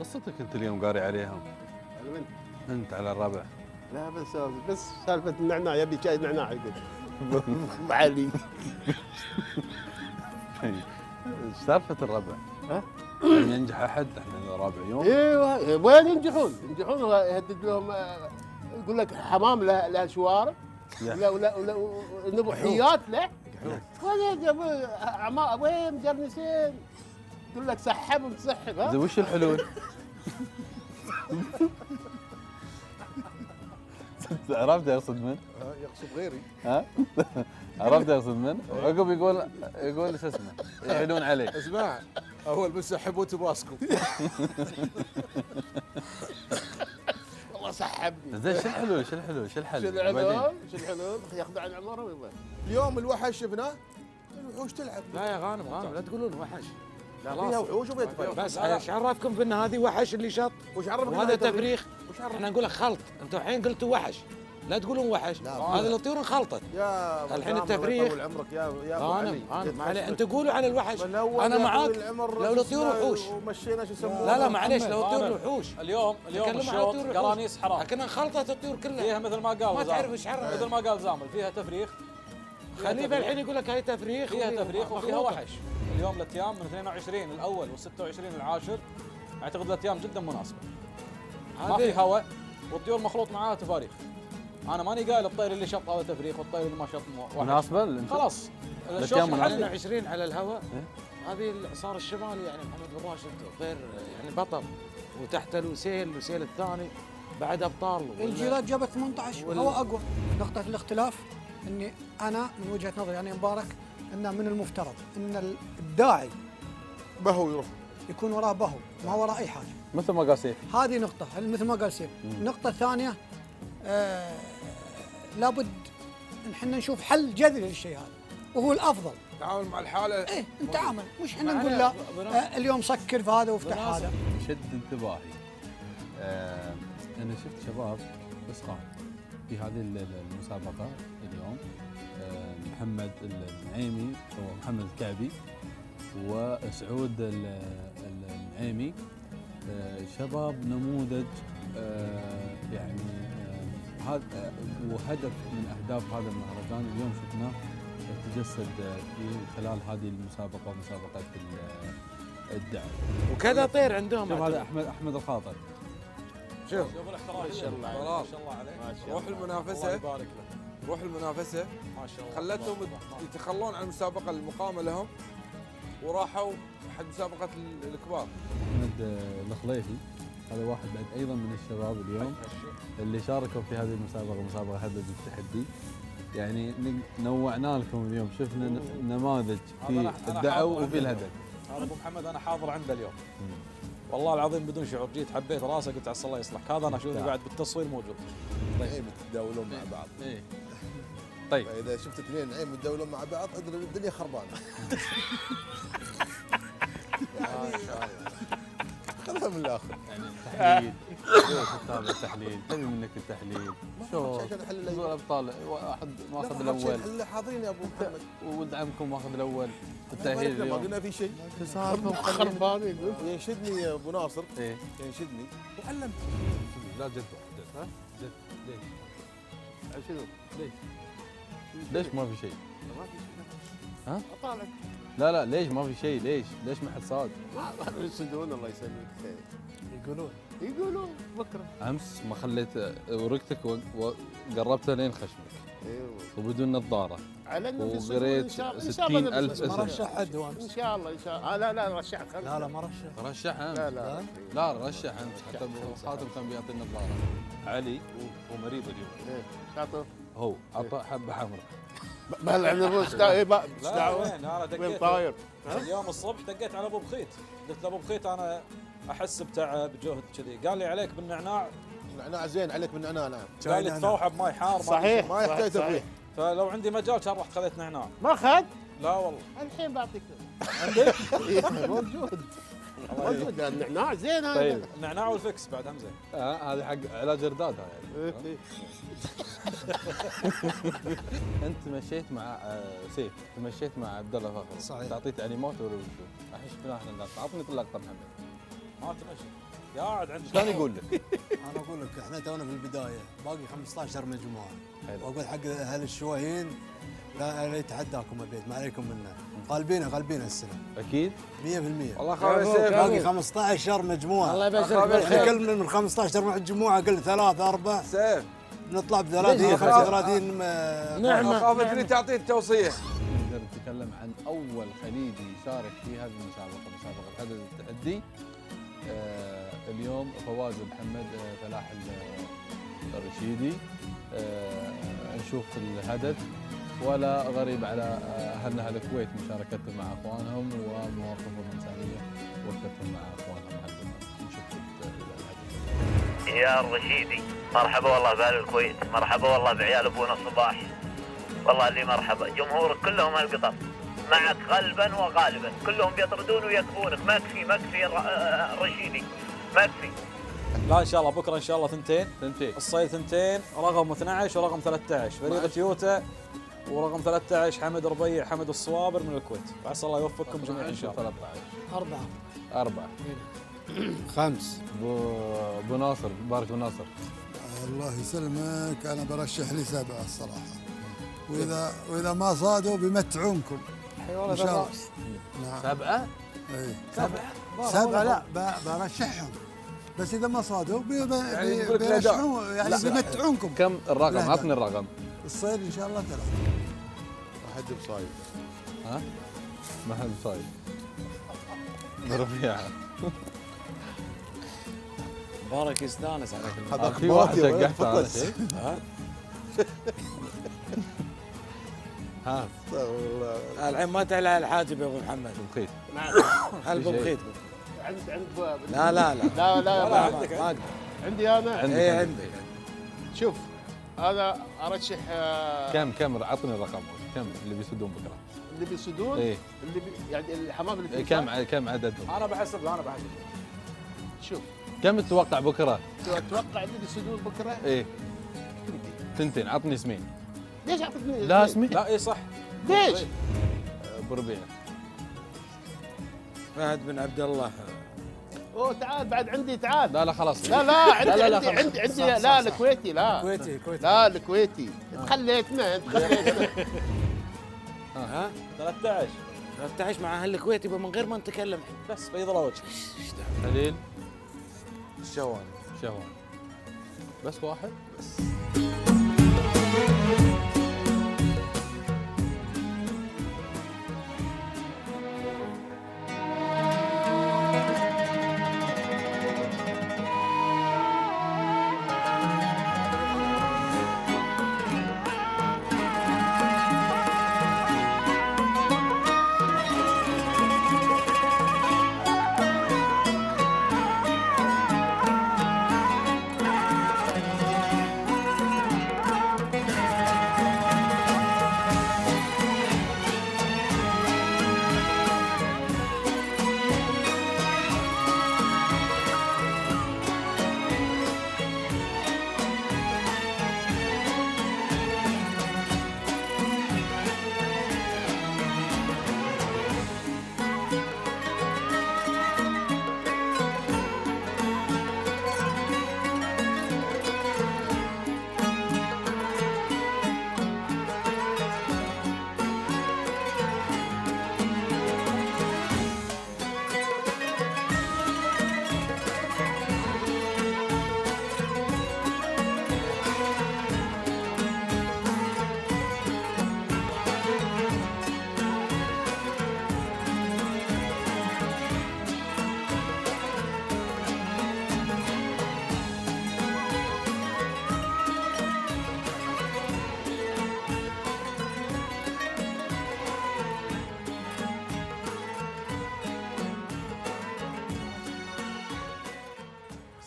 قصتك انت اليوم قاري عليهم؟ أنا من- انت على الربع. لا بس بس سالفة النعناع يبي شاي نعناع يقول علي إيش سالفة الربع؟ ها؟ ينجح أحد؟ إحنا رابع يوم. إيوه وين ينجحون؟ ينجحون يهدد لهم يقول لك حمام له له شوارع. ولا ولا ولا نبوحيات له. وين مجرنسين؟ يقول لك سحب وتسحب زين ها وش الحلول؟ عرفت يقصد من؟ يقصد غيري ها؟ عرفت يقصد من؟ عقب يقول يقول شو اسمه يحلون عليه اسمع أول بس احبوا تباسكم والله سحبني زين شو الحلول؟ شو الحلول؟ شو الحل؟ شو. الحلول؟ شو الحلول؟ ياخذ عن عمره ويبغى اليوم الوحش شفناه الوحوش تلعب لا يا غانم غانم لا تقولون وحش لا. فيها وحوش وفيها تفايض بس إيش عرفكم بان هذه وحش اللي شط وش عرفك وهذا تفريخ وش عرفك؟ إحنا نقول لك خلط. أنتم الحين قلتوا وحش. لا تقولون وحش. لا، هذه الطيور انخلطت. الحين التفريخ. يطول عمرك يا يا يتخشبك. معلي أنتم قولوا على الوحش. أنا معاك. لو الطيور وحوش. ومشينا شو يسمونه لا لا معليش لو. الطيور وحوش. اليوم اليوم الشوط. قرانيس حرام. لكن انخلطت الطيور كلها. فيها مثل ما قال ما تعرف زامل. إيش عرف مثل ما قال زامل. فيها تفريخ خليفة. الحين يقول لك هاي تفريخ فيها تفريخ وفيها. وحش. اليوم الاتيام من 22 الأول وال 26 العاشر. أعتقد الاتيام جدا مناسبة. ما في هواء والطيور مخلوط معاها تفاريخ. أنا ماني قايل الطير اللي شط هذا تفريخ والطير اللي ما شط وحش مناسبة خلاص. مناسبة. محلي 22 على الهواء. إيه؟ هذه الاعصار الشمالي يعني محمد بن راشد غير يعني بطل وتحته الوسيل الوسيل الثاني بعد أبطال. الجيرات جابت 18 وال- وهو أقوى. نقطة الاختلاف. إني أنا من وجهة نظري يعني مبارك ان من المفترض إن الداعي بهو يروح. يكون وراه بهو ما وراه اي حاجة. مثل ما قال سيف. هذه نقطة مثل ما قال سيف. النقطة الثانية آه لابد إن إحنا نشوف حل جذري للشيء هذا وهو الأفضل. تعامل مع الحالة. إيه نتعامل. مش إحنا نقول لا. آه اليوم سكر في هذا وافتح. هذا. شد انتباهي. آه أنا شفت شباب صغار في هذه ال- ال- المسابقة اليوم آه محمد النعيمي ومحمد الكعبي وسعود ال- ال- النعيمي. آه شباب نموذج آه يعني هذا وهدف من أهداف هذا المهرجان اليوم شفناه تجسد في خلال هذه المسابقة ومسابقة ال- الدعم. وكذا طير عندهم شوف هذا أحمد أحمد الخاطر. شوف. شوف الاحتراف. ما شاء الله عليك. ما شاء الله عليك. روح المنافسة. الله يبارك له. روح المنافسة. ما شاء الله. خلتهم. يتخلون عن المسابقة المقامة لهم وراحوا حق مسابقة ال- الكبار. احمد آه، الخليفي هذا واحد بعد أيضا من الشباب اليوم اللي شاركوا في هذه المسابقة مسابقة هبه بالتحدي يعني نوعنا لكم اليوم شفنا نماذج في الدعو وفي. الهدف. هذا أبو محمد أنا حاضر عنده اليوم. والله العظيم بدون شعور جيت حبيت راسه قلت عسى الله يصلحك. هذا أنا اشوفه. بعد بالتصوير موجود. نعيم يتداولون مع بعض. إيه. طيب. فإذا شفت اثنين نعيم يتداولون مع بعض ادري الدنيا خربانة. يعني خذها من الآخر. تحليل. ليش تتابع التحليل. تبي منك التحليل. شوف. عشان أحل تقول الأيام. ابطال واحد ماخذ الأول. حاضرين يا أبو محمد. وولد عمكم ماخذ الأول. التاهيل ما قلنا في شيء. شو سالفه خربان يقول ينشدني يا أبو ناصر. إيه. ينشدني. وعلم. لا جد جد ها؟ جد. ليش؟ شنو؟ ليش؟ ما في شيء؟ اطالع لا لا ليش ما في شيء؟ ليش؟ ليش ما حد صاد؟ يرصدون الله يسلمك. يقولون. يقولون بكرة. أمس ما خليت ورقتك وقربتها لين خشمك. أيوه. وبدون نظارة. على إنه في وقريت إن شاء- إن شاء 60 الله ألف نبي- اسم. ما رشح حد هو إن شاء الله إن شاء الله آه لا لا رشح لا لا ما رشح رشح أمس. لا لا لا؟ رشح أمس. حتى خاتم كان بيعطي النظارة. علي هو مريض اليوم. إيه، شاطر. هو عطى حبه حمراء إيه، لا استعوى. وين أنا دقيت طاير؟ اليوم الصبح دقيت على أبو بخيت. قلت له ابو بخيت أنا أحس بتعب جهد كذي. قال لي عليك بالنعناع؟ نعناع زين عليك بالنعناع نعم قال لي تفوحه بماي حار ما صحيح ما يحتاج صحيح. تفويح. فلو عندي مجال كان رحت خذيت نعناع. ما أخذ؟ لا والله. الحين بعطيك. عندك؟ موجود. موجود النعناع زين هذا النعناع والفكس بعد هم زين هذه حق علاج رداد هاي. انت مشيت مع سيف مشيت مع عبد الله فخر صحيح. تعطيه تعليمات ولا وشو؟ الحين شفنا إحنا اللقطه اعطني اللقطه محمد ما تمشي قاعد عندك شلون يقول لك؟ أنا أقول لك إحنا تونا في البدايه باقي 15 مجموعه. واقول حق أهل الشواهين لا يتحداكم البيت ما عليكم منه قلبينا قلبينا السنة أكيد. 100% والله سيف باقي 15 مجموعة. الله يبشرك أخاف بالخير كل من 15 مجموعه قل ثلاث أربع سيف. نطلع ب 30 ليش؟ 35 نعمة. اخاف تريد تعطيه التوصية؟ نقدر نتكلم عن أول خليجي يشارك في هذه المسابقة. مسابقة حدث التحدي آه اليوم فواز محمد آه فلاح ال- الرشيدي. آه نشوف الهدف. ولا غريب على آه، أهلنا أهل الكويت مشاركتهم مع أخوانهم ومواقفهم الإنسانية وقفتهم مع ال- الهدف يا الرشيدي مرحبا والله بأهل الكويت مرحبا والله بعيال أبونا الصباح والله اللي مرحبا جمهورك كلهم القطر معك غلبا وغالبا كلهم بيطردون ويكفونك مكفي مكفي الر- آه، الرشيدي مكفي لا إن شاء الله بكرة إن شاء الله ثنتين. ثنتين. الصيد ثنتين رقم 12 ورقم 13 فريق تويوتا ورقم 13 حمد ربيع حمد الصوابر من الكويت. عسى الله يوفقكم جميعا إن شاء الله. 13 أربعة. أربعة. خمس. ابو أبو ناصر مبارك أبو ناصر. الله يسلمك أنا برشح لي سبعة الصراحة. واذا وإذا ما صادوا بيمتعونكم إن شاء الله. نعم. سبعة؟ اي سبعة؟ سبعة لا ب- برشحهم. بس إذا ما صادوا بي بي يعني. بيرشحون يعني. بيمتعونكم كم الرقم. عطني الرقم. الصيد إن شاء الله ثلاثة واحد بصايد ها؟ محل صايد بربيعة مبارك يستانس عليك المبارك. هذاك في واحد شقحت على. شيء. ها؟ ها؟ الحين ما تعلى على الحاجب يا أبو محمد. بخيت هل. بمخيط عند عند لا لا لا. لا لا ما ما- ما أقدر عندي أنا. اي عندك. عندك. شوف. هذا أرشح آه، كم كم عطني الرقم. كم اللي بيسدون بكرة؟ اللي بيصيدون إيه. اللي بي يعني الحمام اللي إيه، في كم ع- كم عددهم أنا بحسب أنا بحسب. شوف. كم تتوقع بكرة؟ أتوقع اللي بيصيدون بكرة؟ إيه. ثنتين عطني اسمين. ليش أعطيتني؟ لا اسمي. لا اي صح. ليش؟ أبو ربيع. فهد بن عبد الله. أوه تعال بعد عندي تعال. لا لا خلاص. لا لا عندي لا، لا، لا، عندي. عندي, عندي لا الكويتي لا. كويتي كويتي لا الكويتي. تخليتنا انت خليتنا ها؟ 13 13 مع أهل الكويت يبقى من غير ما نتكلم. بس بيض الله وجهك خليل. الشوان شهوان بس واحد.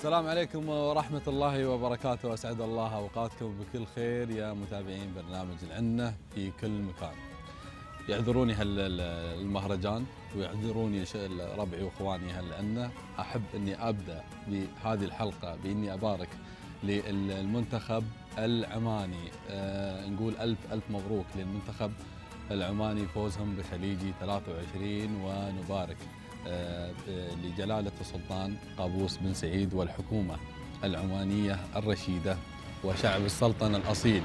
السلام عليكم ورحمة الله وبركاته. أسعد الله أوقاتكم بكل خير يا متابعين برنامج العنة في كل مكان. يعذروني هالمهرجان ويعذروني ربعي وإخواني هالعنة أحب أني أبدأ بهذه الحلقة بإني أبارك للمنتخب العماني. أه نقول ألف ألف مبروك للمنتخب العماني. فوزهم بخليجي 23 ونبارك. لجلالة السلطان قابوس بن سعيد والحكومة العمانية الرشيدة وشعب السلطنة الأصيل.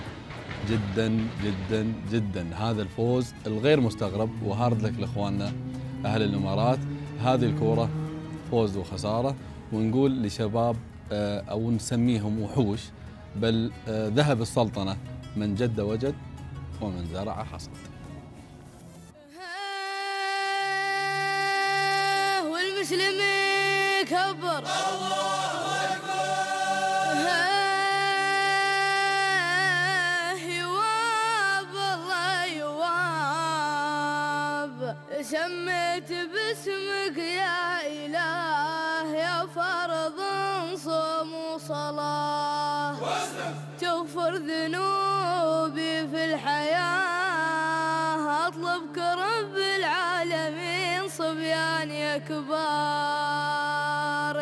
جدا جدا جدا. هذا الفوز الغير مستغرب وهارد لك لإخواننا أهل الإمارات. هذه الكورة فوز وخسارة ونقول لشباب آه، أو نسميهم وحوش بل آه، ذهب السلطنة من جد وجد ومن زرع حصد والمسلم كبر الله أكبر سميت باسمك يا إله يا فرض صوم وصلاة. تغفر ذنوبي في الحياة أطلبك رب العالمين صبياني كبار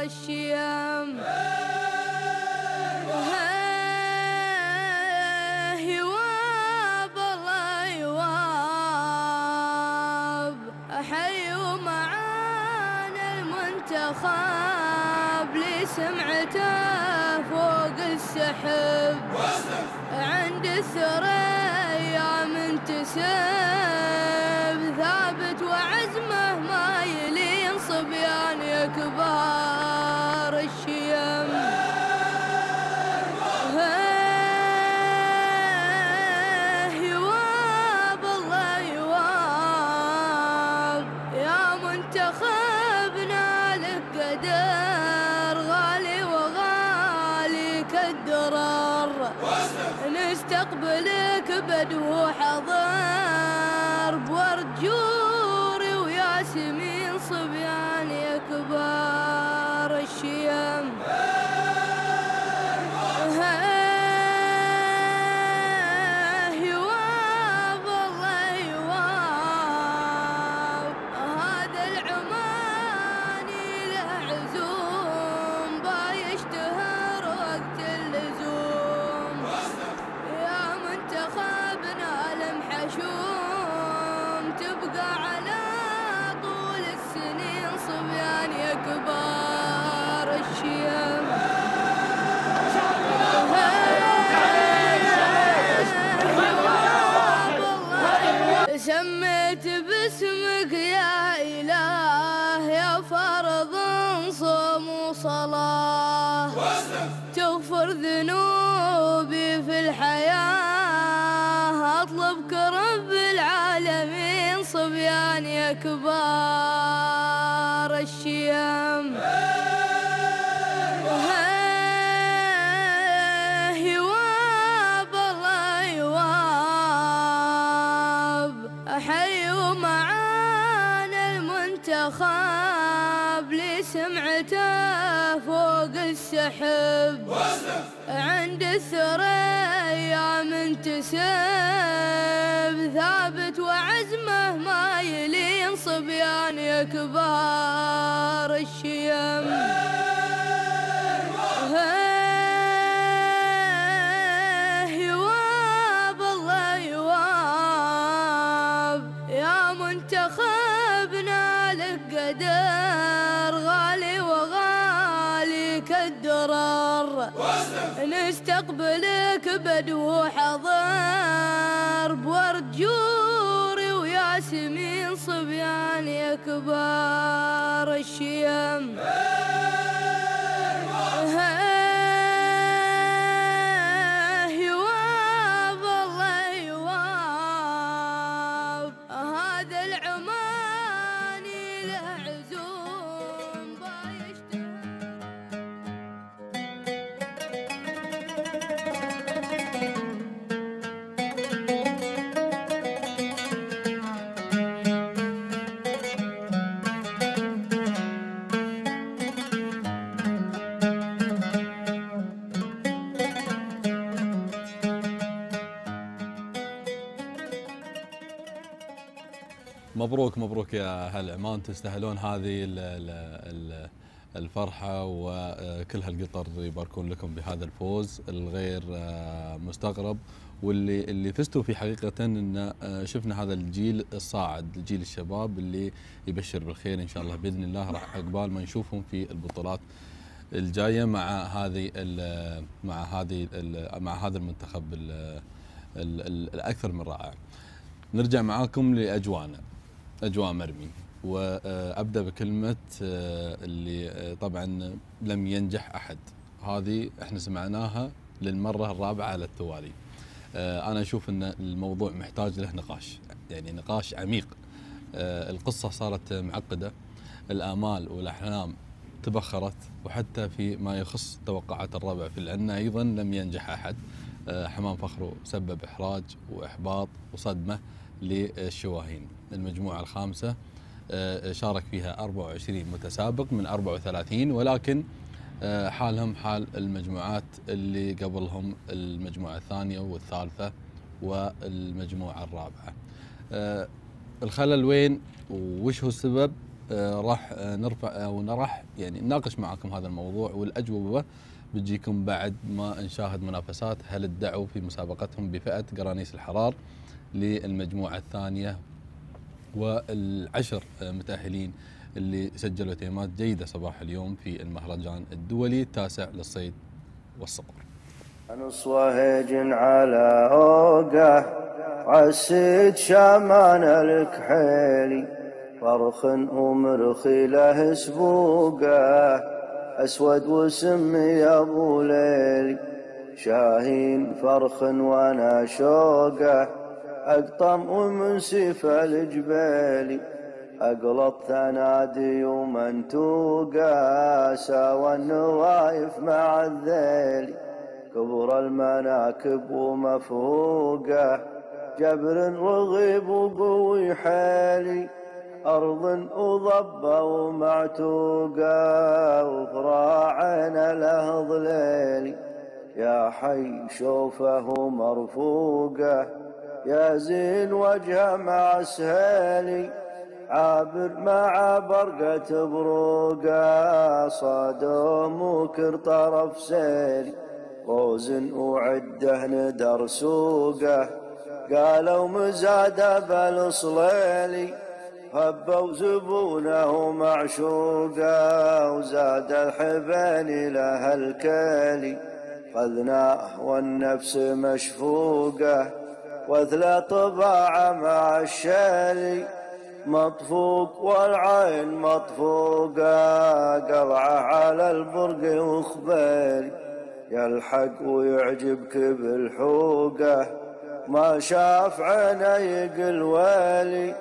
الشيم يواب الله يواب. المنتخب لسمعته فوق السحب. عند الثريا منتسب. صبيان نستقبلك بدو حضر بورد جوري وياسمين صبيان يا كبار الشيم. مبروك مبروك يا أهل عمان. تستاهلون هذه ال ال ال الفرحة وكل هالقطر يباركون لكم بهذا الفوز الغير آه، مستغرب. واللي اللي فزتوا فيه حقيقة إن آه، شفنا هذا الجيل الصاعد جيل الشباب اللي يبشر بالخير إن شاء الله بإذن الله. راح عقبال ما نشوفهم في البطولات الجاية مع هذه مع هذه مع هذا المنتخب ال- ال- ال- الأكثر من رائع. نرجع معاكم لأجوانا. أجواء مرمي. وأبدأ بكلمة آه، اللي آه، طبعا لم ينجح أحد. هذه إحنا سمعناها للمرة الرابعة على التوالي. آه، أنا أشوف إن الموضوع محتاج له نقاش يعني نقاش عميق. القصة صارت معقدة الآمال والأحلام تبخرت وحتى في ما يخص توقعات الربع. في العنة أيضا لم ينجح أحد. آه، حمام فخرو سبب إحراج وإحباط وصدمة للشواهين. المجموعة الخامسة آه، شارك فيها 24 متسابق من 34 ولكن آه، حالهم حال المجموعات اللي قبلهم المجموعة الثانية والثالثة والمجموعة الرابعة. آه، الخلل وين وش هو السبب؟ راح نرفع أو راح يعني نناقش معاكم هذا الموضوع والأجوبة بتجيكم بعد ما نشاهد منافسات هل ادعوا في مسابقتهم بفئة قرانيس الحرار للمجموعة الثانية والعشر متأهلين اللي سجلوا تيمات جيدة صباح اليوم في المهرجان الدولي التاسع للصيد والصقر. نص هيج على هوقه عسيد شامان الكحيلي فرخ ومرخي له سبوقه أسود وسمي أبو ليلي شاهين فرخ وأنا شوقه أقطم ومنسف الجبيلي اقلب ثنادي ومنتوقه ساوى النوايف مع الذيلي كبر المناكب ومفوقة جبر رغيب وقوي حالي أرض وضبة ومعتوقة وفراعنا له ظليلي يا حي شوفه مرفوقة. يا زين وجهه مع سهالي عابر مع برقة بروقة صادوم وكر طرف سيلي وزن وعده ندر سوقه قالوا مزاده بالصليلي هبوا زبونه معشوقه وزاد الحبال له الكالي خذناه والنفس مشفوقه وثلا طباعه مع الشالي مطفوق والعين مطفوقة قلعه على البرق وخبالي يلحق ويعجبك بالحوقه ما شاف عينيك الوالي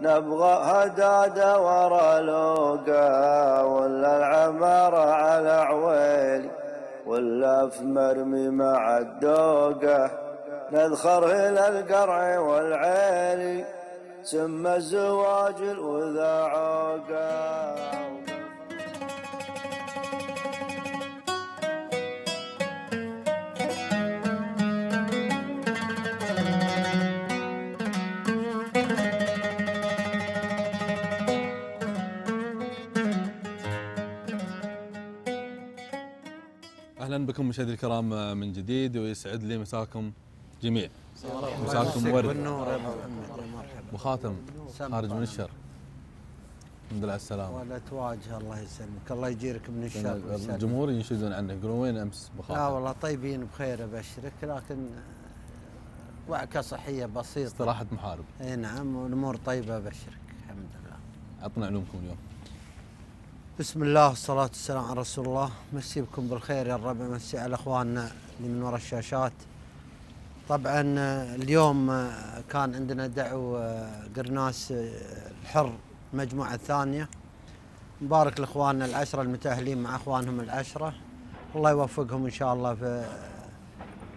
نبغى هدادة ورا لوقة. ولا العمارة على عويلي ولا في مرمي مع الدوقة نذخر إلى القرع والعيلي سم الزواج الوذا عوقه أهلا بكم مشاهدي الكرام من جديد ويسعد لي مساكم جميع مساكم ورد والنور يا ابو محمد يا مرحبا ابو خاتم خارج من الشر. الحمد لله على السلامة. ولا تواجه الله يسلمك. الله يجيرك من الشر. الجمهور ينشدون عنه يقولون وين أمس ابو لا والله طيبين بخير أبشرك لكن وعكة صحية بسيطة. استراحة محارب. إي نعم والأمور طيبة أبشرك. الحمد لله. عطنا علومكم اليوم. بسم الله والصلاة والسلام على رسول الله. مسي بكم بالخير يا الربع مسي على إخواننا اللي من وراء الشاشات. طبعا آه، اليوم آه، كان عندنا دعو آه، قرناس الحر المجموعة الثانية مبارك لإخواننا العشرة المتأهلين مع إخوانهم العشرة. الله يوفقهم إن شاء الله في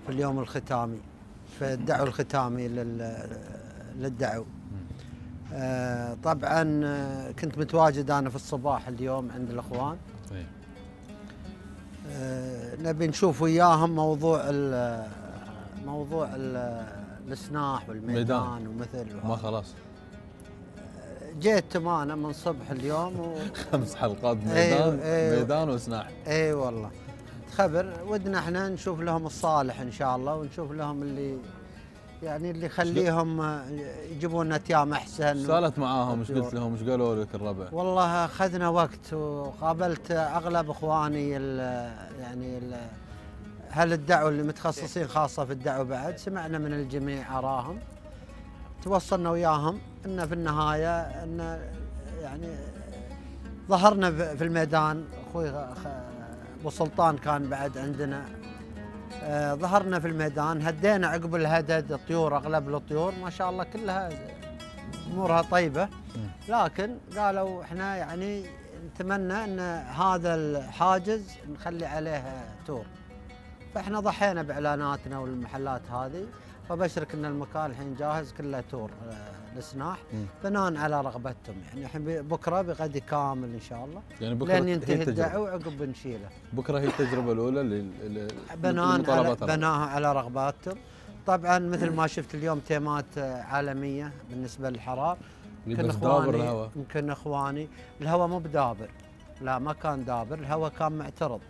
في اليوم الختامي في الدعو الختامي لل- للدعو طبعا كنت متواجد أنا في الصباح اليوم عند الإخوان. إيه. آه، نبي نشوف وياهم موضوع موضوع ال السناح والميدان ميدان. ومثل ما خلاص. جيت أنا من صبح اليوم و... خمس حلقات أيوة، ميدان أيوة. ميدان وسناح اي والله. خبر ودنا إحنا نشوف لهم الصالح إن شاء الله ونشوف لهم اللي يعني اللي يخليهم يجيبون لنا تيام أحسن. سالت معاهم إيش قلت لهم؟ إيش قالوا لك الربع؟ والله أخذنا وقت وقابلت أغلب إخواني ال يعني ال هل الدعوه اللي متخصصين خاصة في الدعوه بعد؟ سمعنا من الجميع اراهم توصلنا وياهم إن في النهاية إن يعني ظهرنا في الميدان. أخوي خ- أبو سلطان كان بعد عندنا. آه، ظهرنا في الميدان هدينا عقب الهدد الطيور أغلب الطيور. ما شاء الله كلها أمورها طيبة. لكن قالوا إحنا يعني نتمنى إن هذا الحاجز نخلي عليه تور. فإحنا ضحينا بإعلاناتنا والمحلات هذه وبشرك إن المكان الحين جاهز كله تور آه، لسناح. بناء على رغبتهم يعني الحين بكرة بغدي كامل إن شاء الله يعني بكرة لين هي ينتهي التجربة. الدعو عقب بنشيله بكرة هي التجربة الأولى لل- بناء على. بناها على رغباتهم طبعا مثل ما شفت اليوم تيمات آه، عالمية بالنسبة للحرار دابر الهواء. يمكن إخواني الهواء مو بدابر لا ما كان دابر الهواء كان معترض.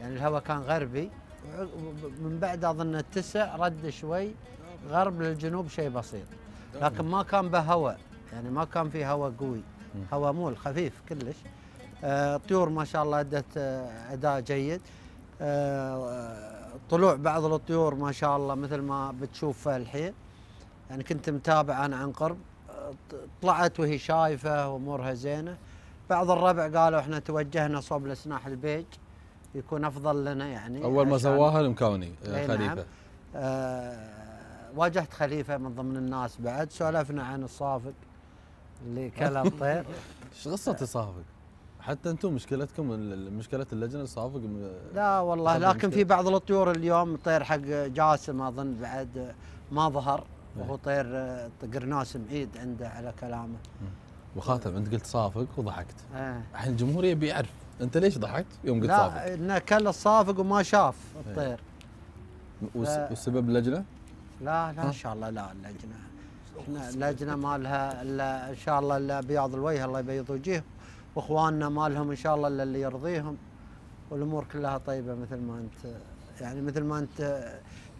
يعني الهواء كان غربي من بعد أظن التسع رد شوي غرب للجنوب شيء بسيط. لكن ما كان به هواء يعني ما كان في هواء قوي. هواء مول خفيف كلش. آه، الطيور ما شاء الله أدت آه، أداء جيد. آه، طلوع بعض الطيور ما شاء الله مثل ما بتشوف الحين. يعني كنت متابع أنا عن قرب. طلعت وهي شايفة وأمورها زينة. بعض الربع قالوا إحنا توجهنا صوب السناح البيج. يكون أفضل لنا يعني أول ما سواها المكاوني آه، أي خليفة نعم. آه واجهت خليفة من ضمن الناس بعد سولفنا عن الصافق اللي كلا الطير إيش قصة تصافق؟ حتى أنتم مشكلتكم مشكلة اللجنة الصافق لا والله لكن في مشكلة. بعض الطيور اليوم طير حق جاسم أظن بعد ما ظهر إيه. وهو طير آه، قرناس بعيد عنده على كلامه وخاتم أنت قلت صافق وضحكت آه. الحين الجمهور يبي يعرف انت ليش ضحكت يوم قلت صافق؟ لا إنه كل الصافق وما شاف إيه. الطير لا. والسبب اللجنة؟ لا لا إن شاء الله لا اللجنة إحنا اللجنة ما لها إلا إن شاء الله إلا بياض الوجه الله يبيض وجههم وإخواننا ما لهم إن شاء الله إلا اللي يرضيهم والأمور كلها طيبة مثل ما انت يعني مثل ما أنت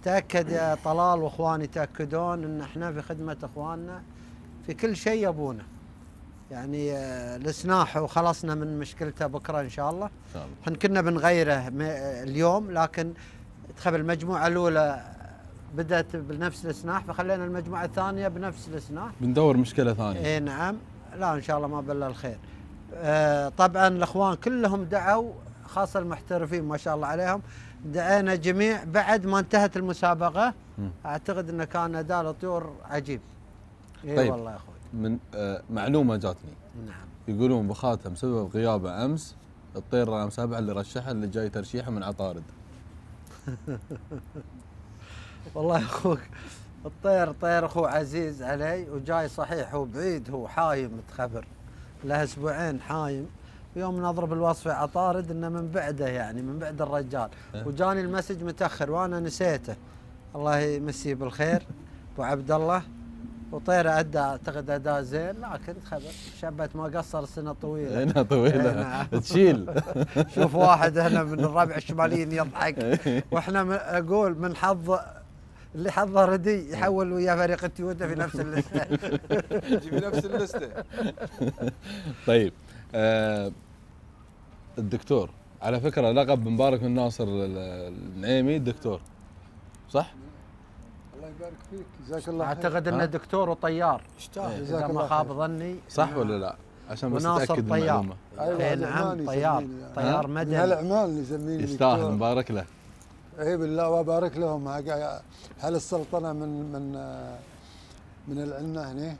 تأكد يا طلال وإخواني يتأكدون إن إحنا في خدمة إخواننا في كل شيء يبونه يعني آه، السناح وخلصنا من مشكلته بكرة إن شاء الله. إن شاء الله. إحنا كنا بنغيره م- اليوم لكن تخيل المجموعة الأولى بدأت بنفس الاسناح فخلينا المجموعة الثانية بنفس الاسناح بندور مشكلة ثانية. اي نعم. لا إن شاء الله ما بلا الخير آه طبعا الأخوان كلهم دعوا خاصة المحترفين ما شاء الله عليهم. دعينا جميع بعد ما انتهت المسابقة مم. أعتقد إنه كان اداء الطيور عجيب. اي طيب. والله يا أخوي. من آه معلومة جاتني. نعم. يقولون بخاتم سبب غيابه أمس الطير رقم سبعه اللي رشحها اللي جاي ترشيحه من عطارد. والله يا أخوك الطير طير أخو عزيز علي وجاي صحيح هو بعيد هو حايم متخبر له أسبوعين حايم. يوم نضرب الوصف عطارد إنه من بعده يعني من بعد الرجال. أه. وجاني المسج متأخر وأنا نسيته. الله يمسيه بالخير. أبو عبد الله وطيره أدى أعتقد أداء زين لكن خبر. شبت ما قصر سنة طويلة. هنا طويلة. إيه نعم. تشيل. شوف واحد هنا من الربع الشماليين يضحك. وإحنا أقول من حظ اللي حظه ردي يحول ويا فريق التويوتا في نفس اللسته يجي بنفس اللسته طيب آه الدكتور. على فكرة لقب مبارك بن ناصر ال- النعيمي الدكتور. صح؟ يبارك فيك. جزاك الله خير. أعتقد أنه دكتور وطيار. اشتاق إذا ما خاب ظني. صح ولا لا؟ عشان بس وناصر تاكد طيار. المعلومة. أي نعم طيار. يعني. طيار من مدني. هالعمال يسميني يستاهل. مبارك له. اي بالله وبارك لهم. هل السلطنة من من من العنه هنا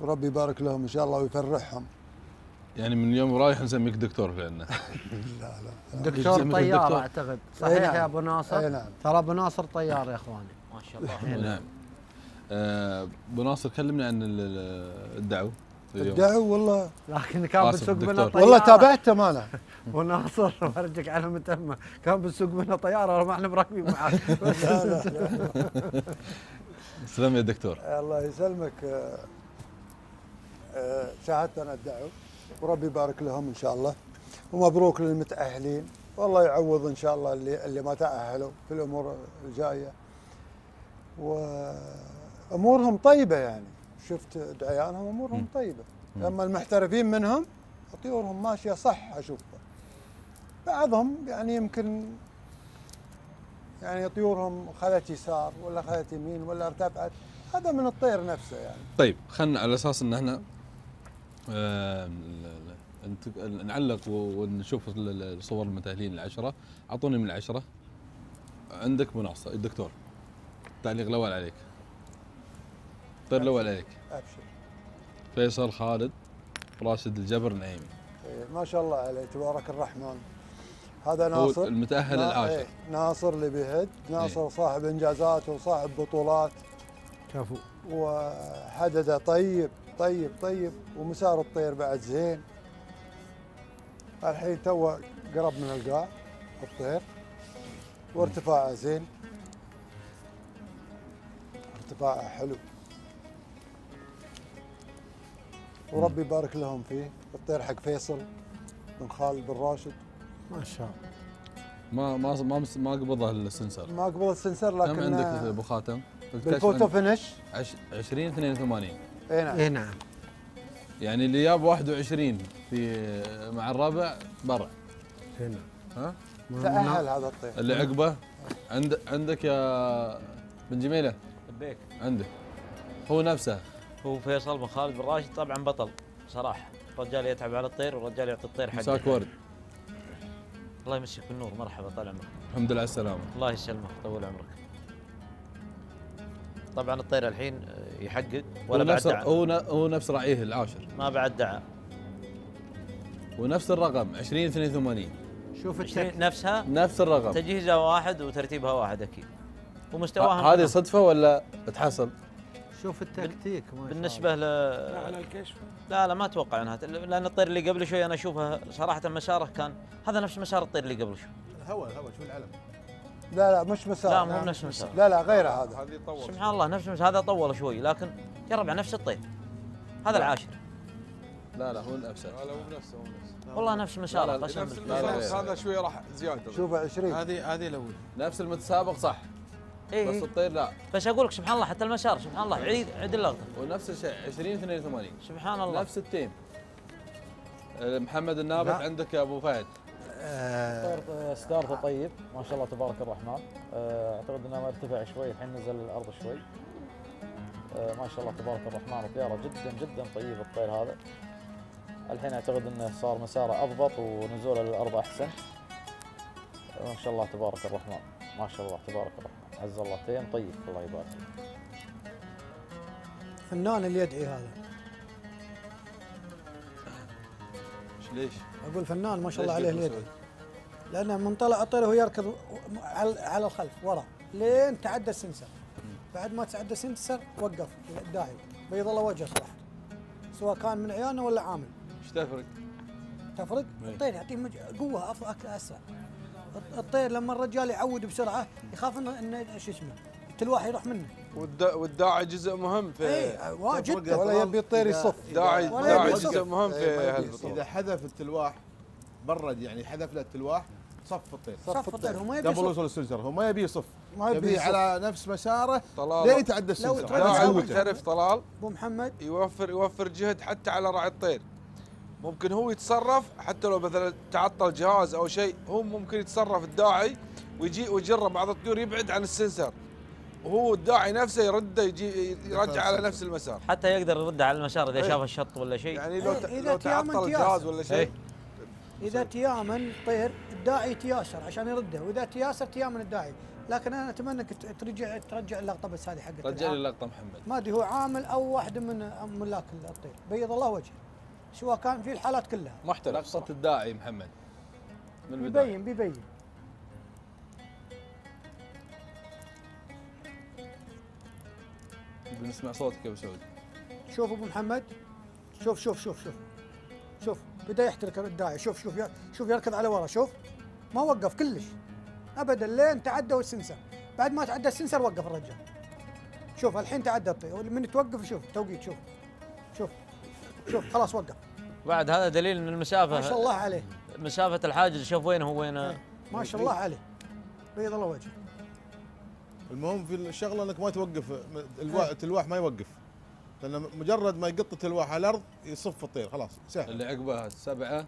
وربي يبارك لهم إن شاء الله ويفرحهم. يعني من اليوم ورايح نسميك دكتور لأنه لا لا. دكتور طيار. أعتقد. أي صحيح نعم. يا أبو ناصر؟ اي نعم. ترى أبو ناصر طيار يا إخواني. ما شاء الله. نعم. آه، ابو ناصر كلمني عن ال- ال- الدعو اليوم. الدعو والله. لكن كان بالسوق منه. طياره والله تابعتهم أنا ابو ناصر ورجك على متمة. كان بالسوق منه طيارة ما إحنا مراكبين معاه لا لا لا. سلام يا دكتور. الله يسلمك. آه، آه، شاهدت أنا الدعوة. وربي يبارك لهم إن شاء الله. ومبروك للمتأهلين. والله يعوض إن شاء الله اللي اللي ما تأهلوا في الأمور الجاية. وأمورهم طيبة يعني. شفت دعيانهم أمورهم طيبة. أما المحترفين منهم طيورهم ماشية صح اشوفها بعضهم يعني يمكن يعني طيورهم خذت يسار ولا خذت يمين ولا ارتفعت. هذا من الطير نفسه يعني. طيب خلنا على أساس إن إحنا آه، نعلق ونشوف ال- ال- الصور المتأهلين العشره أعطوني من العشرة. عندك مناصه الدكتور. التعليق الأول عليك. الطير الأول عليك. أبشر. فيصل خالد راشد الجبر نعيمي إيه، ما شاء الله عليه تبارك الرحمن. هذا ناصر. المتأهل نا- العاشر. إيه، ناصر اللي بيهد. ناصر صاحب إنجازات وصاحب بطولات. كفو. وحدده طيب طيب طيب. ومسار الطير بعد زين. الحين تو قرب من القاع الطير. وارتفاعه زين. ارتفاعه حلو. وربي يبارك لهم فيه. الطير حق فيصل بن خالد بن راشد. ما شاء الله. ما ما ما ما قبضه السنسر. ما قبل السنسر كم لكن عندك أبو خاتم؟ بالفوتو فينش. عش- 20 82 اي نعم. اي نعم. يعني اللي جاب 21 في مع الرابع برع هنا ها؟ تأهل هذا الطير. اللي عقبه. عند عندك يا بن جميله لبيك عنده هو نفسه. هو فيصل بن خالد بن راشد طبعا بطل صراحة. الرجال يتعب على الطير والرجال يعطي الطير حقه. مساك ورد. الله يمسك بالنور مرحبا طال عمرك. الحمد لله على السلامه الله يسلمك طول عمرك. طبعا الطير الحين يحقق هو ولا بعد نفس دعم؟ هو هو نفس راعيه العاشر. ما بعد دعم. ونفس الرقم 20 82 شوف نفسها؟ نفس الرقم. تجهيزها واحد وترتيبها واحد أكيد. ومستواهم ه- هذه صدفة ولا تحصل؟ شوف التكتيك بالنسبة ل على الكشف. لا لا ما أتوقع إنها لأن الطير اللي قبل شوي أنا اشوفه صراحة مساره كان هذا نفس مسار الطير اللي قبل شوي. الهواء الهواء شوف العلم؟ لا لا مش مسار. لا مو نفس مسار. لا لا غير هذا. هذه طول. سبحان الله نفس المس- هذا طول شوي لكن جرب على نفس الطير. هذا العاشر. لا لا هو نفسه لا لا مو بنفسه مو بنفسه والله نفس لا، لا، قسم نفس بالله. لا، المسار لا. هذا شوية راح زيادة. شوف 20 هذه هذه الأولى. نفس المتسابق صح. إيه. بس. الطير لا. بس أقول لك سبحان الله حتى المسار سبحان الله. عيد عيد اللقطة. ونفس الشيء 20 82 سبحان الله. نفس التيم. آه، محمد النابت لا. عندك يا أبو فهد. آه. طير ستارته طيب. ما شاء الله تبارك الرحمن. آه، أعتقد إنه ارتفع شوي الحين نزل الأرض شوي. آه، ما شاء الله تبارك الرحمن. وطيارة جدا جدا طيب الطير هذا. الحين أعتقد إنه صار مساره أضبط ونزوله للارض أحسن. آه، ما شاء الله تبارك الرحمن. ما شاء الله تبارك الرحمن. عز الله تيم طيب الله يبارك. فنان اللي يدعي هذا ليش؟ أقول فنان ما شاء الله عليه اللي يدعي لأنه من طلع الطير وهو يركض على على الخلف ورا لين تعدى السنسر بعد ما تعدى السنسر وقف الداعي بيض الله وجهه صراحة سواء كان من عيانه ولا عامل إيش تفرق؟ تفرق إيه. الطير يعطيه مج- قوة أف- أك- أسرع الطير لما الرجال يعود بسرعة يخاف انه شو اسمه التلواح يروح منه. والدا- والداعي جزء مهم في اي واجد. ولا يبي الطير يصف داعي داعي جزء. مهم في إيه،. هالبطوله إذا حذف التلواح برد يعني حذف له التلواح صف الطير. صف الطير. هو ما يبي قبل يصف. وصل السنسر هو ما يبي يصف ما يبي. على نفس مساره طلال. لين يتعدى لو داعي يسوي. محترف طلال. أبو محمد. يوفر يوفر جهد حتى على راعي الطير. ممكن هو يتصرف حتى لو مثلا تعطل جهاز أو شيء هو ممكن يتصرف الداعي ويجي ويجرب بعض الطيور يبعد عن السنسر. وهو الداعي نفسه يرده يجي يرجع على نفس المسار. حتى يقدر يرد على المسار إذا إيه. شاف الشط ولا شيء. يعني لو إيه، إذا لو تعطل تياسر. جهاز ولا إيه. شيء إذا تيامن طير الداعي يتياسر عشان يرده وإذا تياسر تيامن الداعي. لكن أنا أتمنى إنك ترجع ترجع اللقطة بس هذه حقت رجع لي اللقطة محمد. ما أدري هو عامل أو واحد من ملاك الطير. بيض الله وجهه. سواء كان في الحالات كلها. محترف لقطه الداعي محمد. من البداية. بيبين بيبين بنسمع صوتك يا أبو سعود. شوف أبو محمد. شوف شوف شوف شوف. شوف بدأ يحترك الداعي شوف شوف شوف يركض على ورا. شوف. ما وقف كلش. ابدا لين تعدى السنسر بعد ما تعدى السنسر وقف الرجال. شوف الحين تعدى الطير من توقف شوف توقيت شوف. شوف خلاص وقف. بعد هذا دليل إن المسافه ما شاء الله عليه. مسافة الحاجز شوف وين هو وين ما شاء الله عليه. بيض الله وجهه المهم في الشغلة إنك ما توقف الوا- التلواح ما يوقف. لأن مجرد ما يقط التلواح على الأرض يصف الطير خلاص سهل. اللي عقبها سبعة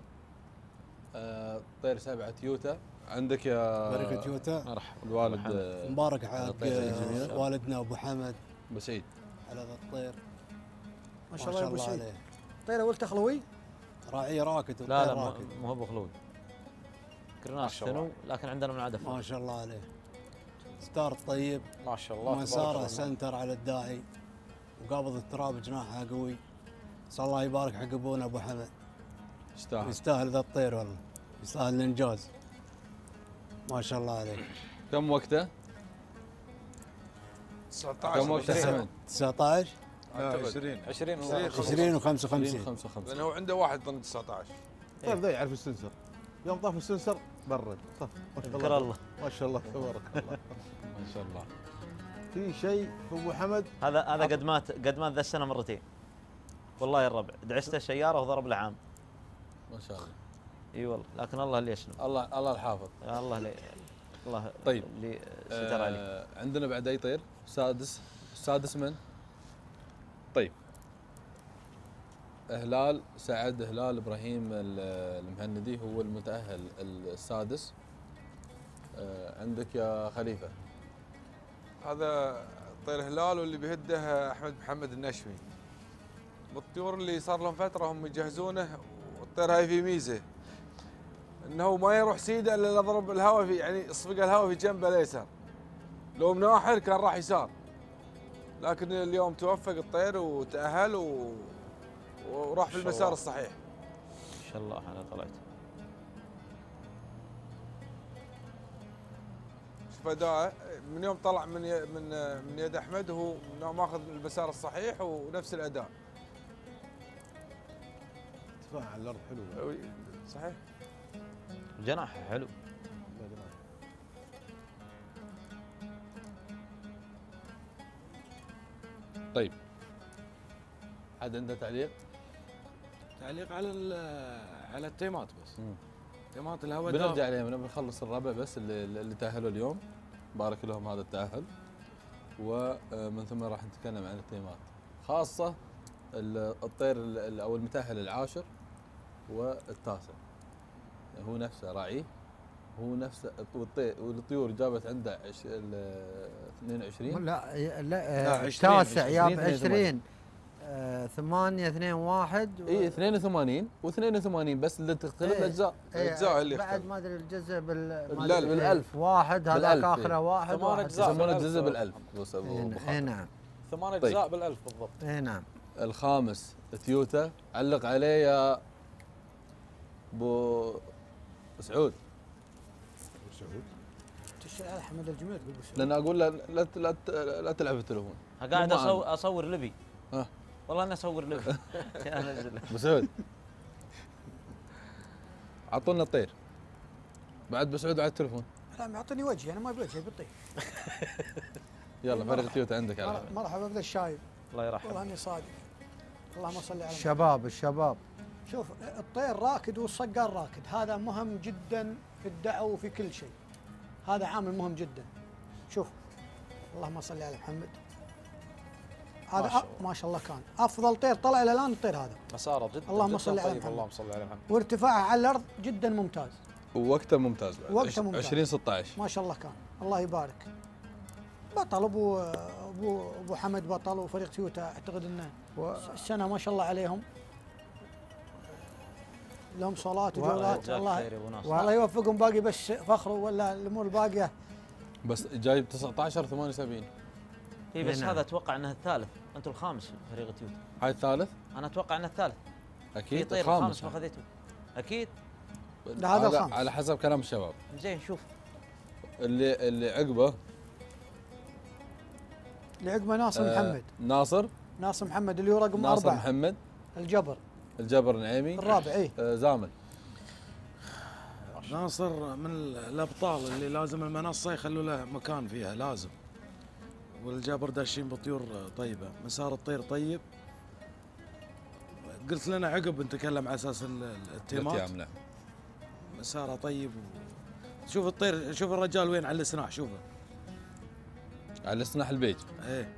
آه، طير سبعة تيوتا عندك يا بركة تيوتا. مرحبا. الوالد آه، مبارك الجميل. آه، والدنا أبو حمد. أبو سعيد. على ذا الطير. ما شاء الله يا أبو سعيد. طيره ولد خلوي؟ راعي راكد لا لا راكد مو- مو هو بخلود كرناش شاء الله. ثنو لكن عندنا من عدف ما شاء الله عليه. ستار طيب. ما شاء الله مساره. سنتر على الداعي وقابض التراب جناحها قوي. صلى الله يبارك حق ابونا ابو حمد. يستاهل. يستاهل ذا الطير والله. يستاهل الانجاز. ما شاء الله عليه. كم وقته؟ 19 كم وقته حمد؟ 19 لا 20 20 20 و 55 55 لأنه هو عنده واحد ضمن 19 الطير ذا يعرف ال sensor. يوم طاف ال sensor برد. صف ما شاء اذكر الله. ما شاء الله تبارك الله. ما شاء الله. في شيء في أبو حمد؟ هذا هذا قد مات قد مات ذا السنة مرتين. والله يا الربع دعسته سياره وضرب له عام ما شاء الله. إي والله. لكن الله اللي يسلم الله الله الحافظ. الله اللي الله طيب اللي ستر عليه آه عندنا بعد أي طير؟ سادس سادس من؟ طيب. هلال سعد هلال إبراهيم ال- المهندي هو المتأهل السادس. آه عندك يا خليفة. هذا طير هلال واللي بيهده أحمد محمد النشمي. بالطيور اللي صار لهم فترة هم يجهزونه والطير هاي في ميزة. إنه ما يروح سيده إلا إذا ضرب الهواء في يعني صفق الهواء في جنبه اليسار. لو مناحر كان راح يسار. لكن اليوم توفق الطير وتأهل و... وراح في المسار. الصحيح. إن شاء الله أنا طلعت. شوف اداءه من يوم طلع من ي... من من يد أحمد هو من يوم ماخذ المسار الصحيح ونفس الأداء. ارتفاع على الأرض حلو صحيح. جناح حلو. طيب. حد عنده تعليق؟ تعليق على على التيمات بس. تيمات الهواء بنرجع. عليهم نبي نخلص الربع بس اللي, اللي تأهلوا اليوم. بارك لهم هذا التأهل. ومن ثم راح نتكلم عن التيمات خاصة ال- الطير ال- ال- أو المتأهل العاشر والتاسع. هو نفسه راعيه هو نفسه والطيور جابت عنده عش- ال 22 لا لا، لا 20 التاسع جاب 20 20 8 2 1 اي 82 و82 بس اللي تختلف إيه. الأجزاء إيه، بعد ما أدري الجزء بال أدري بالألف. بالألف. واحد هذاك إيه. آخره واحد ثمان واحد أجزاء يسمونه بالألف. الجزء بالألف بس أبو- اي أبو ن- خالد. إي نعم ثمان طيب. أجزاء بالألف بالضبط اي نعم الخامس تيوتا علق عليه يا أبو سعود أحمد الجميل تقول لأن أقول له لا لا ت- لا تلعب في التليفون قاعد معنا. أصور لبي. ها. والله اني أصور لبي. أبو سعود. أعطونا الطير. بعد أبو سعود على التليفون لا يعطيني وجهي أنا ما ابي وجهي بطيء يلا فريق تيوتا عندك على مرحبا بذا الشايب الله يرحمه. والله أني صادق. اللهم صل على. الشباب الشباب. شوف الطير راكد والصقار راكد. هذا مهم جدا في الدعوة وفي كل شيء. هذا عامل مهم جدا. شوف اللهم صل على محمد. هذا ما ما شاء شاء, ما شاء الله كان. أفضل طير طلع إلى الآن الطير هذا. مساره جدا اللهم صل على طيب محمد. اللهم صل على محمد. وارتفاعه على الأرض جدا ممتاز. ووقته ممتاز بعد. وقته ممتاز. 20 16 ما شاء الله كان. الله يبارك. بطل أبو أبو أبو حمد بطل وفريق تويوتا. أعتقد إنه السنة ما شاء الله عليهم. لهم صلاة وجولات الله خير يا أبو ناصر. الله يوفقهم باقي بس فخر ولا الأمور الباقية. بس جايب 19 78 إي بس نعم. هذا أتوقع انه الثالث. أنتم الخامس في فريق تيوتا هاي الثالث؟ أنا أتوقع انه الثالث. في أكيد طير الخامس ما خذيته أكيد؟ لا، هذا الخامس. على حسب كلام الشباب. زين شوف. اللي اللي عقبه. اللي عقبه ناصر آه، محمد. ناصر. ناصر محمد اللي هو رقم ناصر أربعة. محمد. الجبر. الجبر النعيمي. الرابع، إيه. آه زامل. ناصر من الأبطال اللي لازم المنصة يخلوا له مكان فيها لازم. والجابر داشين بطيور طيبة. مسار الطير طيب. قلت لنا عقب نتكلم على أساس ال- ال- التيمات. التيام، نعم. مساره طيب و... شوف الطير شوف الرجال وين على السناح شوفه. على السناح البيج. إيه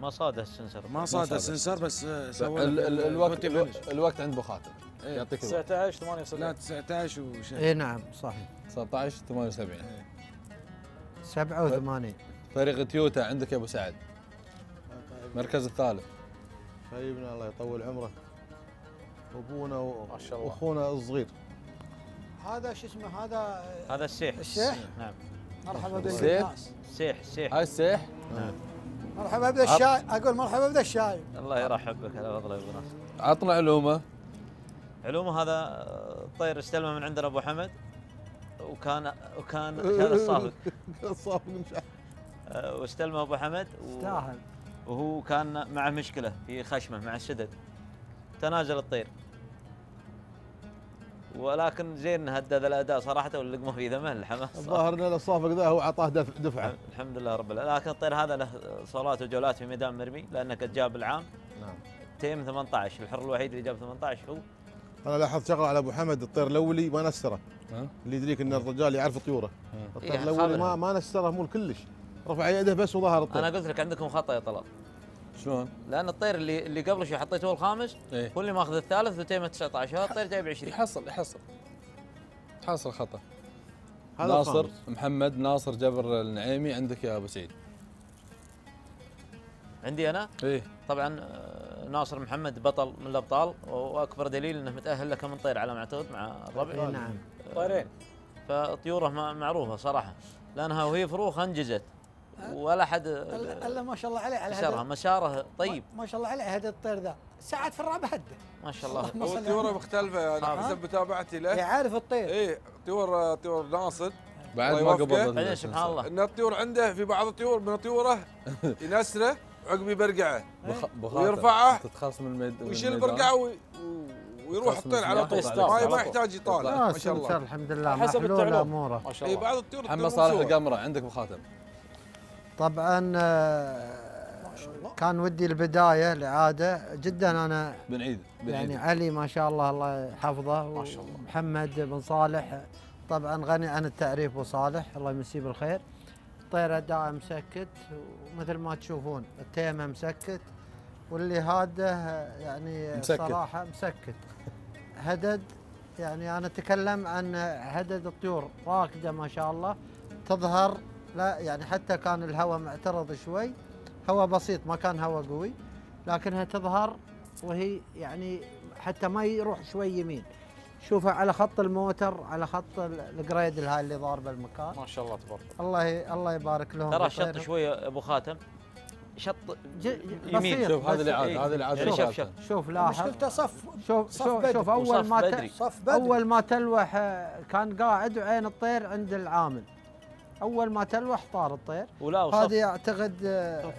ما صاد ال sensor. ما صاد ال sensor بس آه، سوى الوقت. الوقت عند ابو خاتم. إيه. يعطيك 19 78 لا 19 وشيء اي نعم صحيح. 19 78 87 فريق تويوتا عندك يا أبو سعد. المركز الثالث. حبيبنا الله يطول عمره أبونا ما شاء الله. واخونا الصغير. هذا شو اسمه؟ هذا هذا السيح. السيح؟ نعم. مرحبا السيح؟ بالناس السيح السيح هاي السيح؟ نعم. مرحبا بذا الشاي. أقول مرحبا بذا الشاي. الله يرحب بك هلا والله يا أبو ناصر عطنا علومة. علومة هذا آه، طير استلمه من عندنا أبو حمد وكان وكان كان الصافق الصافق مش واستلمه أبو حمد يستاهل وهو كان معه مشكلة في خشمه مع السدد تنازل الطير. ولكن زين هدد الأداء صراحة واللقمة في ذمه الحماس. الظاهر إن الصافق ذا هو اعطاه دف- دفعة. الحمد لله رب العالمين. لكن الطير هذا له صولات وجولات في ميدان مرمي لأنه قد جاب العام. نعم. تيم 18 الحر الوحيد اللي جاب 18 هو. أنا لاحظت شغلة على أبو حمد الطير الأولي ما نسره اللي يدريك إن الرجال يعرف طيوره. الطير إيه، الأولي. ما ما نسره مول كلش رفع يده بس وظهر الطير. أنا قلت لك عندكم خطأ يا طلال. شلون؟ لأن الطير اللي اللي قبل شوي حطيته هو الخامس إيه. هو اللي ماخذ الثالث وتيمه 19 هذا الطير جايب 20 يحصل يحصل. يحصل خطأ. هذا ناصر الخامس. محمد ناصر جبر النعيمي عندك يا أبو سعيد. عندي أنا؟ إيه. طبعا آه، ناصر محمد بطل من الأبطال وأكبر دليل إنه متأهل له كم من طير على ما اعتقد مع الربع. إيه نعم. طيرين فطيوره ما- معروفة صراحة. لأنها وهي فروخ أنجزت. ولا حد الا ما شاء الله عليه على هذا مساره طيب. ما شاء الله عليه هذا الطير ذا. ساعات في الرابع هده ما شاء الله. هو النبي. مختلفة يعني؟ حسب متابعتي له. يعرف الطير. إيه طيور طيور ناصر. بعد ما. قبض بعدين سبحان الله. إن الطيور عنده في بعض الطيور من طيوره ينسره عقب يبرقعه ويرفعه. تتخلص من الميد ويشيل وي- ويروح الطير على طول. ما. يحتاج يطالع. ما شاء الله. الحمد لله. حسب محلول التعلوم. أموره. ما شاء اي الله. بعض الطيور محمد الطيور صالح. القمرة عندك ابو خاتم طبعا آه، كان ودي البداية الاعاده جدا أنا بنعيد بنعيد يعني علي ما شاء الله الله يحفظه ما شاء الله. محمد بن صالح. طبعا غني عن التعريف أبو صالح الله يمسيه بالخير. طير اداء مسكت ومثل ما تشوفون التيمة مسكت واللي هاده يعني مسكت. صراحة مسكت. هدد يعني أنا أتكلم عن هدد الطيور راكدة ما شاء الله تظهر لا يعني حتى كان الهواء معترض شوي هواء بسيط ما كان هواء قوي لكنها تظهر وهي يعني حتى ما يروح شوي يمين شوفها على خط الموتر على خط ال- الجريد هاي اللي ضاربه المكان ما شاء الله تبارك الله الله ي- الله يبارك لهم ترى. شط شوي أبو خاتم شط يمين. شوف الاعاده إيه. هذه الاعاده يعني شوف- خاتم. شوف لاحظ مشكلته صف شوف صف شوف بدري. شوف أول ما ت- بدري. صف بدري أول ما تلوح آه، كان قاعد وعين الطير عند العامل أول ما تلوح طار الطير. ولا وصف. هذه أعتقد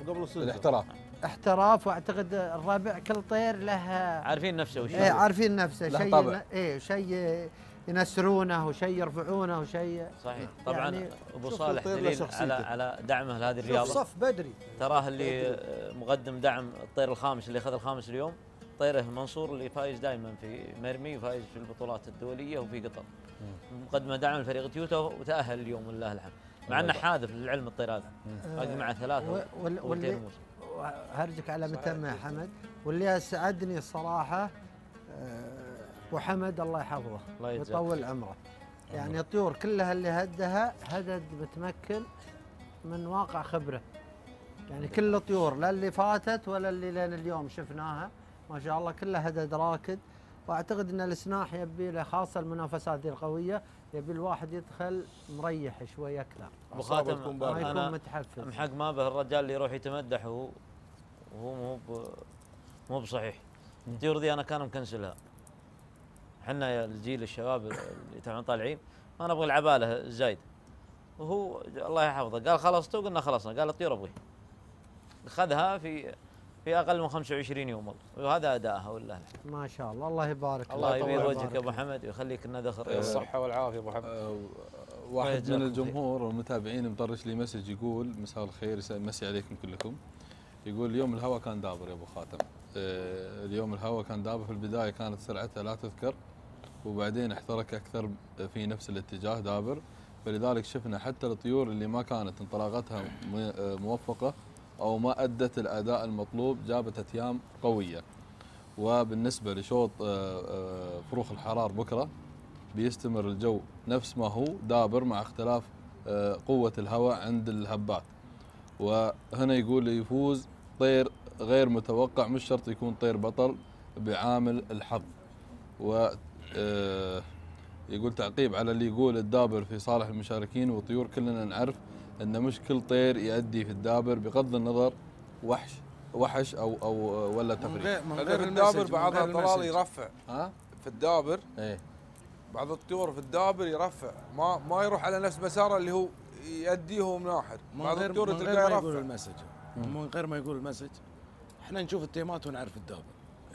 قبل السلسلة. الاحتراف. احتراف وأعتقد الربع كل طير له عارفين نفسه وش إيه عارفين نفسه. شيء إيه شيء ينسرونه وشيء يرفعونه وشيء صحيح. طبعا يعني أبو شوف صالح دليل. على على دعمه لهذه شوف الرياضة. صف بدري. تراه اللي مقدم دعم الطير الخامس اللي أخذ الخامس اليوم. طيره منصور اللي فايز دائما في مرمي وفايز في البطولات الدولية وفي قطر. مقدمة دعم لفريق تويوتا وتأهل اليوم ولله الحمد. مع انه حاذف للعلم الطير هذا. باقي معه ثلاثة واللي هرجك على متم يا حمد. واللي أسعدني الصراحه آه، أبو حمد الله يحفظه الله ويطول عمره. يعني الطيور كلها اللي هدها هدد متمكن من واقع خبرة. يعني كل الطيور لا اللي فاتت ولا اللي لين اليوم شفناها. ما شاء الله كلها هدد راكد. وأعتقد إن السناح يبي له خاصة المنافسات دي القوية. يبي الواحد يدخل مريح شوي أكثر ابو خاتم ما. يكون متحفز. محق ما به الرجال اللي يروح يتمدح وهو وهو مو مو بصحيح. الطيور ذي أنا كان مكنسلها. إحنا يا الجيل الشباب اللي تونا طالعين ما نبغى العبالة الزايد وهو الله يحفظه. قال خلصتوا قلنا خلصنا قال الطيور ابغي خذها في في أقل من 25 يوم والله وهذا ادائها والله الحمد. ما شاء الله الله يبارك الله له. يبيض يبارك وجهك يا أبو. حمد ويخليك لنا ذخر الصحه والعافية أبو حمد واحد من. الجمهور والمتابعين مطرش لي مسج يقول مساء الخير يمسي عليكم كلكم يقول اليوم الهواء كان دابر يا أبو خاتم آه، اليوم الهواء كان دابر في البداية كانت سرعتها لا تذكر وبعدين احترك أكثر في نفس الاتجاه دابر فلذلك شفنا حتى الطيور اللي ما كانت انطلاقتها موفقة أو ما أدت الأداء المطلوب جابت أتيام قوية. وبالنسبة لشوط آه، آه، فروخ الحرار بكرة بيستمر الجو نفس ما هو دابر مع اختلاف آه، قوة الهواء عند الهبات. وهنا يقول يفوز طير غير متوقع مش شرط يكون طير بطل بعامل الحظ و يقول تعقيب على اللي يقول الدابر في صالح المشاركين والطيور كلنا نعرف إن مش كل طير يؤدي في الدابر بغض النظر وحش وحش أو أو ولا تفريق لأن في الدابر بعضها طلال يرفع. ها؟ في الدابر إيه. بعض الطيور في الدابر يرفع. ما ما يروح على نفس مساره اللي هو يأديه وهو مناحر من بعض غير الطيور من غير تلقاه ما يقول يرفع المسج من غير ما يقول المسج. إحنا نشوف التيمات ونعرف الدابر.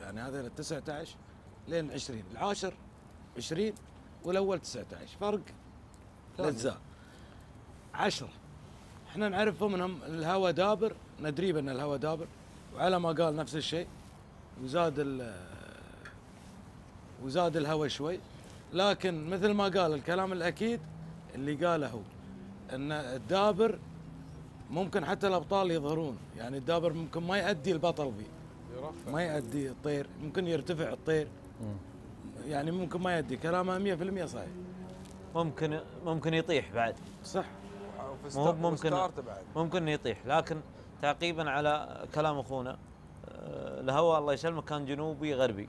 يعني هذا ال 19 لين 20 العاشر 20 والأول 19 فرق الأجزاء. 10 إحنا نعرف منهم الهواء دابر ندري بأن الهواء دابر وعلى ما قال نفس الشيء وزاد ال وزاد الهواء شوي. لكن مثل ما قال الكلام الأكيد اللي قاله هو إن الدابر ممكن حتى الأبطال يظهرون. يعني الدابر ممكن ما يؤدي البطل فيه. ما يؤدي الطير ممكن يرتفع الطير. يعني ممكن ما يؤدي. كلامه 100% صحيح. ممكن ممكن يطيح بعد. صح. مو ممكن. ممكن يطيح لكن تعقيبا على كلام أخونا آه، الهواء الله يسلمك كان جنوبي غربي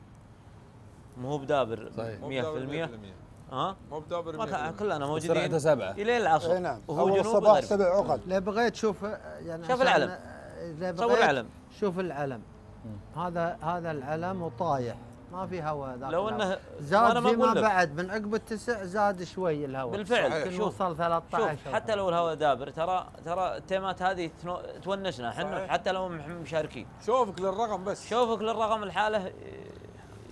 مو هو بدابر 100% صحيح. مو بدابر 100%. ها مو بدابر ما كان- 100%. كلنا موجودين سرعته سبعة. إلى العصر اي نعم جنوبي الصباح سبع عقد لا بغيت تشوف يعني شوف العلم. إذا صور بغيت العلم. شوف العلم هذا هذا العلم وطايح ما في هواء ذاك لو. انه زاد فيما. بعد من عقب التسع زاد شوي الهواء بالفعل يمكن شوف وصل 13 شوف حتى لو الهواء دابر ترى ترى التيمات هذه تونسنا إحنا. حتى لو مشاركين شوفك للرقم بس شوفك للرقم الحالة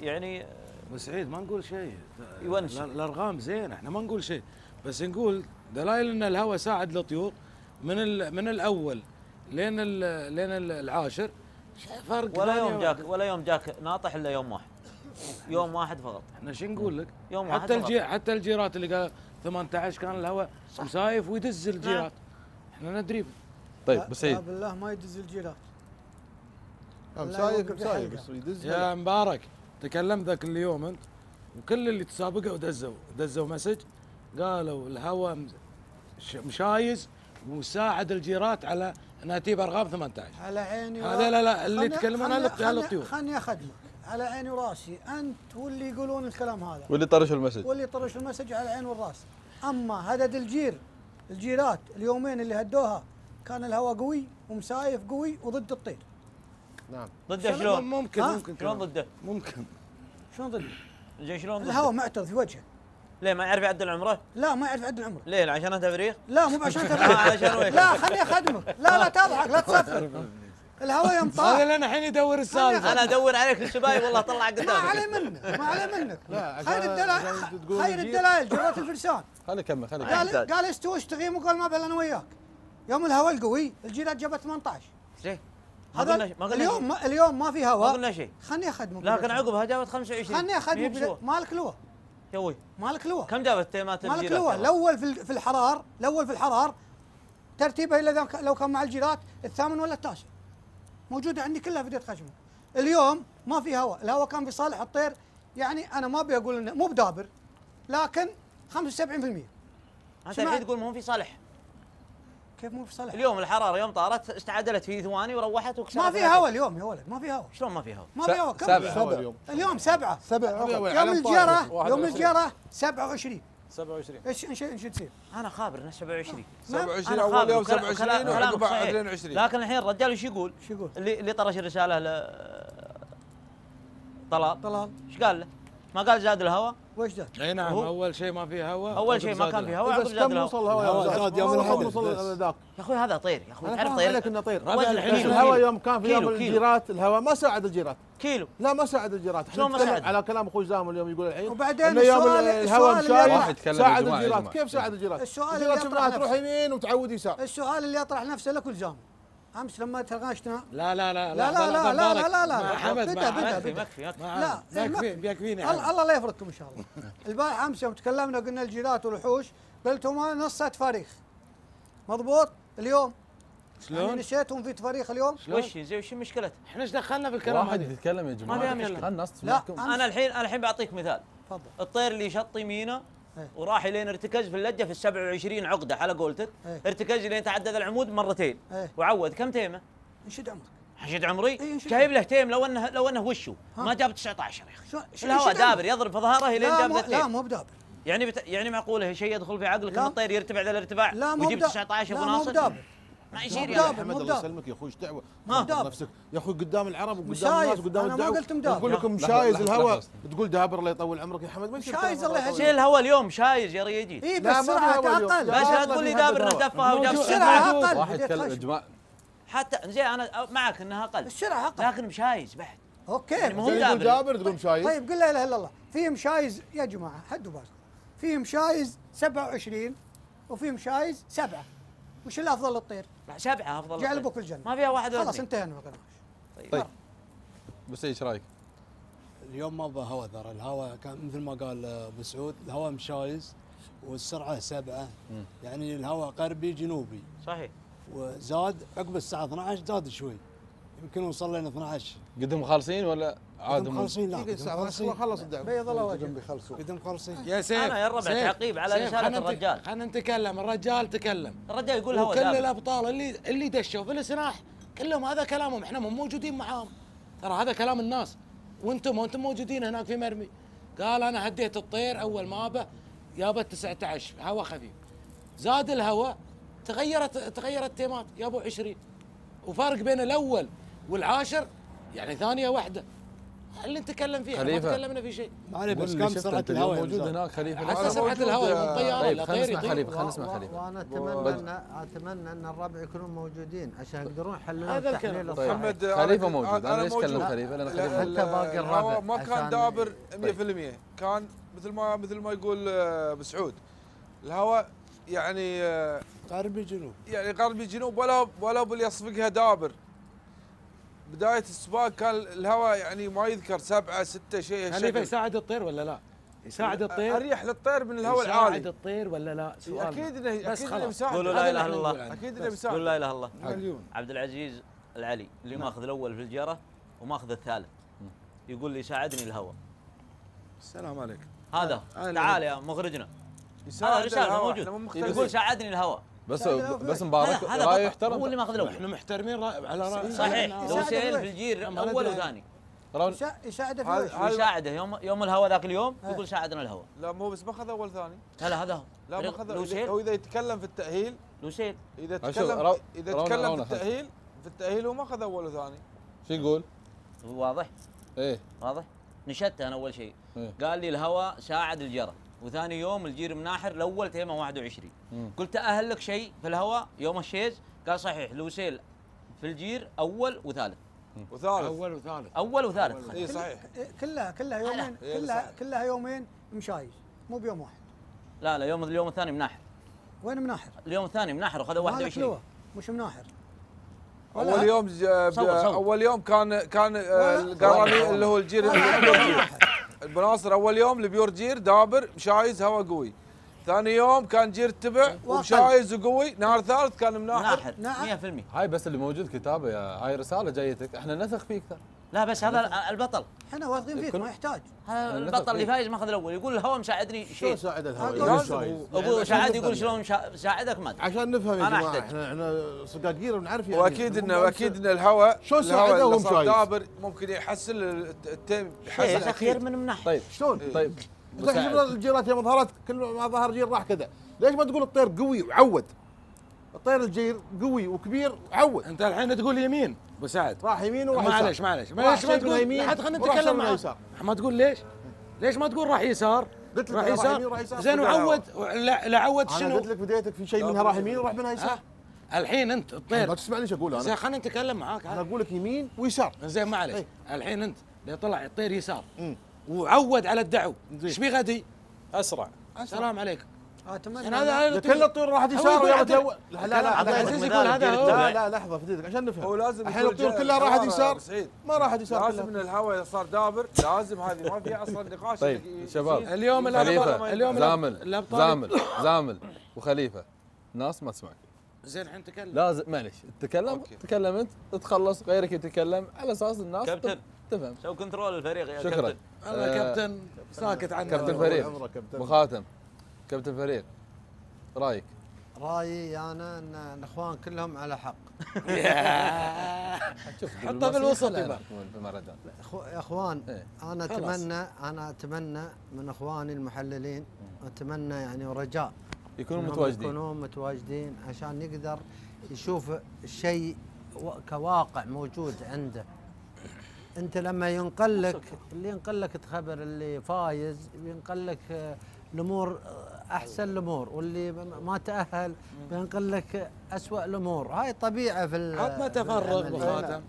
يعني أبو سعيد ما نقول شيء يونس. لا- الأرقام زين إحنا ما نقول شيء بس نقول دلائل إن الهواء ساعد الطيور من ال- من الأول لين ال- لين ال- العاشر فرق ولا يوم جاك. ولا يوم جاك ناطح إلا يوم واحد يوم واحد فقط. إحنا شو نقول لك؟ يوم واحد حتى. الجي حتى الجيرات اللي قال 18 كان الهواء مسايف ويدز الجيرات. إحنا ندري. طيب لا بسعيد بالله ما يدز الجيرات. نعم لا سايق الحلقة. بس يدز يا مبارك تكلم ذاك اليوم أنت وكل اللي تسابقوا دزوا دزوا مسج قالوا الهواء مشايز وساعد الجيرات على انها تجيب ارقام 18 على عيني هذا لا لا اللي يتكلمون على الطيور. خلني أخدمك. على عيني وراسي أنت واللي يقولون الكلام هذا واللي طرشوا المسج واللي طرش المسج على العين والراس أما هدد الجير الجيرات اليومين اللي هدوها كان الهواء قوي ومسايف قوي وضد الطير نعم ضده شلون؟ ممكن؟ ممكن شلون ضده؟ ممكن شلون ضد زين شلون الهواء ضده؟ معترض في وجهه ليه ما يعرف يعدل عمره؟ لا ما يعرف عدل عمره ليه عشان تفريغ؟ لا مو عشان آه، تفريغ عشان وين؟ لا خليني اخدمك لا لا تضحك لا تصفر الهواء يوم هذا طاح لنا الحين يدور السالفة. أنا أدور عليك الشبايب والله طلع ما قدامك. علي منك ما علي منك. خير الدلائل خير. الدلائل جرات الفرسان. خلي يكمل خلي قال قال استوى اشتغيم وقال ما بل أنا وياك؟ يوم الهواء القوي الجيرات جابت 18 ليه؟ ما هذا قلنا ما قلنا اليوم شيء. ما اليوم ما في ما هواء قلنا شيء. خلني اخدمك لكن عقبها جابت 25 خلني اخدمك. مالك لواء يا وي. مالك لواء كم جابت تيمات مالك لواء؟ الأول في ال- في الحرار الأول في الحرار ترتيبه إلا لو كان مع الجيرات الثامن ولا التاسع. موجودة عندي كلها في يد خشمة. اليوم ما في هواء الهواء كان في صالح الطير. يعني أنا ما أبي أقول انه مو بدابر لكن 75% أنت. الحين تقول مو في صالح. كيف مو في صالح؟ اليوم الحرارة يوم طارت استعدلت في ثواني وروحت وكسرت ما في هواء اليوم يا ولد ما في هواء. شلون ما في هواء؟ ما في هواء كم سبعة. هوا اليوم. اليوم سبعة. سبع عقد يوم طائر. يوم الجيرة 27 27 إيش إيش إيش تصير؟ أنا خابر إنه 27 27 أنا أول خابر يوم وكلا- 27 كلا- كلامك وعقبها صحيح. 22 لكن الحين الرجال إيش يقول؟ شو يقول؟ اللي اللي طرش الرسالة ل طلال طلال إيش قال له؟ ما قال زاد الهواء؟ وش ده؟ اي نعم أول شيء ما في هواء أول شيء ما كان في. هواء عقب بس زاد كم وصل الهواء زاد يوم ما الأحد وصل. ذاك يا أخوي هذا طير يا أخوي تعرف طير عليك إنه طير الحين. الهواء يوم كان في يوم. الجيرات الهواء ما ساعد الجيرات كيلو لا ما ساعد الجيرات إحنا شلون ما نتكلم ساعد؟ على كلام أخوي زامل اليوم يقول الحين وبعدين يوم السؤال- الهواء يا ساعد الجيرات. كيف ساعد الجيرات؟ السؤال اللي الجيرات يطرح. تروح يمين وتعود يسار السؤال اللي يطرح نفسه لكل زامن أمس لما تناقشنا لا لا لا لا لا لا لا لا لا لا مع حمد بدا مع بدا مكفي بدا مكفي مكفي مع- لا إيه، بيكفي مكفي. بيكفيني الله حمد. الله لا يفرقكم إن شاء الله. البارح أمس يوم تكلمنا قلنا الجيرات والوحوش قلت هم نص تفاريخ مضبوط؟ اليوم؟ شلون؟ يعني نسيتهم في تفاريخ اليوم؟ وش زي وش مشكلته؟ إحنا إيش دخلنا في الكلام واحد هذا؟ يتكلم يا جماعة ما فيها مشكلة. خلنا الناس لا تسمعكم أنا الحين أنا الحين بعطيك مثال. تفضل. الطير اللي شط يمينه إيه. وراح لين ارتكز في اللجة في ال 27 عقدة على قولتك إيه. ارتكز لين تعدد العمود مرتين إيه. وعود كم تيمة؟ انشد عمرك حشد عمري إيه، انشد جايب له تيم لو إنه لو إنه وشو. ما جاب 19 يا أخي الهواء انشد. دابر يضرب في ظهره لين لا جاب ذا لا مو بدابر يعني بت... يعني معقولة شيء يدخل في عقلك لا. ان الطير يرتفع ذا الارتفاع لا مو ويجيب بدا- 19 ابو لا ناصر يصير مو بدابر. أخي. حمد مو الله. يسلمك يا أخوي إيش دعوة ما. نفسك يا أخوي قدام العرب وقدام. الناس وقدام أنا ما الدعوة قلت مدابر. تقول لكم شايز الهواء. تقول دابر الله يطول عمرك يا حمد ما شايز الله يهديك. الهواء اليوم شايز يا ريجي اي بس ما في سرعة هوا اليوم. أقل بس ما لا في تقول لي دابر. دفها وجاب. سرعة أقل. واحد يتكلم حتى زين أنا معك إنها أقل السرعه أقل لكن مشايز بعد okay يعني ما زين دابر. دابر تقول شايز طيب قل لا إله إلا الله فيهم شايز يا جماعة حدوا بالكم فيهم شايز 27 وفيهم شايز سبعة وش الأفضل للطير؟ لا، سبعه أفضل. جعل. أبوك الجنه ما فيها واحد خلاص. انتهينا من النقاش طيب. بس إيش رأيك؟ اليوم ما بهوا ترى الهواء كان مثل ما قال أبو سعود الهواء مشايز والسرعة سبعة. يعني الهواء غربي جنوبي. صحيح. وزاد عقب الساعة 12 زاد شوي. يمكن وصل لنا 12 قدم خالصين ولا؟ عاد قدم خالصين لا ساعة خالصين. خلص الدعوه بيض الله وجهك. بيخلصون قدم خالصين. يا سيف أنا يا الربع تعقيب على نت- الرجال. خلنا نتكلم الرجال تكلم. الرجال يقول وكل دابر الأبطال اللي اللي دشوا في السناح كلهم هذا كلامهم إحنا مو موجودين معاهم. ترى هذا كلام الناس. وأنتم وأنتم موجودين هناك في مرمي. قال أنا هديت الطير أول ما به يابا 19 هواء خفيف. زاد الهواء تغيرت تغيرت التيمات يابو 20 وفارق بين الأول والعاشر يعني ثانية واحدة. اللي نتكلم فيه إحنا ما خليفة. تكلمنا في شيء ما عليه قول بس كم سرعه الهواء موجود هناك خليفة حتى؟ سرعه الهواء من طياره طيب خلينا نسمع. خليفة خلينا نسمع خليفة وأنا أتمنى ان أتمنى أن الربع يكونون موجودين عشان يقدرون يحللون هذا التحليل الكلام. الصحيح محمد خليفة موجود أنا ليش. اتكلم خليفة لأن لا، خليفة حتى باقي الربع ما كان دابر 100% طيب. كان مثل ما مثل ما يقول آه، بسعود الهواء يعني آه، غربي جنوب يعني غربي جنوب ولا ولا باللي يصفقها دابر بداية السباق كان الهواء يعني ما يذكر سبعة ستة شيء خليفه هالشكل. يساعد الطير ولا لا؟ يساعد الطير؟ أريح للطير من الهواء يساعد العالي. الطير ولا لا؟ سؤال أكيد انه بس أكيد إنه خلاص. بيساعد قولوا لا إله إلا الله. أكيد إنه قول بيساعد لا إله إلا الله. مليون. عبد العزيز العلي اللي ماخذ الأول في الجره وماخذ الثالث. يقول لي ساعدني الهواء. السلام عليكم. هذا. تعال يا مخرجنا. هذا يساعد رسالة الهواء، موجود. يقول ساعدني الهواء. بس بس مبارك رايه بطل. هو اللي يحترم ماخذ الأول إحنا محترمين رأي على رأي صحيح. رأينا. لو الوجه. في الجير أول. وثاني. يساعده في ويساعده يوم يوم الهواء ذاك اليوم إيه. يقول ساعدنا الهواء. لا مو بس ما أخذ أول ثاني. لا لا هذا هو. لا ما اخذ لوسيل؟ هو إذا يتكلم في التاهيل لوسيل. إذا تكلم رو- إذا تكلم في التاهيل في التأهيل هو ما أخذ أول وثاني. شو يقول؟ واضح؟ إيه. واضح؟ نشدت أنا أول شيء. إيه. قال لي الهواء ساعد الجرى. وثاني يوم الجير مناحر الأول تيمة 21 مم. قلت أهل لك شيء في الهواء؟ يوم الشيز؟ قال صحيح لوسيل في الجير أول وثالث. وثالث. أول وثالث. أول وثالث. اي صحيح. كلها كلها يومين إيه، كلها. كلها يومين مشايز مو بيوم واحد. لا لا يوم اليوم الثاني مناحر. وين مناحر؟ اليوم الثاني مناحر وخذ مالك 21 لوه مش مناحر. أول يوم صور، صور. أول يوم كان كان آه، القراني اللي هو الجير البناصر أول يوم البيور جير دابر مشايز هوا قوي. ثاني يوم كان جير تبع ومشايز وقوي نهار ثالث كان مناحر. مناحر نعم. 100% هاي بس اللي موجود كتابة يا هاي رسالة جايتك. إحنا نثق فيك ترى لا بس هذا البطل. إحنا واثقين فيك ما يحتاج. البطل اللي. فايز ماخذ الأول. يقول الهواء مساعدني شلون شيء. ساعد الهواء؟ أبو سعد يقول. شلون ساعدك ما أدري. عشان نفهم يا أنا جماعة. إحنا إحنا صقاقير ونعرف يعني وأكيد انه بس- أكيد إن الهواء شلون الهواء ساعده وهم؟ دابر ممكن يحسن الت- ال time يحسن خير من مناحر طيب. شلون؟ طيب. الجيرات يوم ظهرت كل ما ظهر جير راح كذا. ليش ما تقول الطير قوي وعود؟ الطير الجير قوي وكبير وعود أنت الحين تقول يمين. أبو سعد. راح يمين وراح يسار. معلش معلش معلش ما تقول يمين لحد خلينا نتكلم معاه. ما تقول ليش؟ ليش ما تقول راح يسار؟ قلت لك راح يسار؟ زين وعود. لا لا عود أنا شنو؟ قلت لك بديتك في شيء منها راح يمين وراح منها يسار؟ الحين أنت ما الطير تسمعني إيش أقول زين انا خلينا نتكلم معاك. أنا أقول لك يمين ويسار. زين معلش إيه. الحين أنت اللي طلع الطير يسار. وعود على الدعو. زين. إيش بيغدي؟ أسرع. السلام عليكم. أتمنى يعني هذا كل الطيور راحت هو يسار ويا لا لا لا عبد العزيز يقول هذا هو. لا لا لحظة فديتك عشان نفهم. هو لازم الحين يكون الطيور كلها راحت يسار سعيد. ما راحت يسار لازم ان الهواء إذا صار دابر لازم هذه ما في أصلا نقاش. طيب شباب. اليوم خليفة الأبطال- اليوم زامل زامل زامل. وخليفة ناس ما تسمعك زين الحين تكلم. لازم معلش تكلم؟ تكلم أنت؟ تخلص غيرك يتكلم. على أساس الناس كابتن. تفهم. سوي control الفريق يا شكرا. كابتن. آه، كابتن ساكت عنه. كابتن فريق. عمرك كابتن. فريق رأيك؟ رأيي أنا أن الإخوان كلهم على حق. حطها بالوسط أخو- يا إخوان إيه. أنا. أتمنى أنا أتمنى من إخواني المحللين أتمنى يعني ورجاء يكونوا متواجدين. يكونون متواجدين عشان يقدر يشوف الشيء كواقع موجود عنده. أنت لما ينقل لك اللي ينقل لك الخبر اللي فايز ينقل لك آه، الأمور آه، أحسن الأمور واللي ما تأهل بينقل لك اسوء الأمور. هاي طبيعه في ال- عطنا تفرغ أبو. خاتم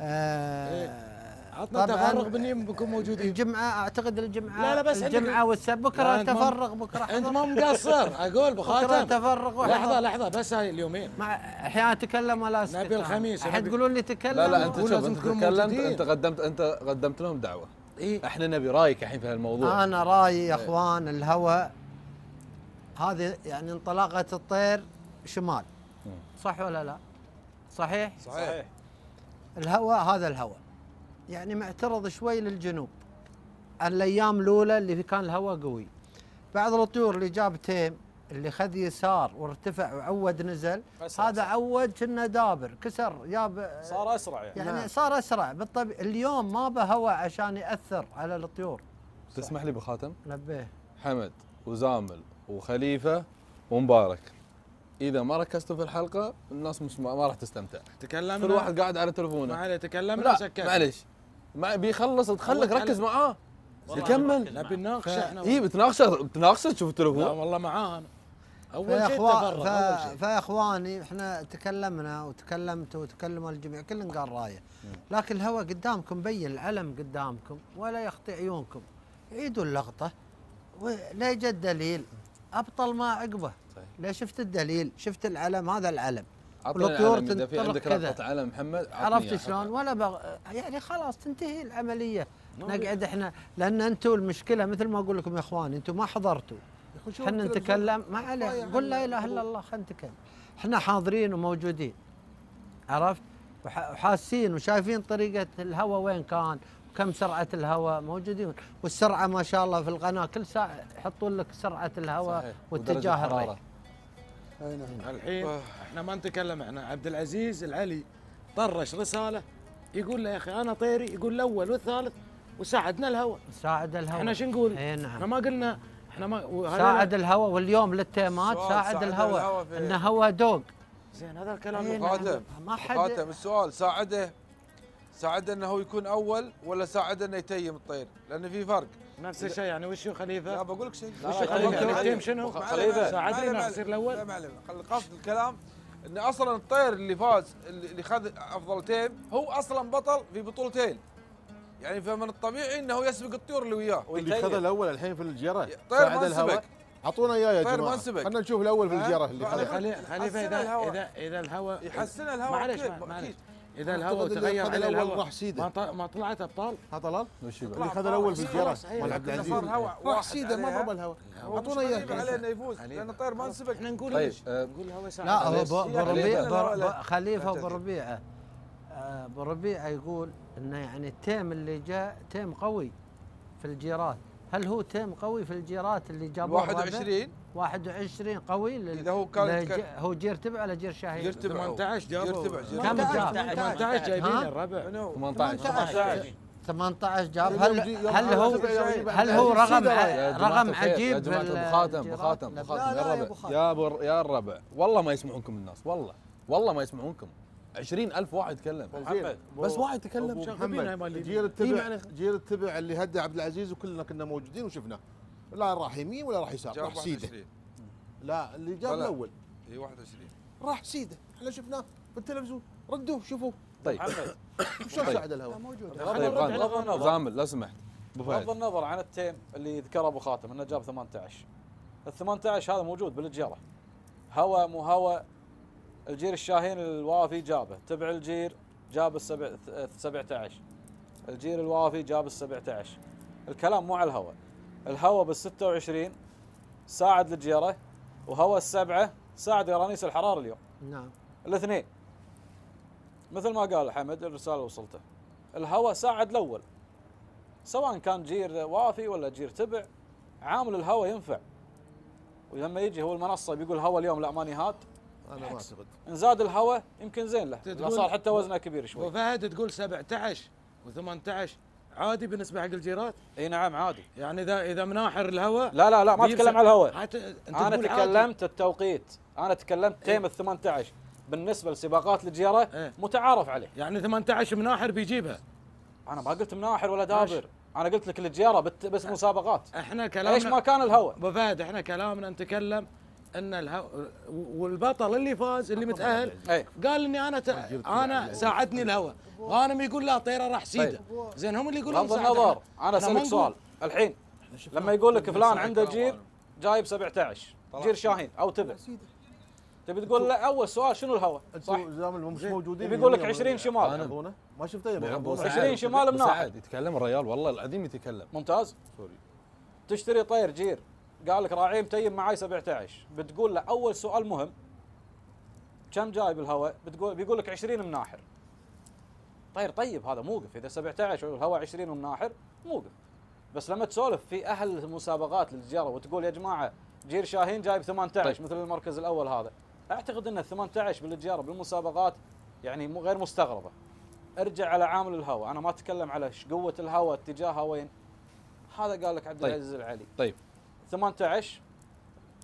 آه عطنا طبعاً تفرغ بنيم بكون موجودين. الجمعة أعتقد الجمعه لا لا بس الجمعة والسبت. بكرة تفرغ بكرة أنت. ما مقصر. أقول أبو بكرة خاتم. تفرغ. لحظة لحظة بس هاي اليومين. مع أحيانا أتكلم ولا أسكت. نبي الخميس، الحين نبي- تقولون لي تكلم؟ لا لا أنت شوف لازم أنت تكلمت موجودين. انت قدمت أنت قدمت لهم دعوة. إيه؟ إحنا نبي رأيك الحين في هالموضوع. أنا رأيي إيه. يا أخوان الهواء هذه يعني انطلاقة الطير شمال. صح ولا لا؟ صحيح؟ صحيح. الهواء هذا الهواء. يعني معترض شوي للجنوب. الأيام الأولى اللي كان الهواء قوي. بعض الطيور اللي جاب تيم اللي خذ يسار وارتفع وعود نزل أسرع هذا عود كنا دابر كسر جاب صار أسرع يعني. يعني نعم. صار أسرع. بالطبع اليوم ما به هواء عشان يأثر على الطيور. تسمح لي ابو خاتم نبيه حمد وزامل وخليفة ومبارك إذا ما ركزتوا في الحلقة الناس مش ما, ما راح تستمتع. تكلمنا؟ كل واحد قاعد على تلفونه ما عليه تكلمنا لا وسكت معلش ما بيخلص والله ركز معاه. يكمل. نبي نناقش إحنا اي بتناقشه بتناقشه تشوف لا التلفون والله معاه أنا اول شيء تفرغ أول ف- شيء. فيا أخواني إحنا تكلمنا وتكلمت وتكلموا الجميع. كل قال رأيه. لكن الهواء قدامكم مبين العلم قدامكم ولا يخطي عيونكم. عيدوا اللقطة ولا يجد دليل. أبطل ما عقبه. لا شفت الدليل شفت العلم هذا العلم. والطيور تنطلق عندك كذا. علم محمد عرفت. شلون؟ ولا بغ... يعني خلاص تنتهي العملية. نقعد إحنا لأن أنتم المشكلة مثل ما أقول لكم يا اخواني أنتم ما حضرتوا. إحنا نتكلم ما عليه قول لا إله إلا الله خلينا نتكلم. إحنا حاضرين وموجودين. عرفت؟ وح- وحاسين وشايفين طريقة الهواء وين كان وكم سرعة الهواء موجودين؟ والسرعة ما شاء الله في القناة كل ساعة يحطون لك سرعة الهواء واتجاه. الريح. أي نعم. الحين إحنا ما نتكلم إحنا عبد العزيز العلي طرش رسالة يقول له يا أخي أنا طيري يقول الأول والثالث وساعدنا الهواء. ساعد الهواء. إحنا شو نقول؟ أي إحنا نعم ما قلنا إحنا ما ساعد الهواء واليوم للتيمات ساعد ساعد الهواء. إنه هواء دوق. زين هذا الكلام أبو نعم. ما حد خاتم السؤال ساعده. ساعده انه هو يكون اول ولا ساعده انه يتيم الطير لأن في فرق نفس الشيء يعني وش هو لا خليفه؟ بقول لك شيء وش خليفة؟ خليفة. يعني ال time شنو؟ ما أصير عليه- الأول. لا خل- قصد الكلام إن أصلا الطير اللي فاز اللي اللي خذ افضل time هو أصلا بطل في بطولتين يعني فمن الطبيعي إنه يسبق الطيور اللي وياه اللي خذ الأول الحين في الجره طير ما انسبق. أعطونا إياه يا جماعة. خلينا نشوف الأول في ها؟ الجره اللي. خذ خلي خليفة اذا الهواء. اذا إذا الهواء يحسن الهواء معلش معلش. إذا الهواء تغير الأول الهواء؟ راح سيده. ما ط- ما طلعت ابطال ها طلال؟ وش؟ اللي خذ الأول في هي مال عبد العزيز. سيده ما. ضرب الهواء. هو أعطونا اياه عليه انه يفوز لأن الطير ما انسبق إحنا نقول طيب ليش؟ آه، نقول الهواء ساعد لا هو بربيع ولا- خليفة بربيعه آه، بربيعه يقول إنه يعني التيم اللي جاء تيم قوي في الجيرات هل هو تيم قوي في الجيرات اللي جابوه 21 21 قوي لل- إذا هو كان- لج- هو جير تبع ولا جير شاهين؟ يرتبع هو. 18 جابوا يرتبع يرتبع. كم جاب؟ 18 جايبين؟ الربع منو؟ 18 18 جاب هل هل هو هل هو رقم رقم عجيب يا جماعة في ابو خاتم ابو الجيرات؟ خاتم لا، ابو لا، خاتم لا، يا الربع. يا أبو يا الربع والله ما يسمعونكم الناس والله والله ما يسمعونكم 20000 واحد يتكلم. محمد. بس واحد مال جير التبع جير التبع اللي هدى عبد العزيز وكلنا كنا موجودين وشفناه لا راح يمين ولا راح يسار راح سيده. 21 لا اللي جاب. الأول. اي 21 راح سيده. إحنا شفناه بالتلفزيون ردوه شوفوا طيب. محمد شلون طيب. ساعد الهواء طيب بغض غانم النظر زامل لو سمحت. بغض النظر عن ال time اللي ذكره أبو خاتم إنه جاب 18 ال 18 هذا موجود بالجيرة. هوا مو هوا الجير الشاهين الوافي جابه. تبع الجير جاب السبع 17 الجير الوافي جاب ال 17 الكلام مو على الهوا الهوا بال 26 ساعد الجيره وهوا السبعة ساعد غرانيس الحرارة اليوم. نعم. الاثنين. مثل ما قال حمد الرسالة وصلته. الهواء ساعد الأول. سواء كان جير وافي ولا جير تبع عامل الهواء ينفع. ولما يجي هو المنصة بيقول هواء اليوم لا ماني هات أنا ما أعتقد. ان زاد الهواء يمكن زين له. صار حتى وزنه كبير شوي. وفهد تقول 17 و18 عادي بالنسبة حق الجيرات؟ إي نعم عادي. يعني اذا إذا مناحر الهواء لا لا لا ما أتكلم على الهواء أنا. تكلمت التوقيت. أنا تكلمت تيم ال 18 بالنسبة لسباقات الجيرة متعارف عليه. يعني 18 مناحر بيجيبها. أنا ما قلت مناحر ولا دابر. أنا قلت لك الجيرة بس مسابقات. إحنا كلامنا إيش ما كان الهواء أبو فهد إحنا كلامنا نتكلم إن الهو... والبطل اللي فاز اللي متأهل. قال إني أنا ت... أنا ساعدني الهواء غانم يقول لا طيرة راح سيده. زين هم اللي يقولون بغض النظر. أنا أسألك سؤال. الحين لما يقول لك فلان عنده جير جايب 17 جير شاهين أو تبع. تبي تقول له أول سؤال شنو الهواء صح. مش موجودين يبي يقول لك اليوم 20 شمال؟ ما شفته يبي يحبونه 20 شمال مناحر سعد يتكلم الرجال والله العظيم يتكلم. ممتاز. sorry. تشتري طير جير. قال لك راعي متيم معاي 17 بتقول له أول سؤال مهم. كم جايب الهواء؟ بتقول بيقول لك 20 مناحر طير طيب هذا موقف. إذا 17 والهواء 20 ومناحر موقف. بس لما تسولف في أهل المسابقات للتجاره وتقول يا جماعة جير شاهين جايب 18 طيب. مثل المركز الأول هذا. أعتقد إن ال 18 بالتجاره بالمسابقات يعني غير مستغربة. ارجع على عامل الهواء. أنا ما أتكلم على قوة الهواء اتجاهها وين هذا قال لك عبد طيب. العزيز العلي. طيب. 18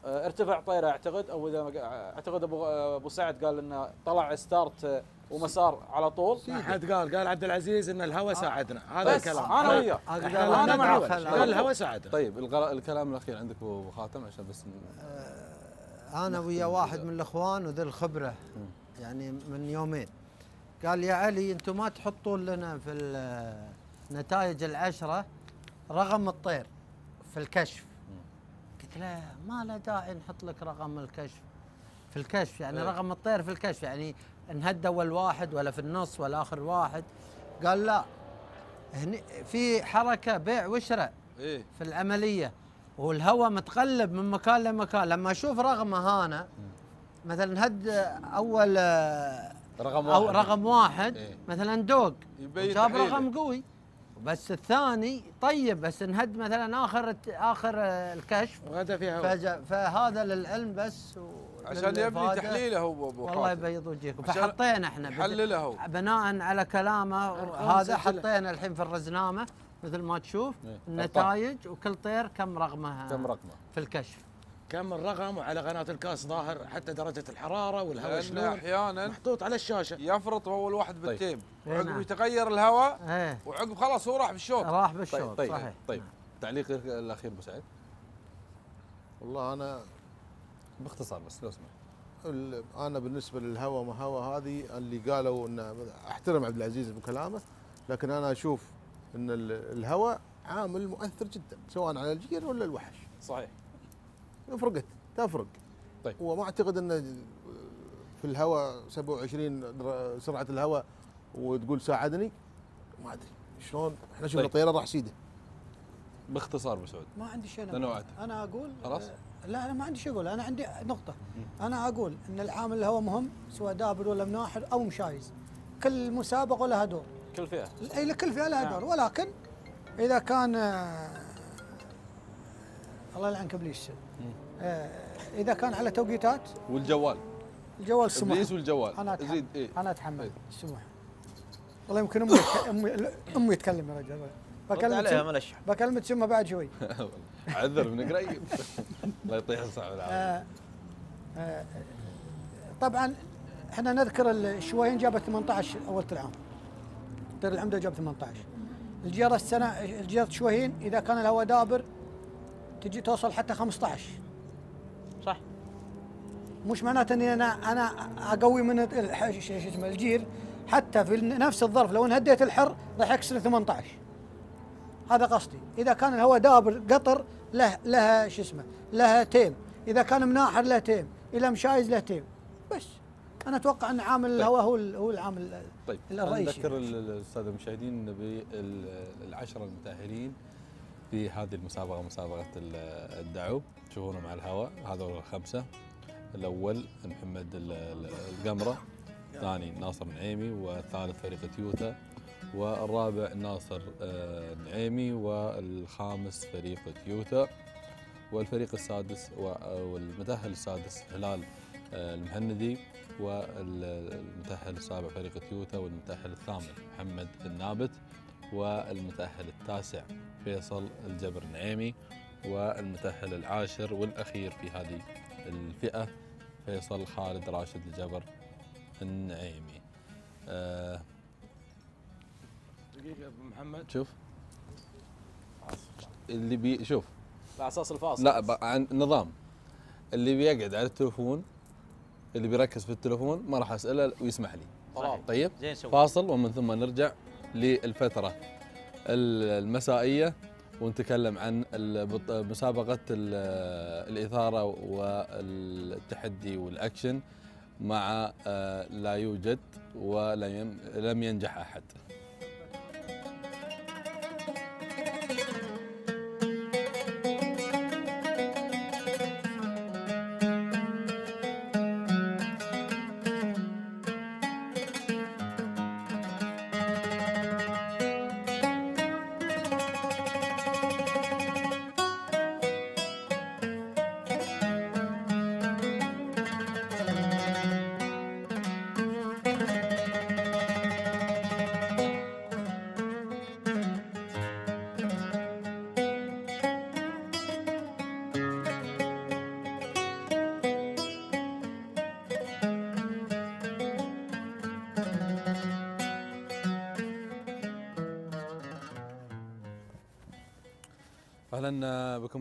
آه، ارتفع طيره أعتقد أو إذا أعتقد أبو آه، أبو سعد قال إنه طلع ستارت آه، ومسار على طول. ما حد قال قال عبد العزيز إن الهواء ساعدنا. هذا بس الكلام. أنا وياه. أنا معه. قال الهواء ساعدنا. طيب الكلام الأخير عندك أبو خاتم عشان بس أنا ويا واحد من الإخوان وذي الخبرة يعني من يومين. قال يا علي أنتم ما تحطون لنا في ال- نتائج العشرة رقم الطير في الكشف. له ما له داعي نحط لك رقم الكشف في الكشف يعني إيه. رقم الطير في الكشف يعني نهد أول واحد ولا في النص ولا آخر واحد قال لا هني في حركة بيع وشراء إيه في العملية والهواء متقلب من مكان لمكان لما أشوف رقمه هنا مثلا هد أول رقم أو واحد. رقم واحد إيه. مثلا دوق جاب. رقم قوي بس الثاني طيب بس نهد مثلا آخر آخر الكشف وغدا في هواء فج- فهذا للعلم بس عشان يبني. تحليله هو ابو والله. يبيض وجهكم فحطينا إحنا هو. بناء على كلامه هذا. حطينا الحين في الرزنامة مثل ما تشوف إيه. النتائج وكل طير كم رقمها كم رقمه في الكشف كم الرقم وعلى قناة الكاس ظاهر حتى درجة الحرارة والهواء شلون؟ أحيانا محطوط على الشاشة. يفرط أول واحد بالتيم. إيه وعقب نعم. يتغير الهواء إيه. وعقب خلاص هو راح بالشوط. راح طيب بالشوط طيب صحيح. طيب. تعليقك الأخير أبو سعيد. والله أنا باختصار بس لو سمحت. أنا بالنسبة للهوى ما هوى هذه اللي قالوا إن أحترم عبد العزيز بكلامه لكن أنا أشوف إن ال- الهوى عامل مؤثر جدا سواء على الجير ولا الوحش. صحيح. فرقت تفرق. طيب. وما أعتقد ان في الهواء 27 در- سرعة الهواء وتقول ساعدني ما أدري. شلون؟ إحنا شفنا طيب. طياره راح سيده. باختصار ابو سعود ما عندي شيء وعدت. أنا أقول خلاص؟ لا أنا ما عندي شيء أقول. أنا عندي نقطة. أنا أقول إن العامل هو مهم سواء دابر ولا مناحر أو مشايز. كل مسابقة لها دور. كل فئة. اي لكل فئة لها دور. ولكن إذا كان آه، الله يلعنك إبليس. آه، إذا كان على توقيتات والجوال. الجوال سمح إبليس والجوال. أنا أتحمل. زيد إيه. أنا أتحمل. إيه. سمح والله يمكن أمي أمي أمي تكلم يا رجل ملشح بكلمة سمه بعد شوي. عذر من قريب. الله يطيح الصعب العافيه آه، آه، طبعا إحنا نذكر الشويين جابت 18 أول العام دير العمده جاب 18 الجيره السنة الجيره شويين إذا كان الهواء دابر تجي توصل حتى 15 صح. مش معناته إني أنا أنا أقوي من اسمه الجير. حتى في نفس الظرف لو انهديت الحر راح يكسر 18 هذا قصدي. إذا كان الهواء دابر قطر له لها شو اسمه لها time. إذا كان مناحر له time. إذا مشايز له time. بس. أنا أتوقع إن عامل الهواء هو هو العامل طيب. الرئيسي. نذكر ال- ال- الساده المشاهدين بالعشره المتأهلين. في هذه المسابقة مسابقة ال- الدعو. تشوفونه مع الهواء. هذول الخمسة. الأول محمد ال- ال- القمرة. الثاني ناصر نعيمي والثالث فريق تيوتا والرابع ناصر آه، نعيمي والخامس فريق تيوتا والفريق السادس والمتأهل السادس هلال آه، المهندي. والمتأهل السابع فريق تيوتا والمتأهل الثامن محمد النابت. والمتأهل التاسع فيصل الجبر نعيمي والمتأهل العاشر والأخير في هذه الفئة فيصل خالد راشد الجبر النعيمي آه دقيقة أبو محمد. شوف. اللي بي شوف. على أساس الفاصل. لا ب- عن نظام. اللي بيقعد على التلفون اللي بيركز في التلفون ما راح أسأله ويسمح لي. طبعا. طيب؟ زين. فاصل ومن ثم نرجع للفترة ال- المسائية ونتكلم عن البط- مسابقة ال- الإثارة والتحدي والأكشن مع آه، لا يوجد ولم ينجح أحد.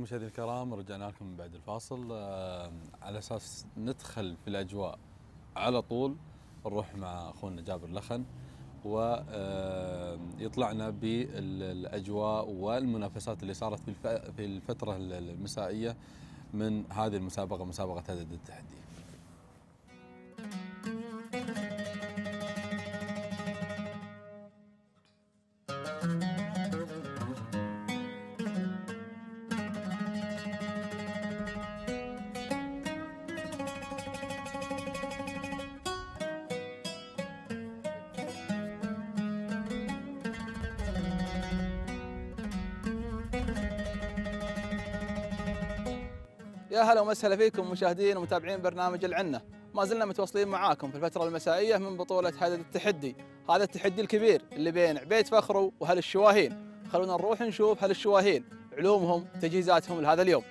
مشاهدينا الكرام رجعنا لكم من بعد الفاصل آه، على أساس ندخل في الأجواء على طول نروح مع أخونا جابر لخن ويطلعنا بالأجواء والمنافسات اللي صارت في الف- في الفترة المسائية من هذه المسابقة مسابقة هدد التحدي. ومسهلا فيكم مشاهدين ومتابعين برنامج العنة. ما زلنا متواصلين معاكم في الفترة المسائية من بطولة هذا التحدي. هذا التحدي الكبير اللي بين عبيد فخرو وهل الشواهين. خلونا نروح نشوف هل الشواهين. علومهم تجهيزاتهم لهذا اليوم.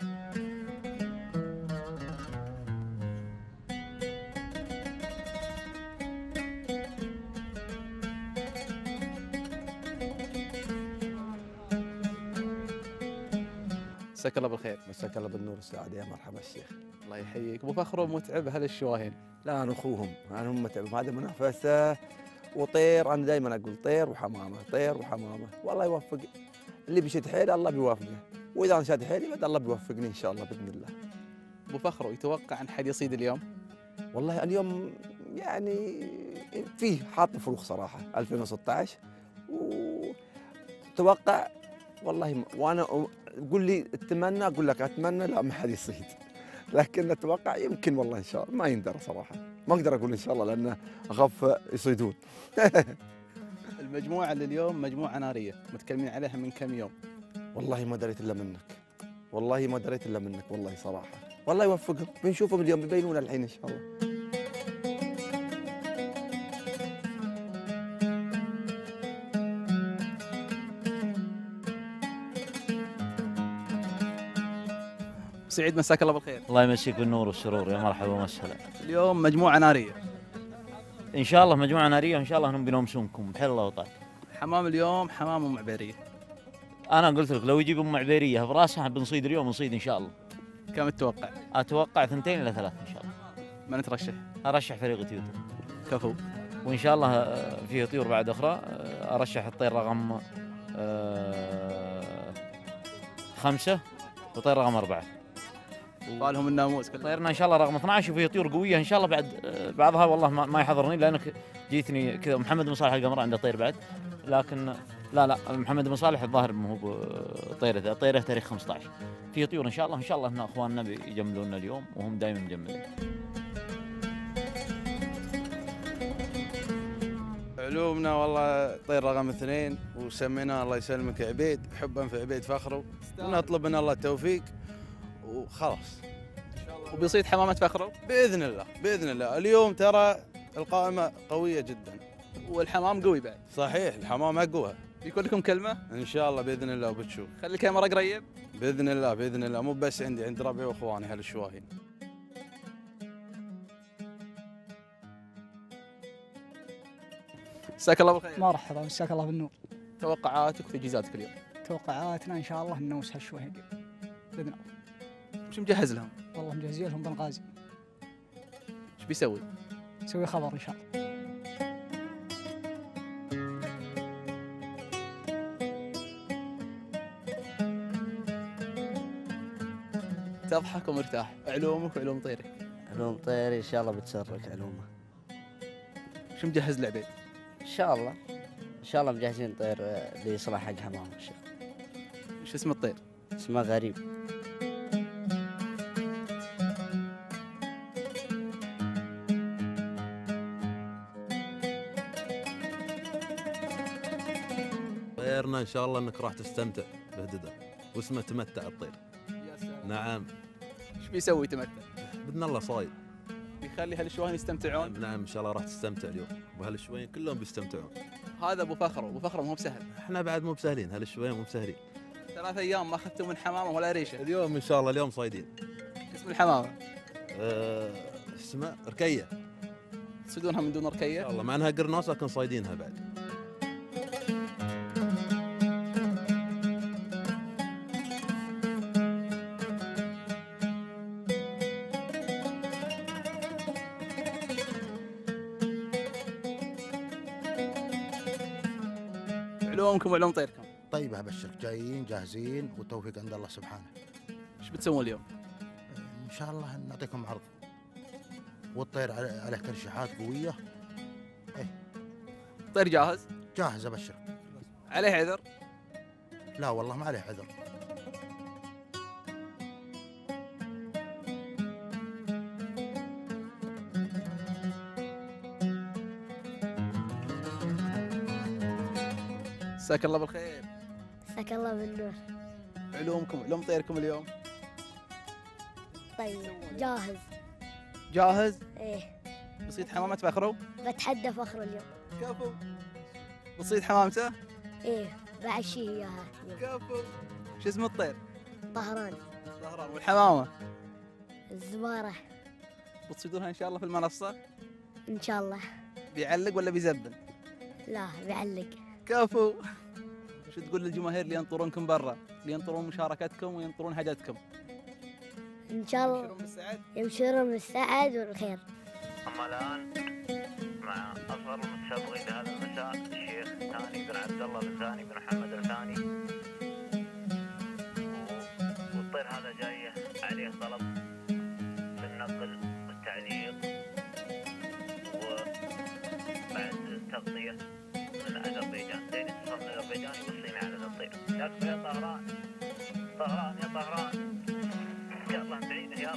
مساك الله بالخير. مساك الله بالنور والسعادة يا مرحبا الشيخ. الله يحييك. أبو فخرو متعب هل الشواهين. لا أنا أخوهم. أنا هم متعب. هذا منافسة وطير. أنا دائما أقول طير وحمامة طير وحمامة. والله يوفق. اللي بيشد حيله الله بيوافقه وإذا أنا شاد حيلي بعد الله بيوفقني إن شاء الله بإذن الله. أبو فخرو يتوقع أن حد يصيد اليوم؟ والله اليوم يعني فيه حاط فروخ صراحة 2016 وتوقع والله وأنا قول لي أتمنى أقول لك أتمنى لا ما حد يصيد. لكن أتوقع يمكن والله إن شاء الله ما يندرى صراحة. ما أقدر أقول إن شاء الله لأنه أخاف يصيدون. المجموعة اللي اليوم مجموعة نارية متكلمين عليها من كم يوم؟ والله ما دريت إلا منك. والله ما دريت إلا منك والله صراحة. والله يوفقهم. بنشوفهم اليوم بيبينون الحين إن شاء الله. سعيد مساك الله بالخير. الله يمسيك بالنور والسرور يا مرحبا ومسهلا. اليوم مجموعة نارية. إن شاء الله مجموعة نارية وإن شاء الله انهم بينومسونكم بحل الله وطال حمام اليوم حمام أم عبيرية. أنا قلت لك لو يجيب أم عبيرية براسها بنصيد اليوم نصيد إن شاء الله. كم تتوقع؟ أتوقع ثنتين إلى ثلاث إن شاء الله. من ترشح؟ أرشح فريق تيوتا كفو. وإن شاء الله آه، فيه طيور بعد أخرى آه، أرشح الطير رقم آه، خمسة وطير رقم أربعة. بالهم الناموس كله طيرنا إن شاء الله رقم 12 وفي طيور قوية إن شاء الله بعد آه، بعضها والله ما, ما يحضرني لأنك جيتني كذا. محمد بن صالح القمر عنده طير بعد لكن لا لا محمد بن صالح الظاهر مو هو طيرة طيرة تاريخ 15 في طيور إن شاء الله إن شاء الله إن أخواننا بيجملون اليوم وهم دائما مجملين. علومنا والله طير رقم اثنين وسميناه الله يسلمك عبيد حبا في عبيد فخره ونطلب من الله التوفيق. وخلاص. وبيصيد حمامة فخره بإذن الله بإذن الله. اليوم ترى القائمة قوية جدا. والحمام قوي بعد. صحيح الحمام اقوى يكون لكم كلمة؟ إن شاء الله بإذن الله وبتشوف. خلي الكاميرا قريب. بإذن الله بإذن الله. مو بس عندي عند ربعي وإخواني هالشواهين مساك الله بالخير. مرحبا مساك الله بالنور. توقعاتك في تجهيزاتك اليوم. توقعاتنا إن شاء الله ننوس هالشوي بإذن الله. وش مجهز لهم؟ والله مجهزين لهم بنغازي إيش بيسوي؟ نسوي خبر إن شاء الله تضحك ومرتاح علومك وعلوم طيرك علوم طيري إن شاء الله بتسرك علومه شو مجهز لعبيد؟ إن شاء الله إن شاء الله مجهزين طير آه، ليصلح حق حمام ان شاء الله إيش اسم الطير؟ اسمه غريب إن شاء الله إنك راح تستمتع بهدده واسمه تمتع الطير نعم. إيش بيسوي تمتع؟ باذن الله صايد. بيخلي هالشواهين يستمتعون؟ نعم إن شاء الله راح تستمتع اليوم. وهالشويين كلهم بيستمتعون. هذا أبو فخر. أبو فخر مو بسهل. إحنا بعد مو بسهلين. هالشويين مو بسهلين. ثلاث أيام ما أخذتوا من حمامة ولا ريشة. اليوم إن شاء الله اليوم صايدين. اسم الحمامة. أه اسمه ركية. تصيدونها من دون ركية؟ والله مع إنها قرناص لكن صايدينها بعد. علومكم وعلوم طيركم. طيبة أبشرك. جايين جاهزين والتوفيق عند الله سبحانه. إيش بتسوون اليوم؟ إن شاء الله نعطيكم عرض. والطير عليه ترشيحات قوية. طير جاهز؟ جاهز أبشرك. عليه عذر؟ لا والله ما عليه عذر. مساك الله بالخير. مساك الله بالنور. علومكم علوم طيركم اليوم. طيب جاهز. جاهز؟ إيه. بصيد حمامة فخرو؟ بتحدى فخر اليوم. كفو. بتصيد حمامته؟ إيه بعشيه إياها. كفو. شو اسم الطير؟ طهران. زهران والحمامة؟ الزبارة. بتصيدونها إن شاء الله في المنصة؟ إن شاء الله. بيعلق ولا بيزبن؟ لا بعلق كفو. شو تقول للجماهير اللي ينطرونكم برا؟ اللي ينطرون مشاركتكم وينطرون هدتكم إن شاء الله. يبشرون بالسعد. والخير. أما الآن مع أصغر المتسابقين لهذا المساء الشيخ ثاني بن عبد الله بن ثاني بن محمد يا طهران طهران يا طهران يا الله بعيدة يا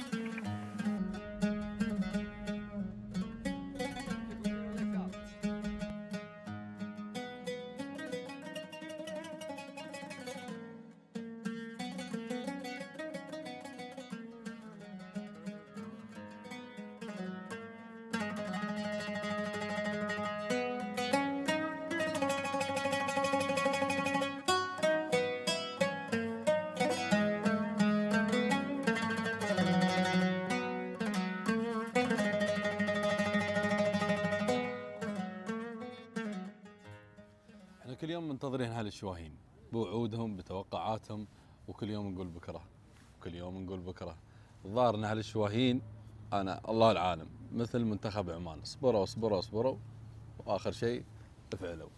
منتظرين هالشواهين بوعودهم بتوقعاتهم وكل يوم نقول بكرة وكل يوم نقول بكرة. الظاهر ان هالشواهين أنا الله العالم مثل منتخب عمان اصبروا اصبروا اصبروا وآخر شيء فعلوا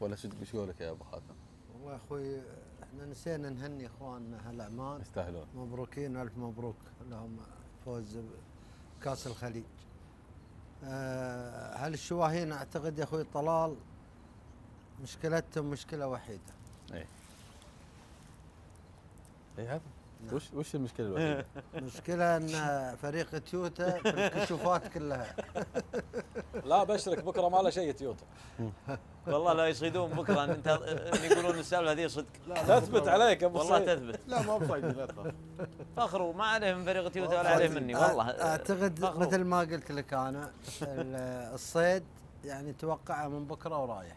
ولا شو شو لك يا أبو خاتم؟ والله يا أخوي إحنا نسينا نهني إخواننا هالعمان يستاهلون. مبروكين ألف مبروك لهم فوز بكأس الخليج. آه، هل الشواهين أعتقد يا أخوي طلال مشكلتهم مشكلة وحيدة. اي اي هذا. وش وش المشكلة الوحيدة؟ مشكلة إن فريق تيوتا في الكشوفات كلها. لا بشرك بكرة ما له شيء تيوتا والله لا يصيدون بكرة. أنت يقولون السالفة هذه صدق. تثبت عليك أبو والله. تثبت. لا، ما بصيد،. فخروا ما عليه من فريق تيوتا ولا عليه مني. والله. أعتقد. مثل ما قلت لك أنا ال- الصيد يعني توقعه من بكرة ورايح.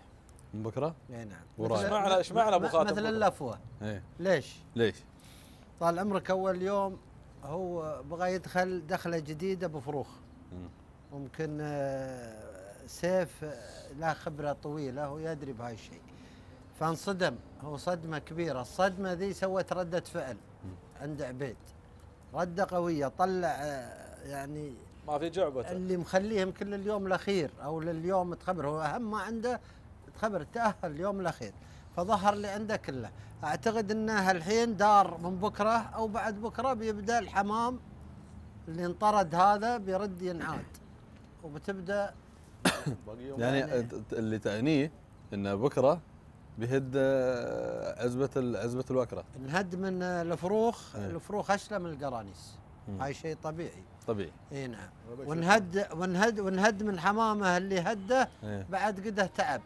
من بكرة؟ إي نعم. ورايح. مثل- إشمعنى- إشمعنى أبو م- خاتم مثل؟ اللفوه إيه ليش؟ ليش؟ طال عمرك أول يوم هو بغى يدخل دخلة جديدة بفروخ ممكن آه، سيف آه، له خبرة طويلة ويدري بهاي الشيء. فانصدم. هو صدمة كبيرة. الصدمة ذي سوت ردة فعل عند عبيد. ردة قوية. طلع آه، يعني ما في جعبته. اللي مخليهم كل اليوم الأخير أو لليوم تخبر. هو أهم ما عنده تخبر تأهل اليوم الأخير فظهر اللي عنده كله أعتقد إنه الحين دار من بكرة أو بعد بكرة بيبدأ الحمام اللي انطرد هذا بيرد ينعاد وبتبدأ يعني اللي تعنيه انه بكرة بيهد آه، عزبة ال- عزبة الوكرة نهد من الفروخ إيه. الفروخ اشلى من القرانيس. هاي شيء طبيعي طبيعي اي نعم. ونهد ونهد ونهد من حمامه اللي هده إيه. بعد قده تعب.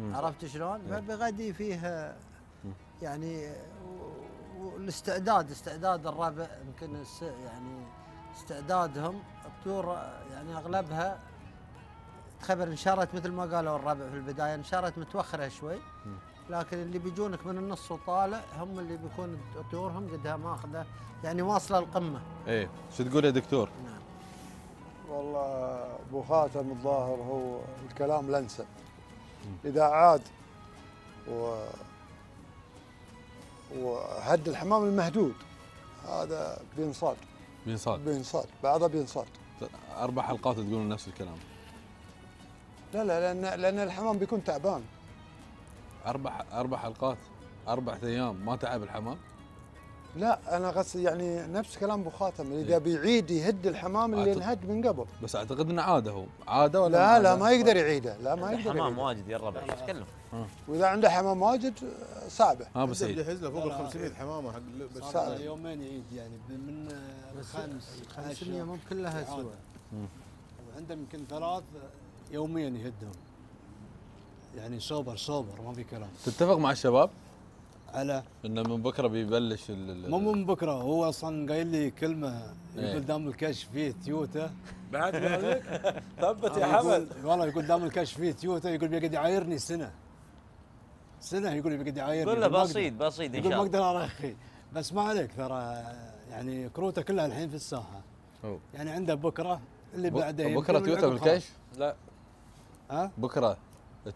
عرفت شلون؟ إيه. فبغدي فيه. يعني والاستعداد استعداد الربع يمكن يعني استعدادهم الطيور يعني أغلبها تخبر انشرت مثل ما قالوا الربع في البداية انشرت متوخرة شوي. لكن اللي بيجونك من النص وطالع هم اللي بيكون طيورهم قدها ماخذة يعني واصلة القمة إيه شو تقول يا دكتور؟ والله أبو خاتم الظاهر هو الكلام لنسب إذا عاد و وهد الحمام المهدود هذا بينصاد. بينصاد. بينصاد. بعضه بينصاد. أربع حلقات تقولون نفس الكلام. لا لا لأن لأن الحمام بيكون تعبان. أربع أربع حلقات أربع أيام ما تعب الحمام؟ لا أنا قصدي يعني نفس كلام أبو خاتم اذا إيه. بيعيد يهد الحمام اللي أعتقد- انهد من قبل. بس أعتقد إنه عاده هو. عاده ولا لا لا؟ ما يقدر يعيده. لا ما يقدر حمام يعيده. واجد يا الربع إيش تتكلم وإذا عنده حمام واجد صعبه ها بس يجهز له فوق ال لا. 500 حمامة حق بس صار له يومين يعيد يعني من آه، الخامس 500 مو كلها. سوا. وعنده يمكن ثلاث يوميا يهدهم. يعني super super ما في كلام. تتفق مع الشباب؟ على إنه من بكرة بيبلش مو من بكرة هو أصلا قايل لي كلمة إيه. يقول دام الكشف فيه تيوتا بعد لك؟ ثبت يا يقول- حمد. والله يقول دام الكشف فيه تيوتا يقول بيقعد يعايرني سنة سنة يقول بيقعد يعايرني قول له يقول ما أقدر. بسيط- بسيط يقول شاء ما الله. أقدر ارخي بس ما عليك ترى يعني كروته كلها الحين في الساحة أوه. يعني عنده بكرة اللي بعده بكرة والعقب بالكشف؟ لا ها؟ بكرة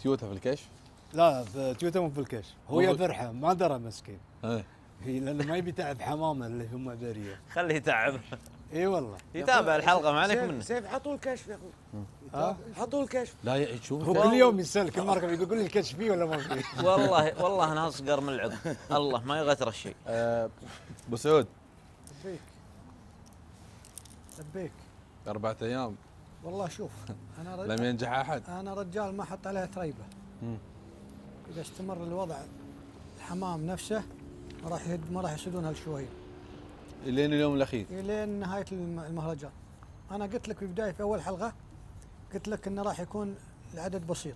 تويوتا في الكشف؟ لا في تويوتا مو في الكشف هو يفرحه ما درى مسكين. إيه. هي لأنه ما يبي تعب حمامه اللي هم بريه خليه يتعب. إي والله. يتابع الحلقة ما عليك منه. سيف حطوا الكشف يا أخوي ها؟ حطوا الكشف لا شوف. هو كل يوم يسال كل مره يقول لي الكشف فيه ولا ما فيه. والله والله أنا أصغر من العظم الله ما يغتر الشيء. أبو سعود. لبيك لبيك أربعة أيام. والله شوف أنا رجال لم ينجح أحد. أنا رجال ما أحط عليها تريبة. مم. إذا استمر الوضع الحمام نفسه ما راح يهد ما راح يسدون هالشوية. لين اليوم الأخير. إلين نهاية الم- المهرجان. أنا قلت لك في بدايه في أول حلقة قلت لك إنه راح يكون العدد بسيط.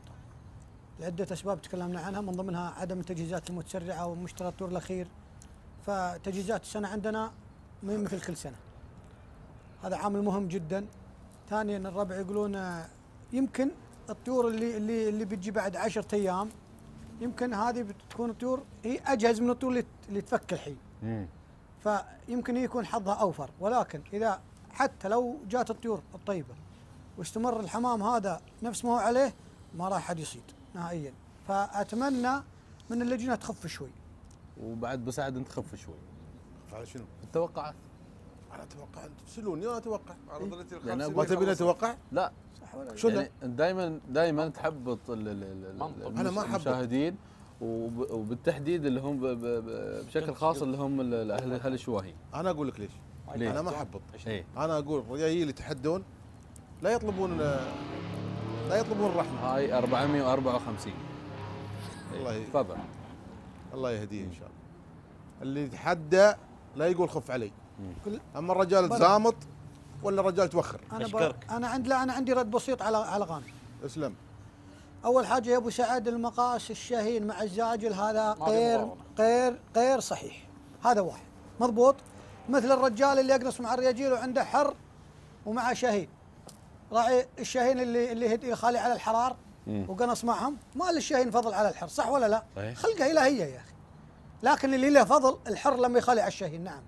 لعدة أسباب تكلمنا عنها من ضمنها عدم التجهيزات المتسرعة ومشترى الطور الأخير. فتجهيزات السنة عندنا ما مثل كل سنة. هذا عامل مهم جدا. ثانيا الربع يقولون آه، يمكن الطيور اللي اللي اللي بتجي بعد عشرة أيام يمكن هذه بتكون الطيور هي أجهز من الطيور اللي تفك الحين. فيمكن يكون حظها أوفر. ولكن إذا حتى لو جات الطيور الطيبة واستمر الحمام هذا نفس ما هو عليه ما راح حد يصيد نهائيا. فأتمنى من اللجنة تخف شوي. وبعد بساعد أنت خف شوي. على شنو؟ التوقعات. أنا أتوقع أنتم تسالوني أنا أتوقع يعني ما تبيني أتوقع؟ لا. صح ولا شو يعني دائما دائما تحبط ال- ال- ال- أنا ما أحبط. المشاهدين وب- وبالتحديد اللي هم ب- ب- ب- بشكل خاص اللي هم أهل الشواهين. أنا أقول لك ليش. ليش؟ أنا ما احبط إيه. أنا أقول الريايل يتحدون لا يطلبون لا يطلبون الرحمة. هاي 454 الله تفضل. الله يهديه إن شاء الله. اللي يتحدى لا يقول خف علي. أما الرجال. تزامط ولا الرجال توخر؟ أنا. أنا عندي لا أنا عندي رد بسيط على على غانم. اسلم. أول حاجة يا أبو سعد المقاس الشاهين مع الزاجل هذا غير. غير غير صحيح. هذا واحد. مضبوط؟ مثل الرجال اللي يقنص مع الرجال وعنده حر ومع شاهين راعي الشاهين اللي اللي هد- خالي على الحرار. وقنص معهم. ما للشاهين فضل على الحر صح ولا لا؟ صحيح. خلقه إلهية يا أخي. لكن اللي له فضل الحر لما يخالي على الشاهين نعم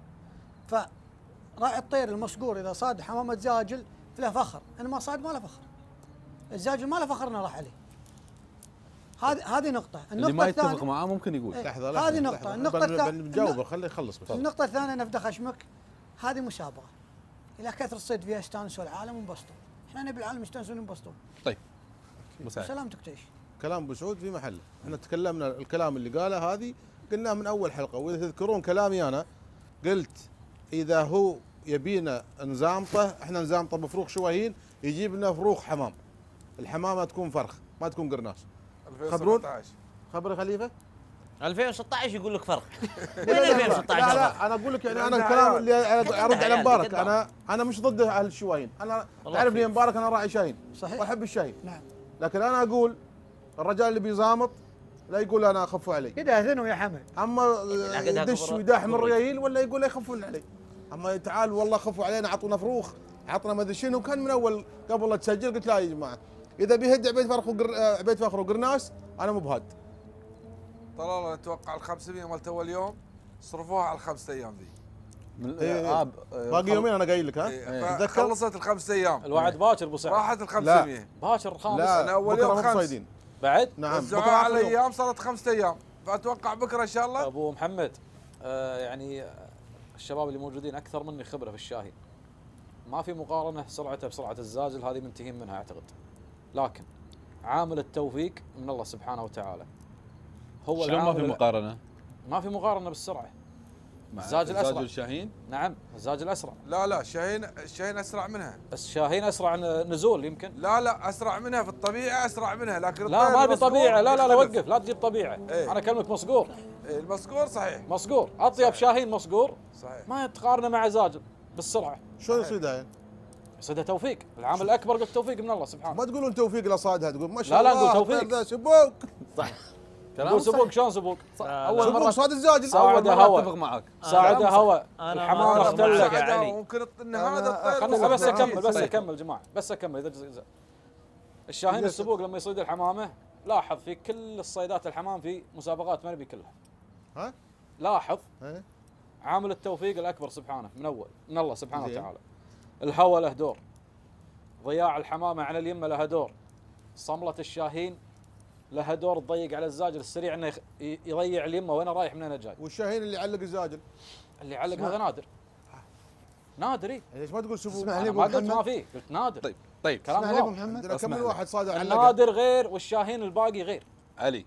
فراعي الطير المصقور إذا صاد حمامه زاجل له فخر أنا ما صاد ما له فخر. الزاجل ما له فخر إنه راح عليه. هذه هذه نقطة، اللي النقطة ما يتفق معاه ممكن يقول. إيه، لحظة هذه لحظة، نقطة، لحظة. النقطة الثانية بن- بنجاوبه خليه يخلص بس النقطة الثانية نبدأ خشمك. هذه مسابقة. إذا كثر الصيد فيها استانسوا العالم وانبسطوا، إحنا نبي العالم يستانسون وينبسطون طيب. سلامتك تعيش كلام أبو سعود في محله. إحنا تكلمنا الكلام اللي قاله هذه قلناه من أول حلقة. وإذا تذكرون كلامي أنا قلت إذا هو يبينا نزامطه إحنا نزامطه بفروخ شواهين يجيب لنا فروخ حمام. الحمامة تكون فرخ ما تكون قرناس. خبرون؟ 2017 خبر خليفة؟ 2016 يقول لك فرق وين لا 2016 لا؟ لا أنا أقول لك يعني أنا الكلام. اللي أرد على مبارك. أنا أنا مش ضد أهل الشواهين. أنا تعرفني مبارك أنا راعي شاهين. صحيح. وأحب الشاهين. نعم. لكن أنا أقول الرجال اللي بيزامط لا يقول أنا اخفوا علي. كذا اذنوا يا حمد. أما يدش ويداحم. الريايل ولا يقول لا يخفون علي. أما تعال والله خفوا علينا عطونا فروخ عطنا ما أدري شنو. كان من أول قبل لا تسجل قلت لا يا جماعة. إذا بيهد عبيد فخر وقر... آه، عبيد فخر وقرناس أنا مو بهاد ترى الله نتوقع ال 500 مالت أول يوم صرفوها على الخمسة أيام ذي. من إيه، آه، آه، باقي يومين أنا قايل لك ها؟ إيه، تذكر؟ فخلصت الخمسة أيام. الوعد باكر ابو سعد راحت ال 500 باكر لا أنا أول بكرة يوم خمس. بعد؟ نعم. وزعوها آخر على. أيام صارت خمسة أيام. فأتوقع بكرة إن شاء الله. أبو محمد آه يعني آه، الشباب اللي موجودين أكثر مني خبرة في الشاهين ما في مقارنة سرعته بسرعة الزاجل هذه منتهين منها أعتقد. لكن عامل التوفيق من الله سبحانه وتعالى. هو شلون ما في مقارنة؟ ما في مقارنة بالسرعة. مع الزاجل أسرع. الزاجل شاهين نعم الزاجل اسرع لا لا شاهين الشاهين أسرع منها. الشاهين أسرع نزول يمكن. لا لا أسرع منها في الطبيعة أسرع منها لكن لا ما أبي المصقور طبيعة. لا لا لا. وقف لا تجيب طبيعة. إيه. أنا أكلمك مصقور إيه، المصقور صحيح. مصقور أطيب شاهين مصقور صحيح. ما تقارنه مع زاجل بالسرعة. شلون يصيد هاي؟ صدى توفيق. العامل الأكبر قلت توفيق من الله سبحانه ما تقولون توفيق لاصادها تقول ما شاء لا، لا، الله نقول توفيق. الطير ذا سبوك نقول سبوق شلون سبوق؟ أول سبوك مرة صاد ساعده مرة هواء أتفق معك ساعده هواء الحمام. ساعدها علي. وممكن إن هذا الطير خلنا بس. أكمل بس طيب. أكمل جماعة بس أكمل إذا جزء- الشاهين. السبوق لما يصيد الحمامة لاحظ في كل الصيدات الحمام في مسابقات ما نبي كلها ها؟ لاحظ إيه. عامل التوفيق الأكبر سبحانه من أول من الله سبحانه. وتعالى الهوى له دور ضياع الحمامة عن اليمة لها دور صملة الشاهين لها دور تضيق على الزاجل السريع إنه يضيع اليمه وين رايح من اين جاي والشاهين اللي يعلق الزاجل اللي اسمع. هذا نادر نادر إيه. ليش ما تقول سبوك؟ اسمع أنا ما قلت. ما فيه قلت نادر طيب طيب كلام اسمع لي أبو محمد عندنا كم من. واحد صاد علقه النادر غير والشاهين الباقي غير علي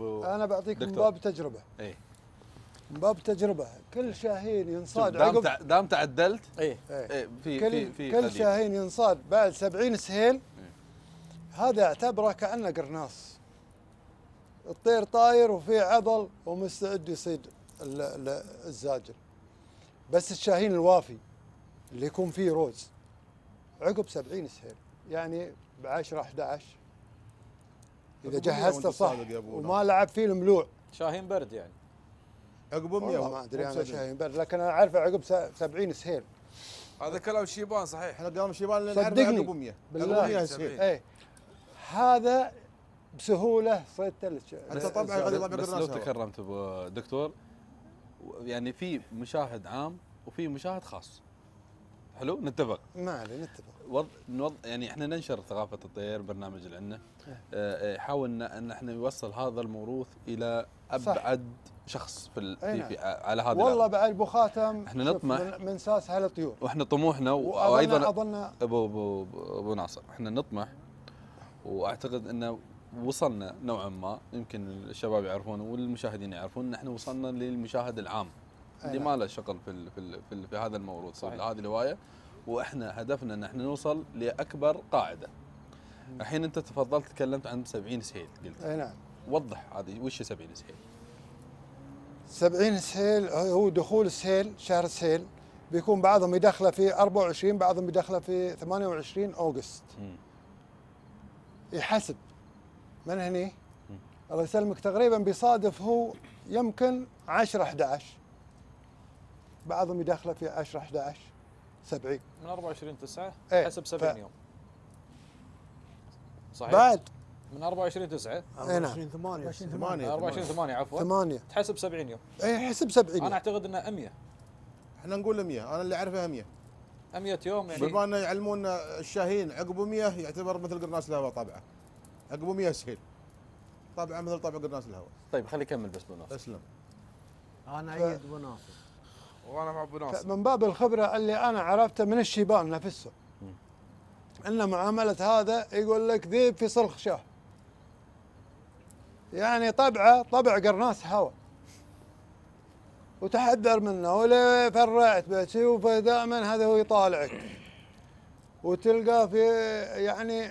أنا بعطيك من. باب تجربة إيه من باب تجربة كل شاهين ينصاد دام عقب دام تعدلت إيه إيه. إيه، في كل في في كل خليل. شاهين ينصاد بعد سبعين سهيل هذا اعتبره كأنه قرناص. الطير طاير وفي عضل ومستعد يصيد ال- ال- الزاجل بس الشاهين الوافي اللي يكون فيه روز عقب سبعين سهيل يعني بعشرة 11 إذا عقب مية جهزته صح. وما لعب فيه الملوع. شاهين برد يعني. عقب 100 والله ما أدري أنا شاهين برد لكن أنا عارفه عقب س- 70 سهيل هذا كلام شيبان صحيح. إحنا قام شيبان اللي نعرفه صدقني. عقب 100 بالله عقب 100 سهيل إيه. هذا بسهولة صيدته للش- أنت طبعا غادي بس لو. تكرمت أبو دكتور يعني في مشاهد عام وفي مشاهد خاص حلو نتفق ما عليه نتفق وض... نوض... يعني إحنا ننشر ثقافة الطير برنامج العنه إيه. آه، آه، حاولنا ان إحنا نوصل هذا الموروث إلى أبعد شخص في, ال... في, نعم. في على هذا والله. بعد أبو خاتم إحنا شوف نطمح. من, من ساس على الطيور وإحنا طموحنا و- وأيضا اظن ابو ابو أبو ناصر إحنا نطمح وأعتقد إنه وصلنا نوعا ما يمكن الشباب يعرفون والمشاهدين يعرفون إن إحنا وصلنا للمشاهد العام اللي أي ما. له شغل في في في, في هذا الموروث صحيح. هذه الهواية وإحنا هدفنا إن إحنا نوصل لأكبر قاعدة. الحين أنت تفضلت تكلمت عن 70 سهيل قلت أي نعم وضح هذه وش 70 سهيل؟ 70 سهيل هو دخول سهيل شهر سهيل بيكون بعضهم يدخله في 24 بعضهم يدخله في 28 أوغست يحسب. من هني؟ الله يسلمك. تقريبا بيصادف هو يمكن 10 11 بعضهم يدخله في 10 11 70 من 24 9 إيه، حسب 70 ف- يوم. صحيح؟ بعد. من 24 9 إي نعم. 24 8 ثمانية. 24 8 عفوا. ثمانية. تحسب 70 يوم. اي حسب 70 أنا أعتقد إنه 100 إحنا نقول 100 أنا اللي أعرفه 100 100 يوم يعني. بما انه يعلمونا الشاهين عقب 100 يعتبر مثل قرناس الهواء طبعه عقب 100 سهيل طبعه مثل طبع قرناس الهواء. طيب خلي يكمل بس بناصر. اسلم أنا ايد ابو ناصر وأنا مع ابو ناصر من باب الخبرة اللي أنا عرفته من الشيبان نفسه. إن معاملة هذا يقول لك ذيب في صرخ شاه. يعني طبعة طبع قرناس هوا وتحذر منه ولا فرعت بتشوفه دائما هذا هو يطالعك وتلقاه في يعني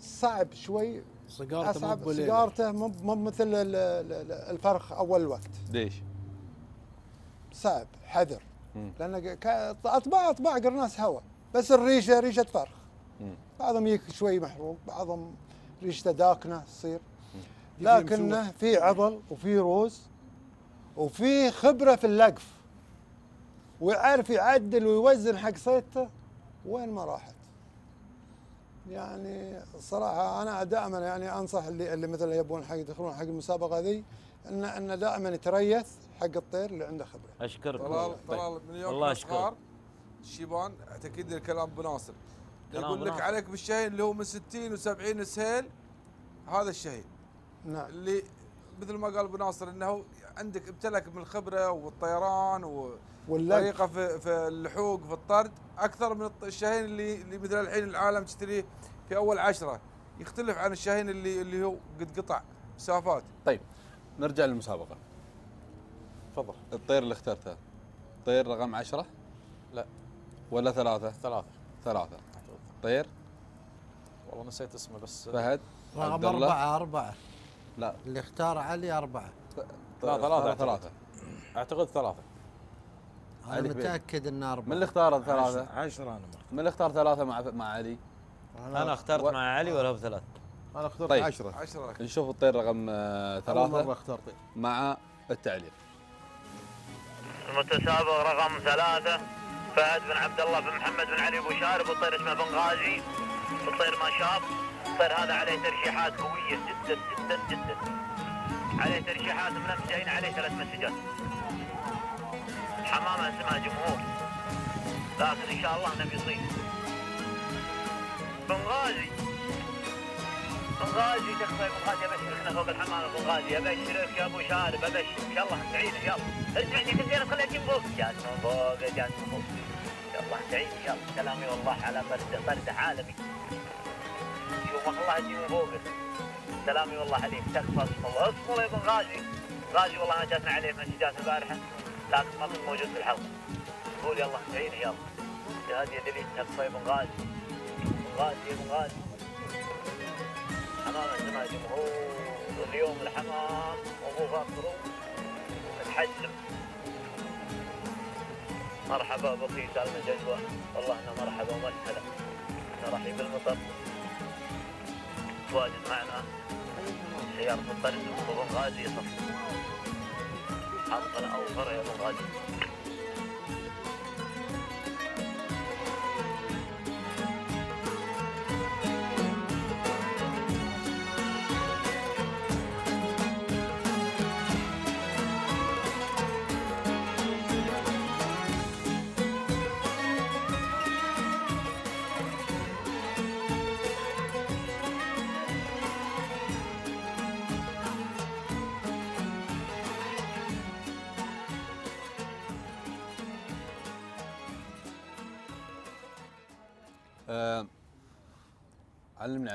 صعب شوي سيجارته أصعب. سيجارته مو مو مثل ال- ال- ال- الفرخ أول وقت ليش؟ صعب حذر مم. لأن اطباع أطباع قرناس هواء بس الريشه ريشة فرخ مم. بعضهم يك شوي محروق بعضهم ريشته داكنة تصير لكنه. في عضل وفي روز وفي خبرة في اللقف ويعرف يعدل ويوزن حق صيدته وين ما راحت. يعني صراحة أنا دائما يعني أنصح اللي اللي مثلا يبون حق يدخلون حق المسابقة ذي ان إن دائما يتريث حق الطير اللي عنده خبرة. أشكرك. طلال طلال من يوم أشكرك. صغار الشيبان تاكيد الكلام أبو ناصر. كلام يقول لك. عليك بالشهين اللي هو من 60 و70 سهيل هذا الشهيد. نعم. اللي مثل ما قال أبو ناصر إنه عندك امتلك من الخبرة والطيران واللقف. وطريقه في, في اللحوق في الطرد. أكثر من الشاهين اللي اللي مثل الحين العالم تشتريه في أول عشرة. يختلف عن الشاهين اللي اللي هو قد قطع مسافات. طيب نرجع للمسابقة. تفضل. الطير اللي اخترته. طير رقم عشرة؟ لا. ولا ثلاثة؟ ثلاثة. ثلاثة. طير؟ والله نسيت اسمه بس. فهد؟ رقم؟ أربعة أربعة. لا. اللي اختار علي أربعة. لا ثلاثة ثلاثة. أعتقد ثلاثة. كبير. متأكد إن أربعة. من اللي اختار الثلاثة؟ عشرة- أنا من اللي اختار ثلاثة مع مع علي؟ أنا اخترت و- مع علي ولا بثلاث أنا اخترت طيب. عشرة. عشرة نشوف الطير رقم آه، أول ثلاثة مرة اختار طير مع التعليق. المتسابق رقم ثلاثة فهد بن عبد الله بن محمد بن علي ابو شارب والطير اسمه بن غازي. الطير ما شاف الطير هذا عليه ترشيحات قوية جدا جدا جدا. عليه ترشيحات ملمسين عليه ثلاث مسجات. حمامة اسمها جمهور. لكن إن شاء الله انه بيصيب بن غازي بن غازي تكفى بن غازي ابشرك إحنا فوق الحمامة بن غازي ابشرك يا أبو شارب ابشرك إن شاء الله تعيد يلا ارجع لي كثير خليها تجيب فوق. جات من فوق جات من فوق. إن شاء الله تعيد يلا سلامي والله على طرد طرد عالمي. شوف الله يجي من فوقك سلامي والله عليك. تكفى اسم الله يا بن غازي. غازي والله ما جاتنا عليه مسجات البارحة. لكن ما كنت موجود في الحلقة قول يلا تعيني يلا يا يا دليل تكفى يا بن غازي. بن غازي يا بن غازي. حمام عندنا جمهور اليوم الحمام. ابو فخر متحجم مرحبا بخي سالم جدوى والله أنا مرحبا ومسهلا نرحب بالمطر تواجد معنا. سيارة الطرد أبو بن غازي صف حظنا اوفر يا بن غازي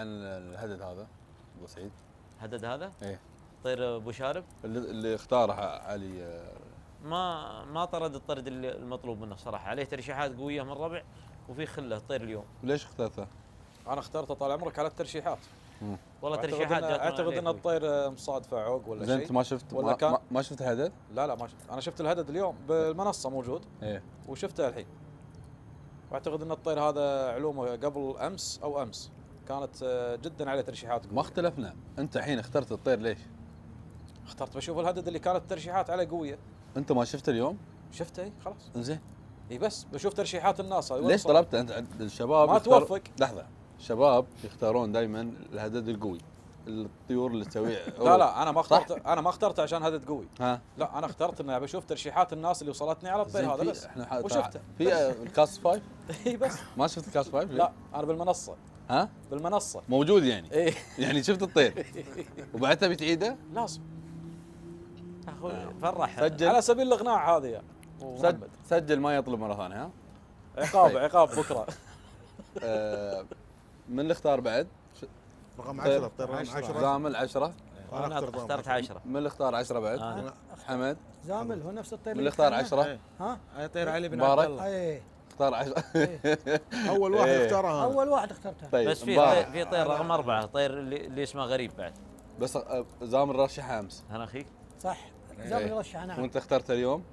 عن الهدد هذا أبو سعيد. هدد هذا؟ إيه. طير أبو شارب؟ اللي, اللي اختاره علي آه، ما ما طرد الطرد اللي المطلوب منه صراحة. عليه ترشيحات قوية من ربع وفي خلة الطير اليوم. ليش اخترته؟ أنا اخترته طال عمرك على الترشيحات. مم. والله أعتقد ترشيحات إن- جات أعتقد ان. الطير مصادفة عوق ولا شيء زين انت ما شفت ولا ما, كان ما, ما شفت الهدد؟ لا لا ما شفت. أنا شفت الهدد اليوم بالمنصة موجود. إيه. وشفته الحين. وأعتقد ان الطير هذا علومه قبل أمس أو أمس. كانت آه، جدا عليه ترشيحات ما اختلفنا. انت الحين اخترت الطير ليش؟ اخترت بشوف الهدد اللي كانت ترشيحات عليه قوية. انت ما شفت اليوم؟ شفته اي خلاص. زين. اي بس بشوف ترشيحات الناس. وين ليش؟ طلبت؟ انت الشباب ما يختار- توفق. لحظة. الشباب يختارون دائما الهدد القوي. الطيور اللي تسوي لا لا أنا ما صح؟ اخترت أنا ما اخترته عشان هدد قوي. ها؟ لا أنا اخترت إني بشوف ترشيحات الناس اللي وصلتني على الطير هذا بس. إحنا وشفته. في الكاس 5 إي بس. ما شفت الكاس 5 لا أنا بالمنصة. ها؟ بالمنصة. موجود يعني. إيه. يعني شفت الطير. وبعد تبي تعيده لازم أخوي فرح. سجل. على سبيل الإقناع هذه سجل. سجل ما يطلب مرة ثانية ها؟ عقاب طيب. عقاب بكرة. آه، من اللي اختار بعد؟ رقم طيب. 10 الطير رقم 10 زامل 10 أنا اخترت 10 من اللي اختار 10 بعد؟ أنا. حمد. زامل هو نفس الطير من اللي اختار اخترناه؟ 10 ها؟ هاي طير علي بن. عبد الله. اي اختار 10 أول واحد إيه. اختارها. أول واحد اخترته. طيب بس في. طير في طير رقم أربعة طير اللي, اللي اسمه غريب بعد. بس آه، زامل رشح امس أنا اخيك صح. زامل إيه. يرشح نعم وأنت اخترته اليوم؟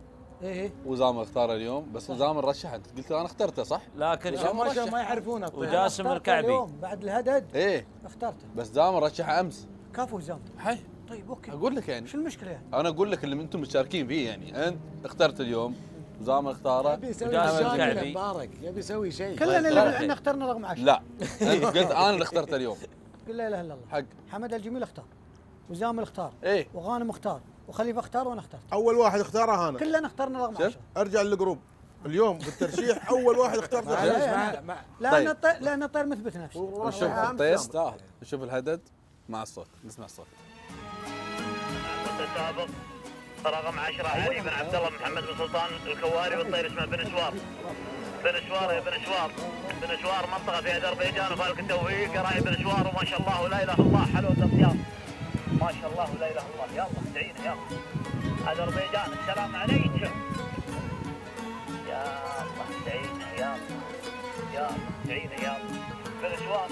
إيه إيه. وزامل اختاره اليوم بس زامل رشح انت قلت أنا اخترته صح؟ لكن لا ما ما يعرفونه وجاسم الكعبي. اليوم بعد الهدد. إيه. اخترته. بس زامل رشح امس كفو زامل. حي. طيب okay. أقول لك يعني. شو المشكلة يعني؟ أنا أقول لك اللي أنتم مشاركين فيه يعني. أنت اخترت اليوم. زامل اختاره يبي يسوي شيء. مبارك يبي يسوي شيء. كلنا طيب،. إحنا اخترنا رقم 10 لا. أنت قلت أنا اللي اخترته اليوم. قل لا إله إلا الله. حق. حمد الجميل اختار. وزامل اختار إيه. وغانم اختار. وخليفة اختار وأنا اخترت. أول واحد اختارها أنا. كلنا اخترنا رقم 10 أرجع لل group. اليوم بالترشيح أول واحد اخترت. معلش الحين. مع مع لأن طيب. الطير لأن الطير مثبت نفسه نشوف الطير يستاهل نشوف الهدد. مع الصوت. نسمع الصوت. رقم 10 علي بن عبد الله محمد بن سلطان الكواري والطير اسمه بن شوار. بن شوار يا بن شوار. بن شوار منطقة في أذربيجان وفالك التوفيق. قراي بن شوار وما شاء الله لا إله إلا الله. حلوة الاختيار ما شاء الله لا إله إلا الله. يلا تعينا يلا. أذربيجان السلام عليك. يا الله تعينا يا الله. يا الله تعينا يا الله. بن شوار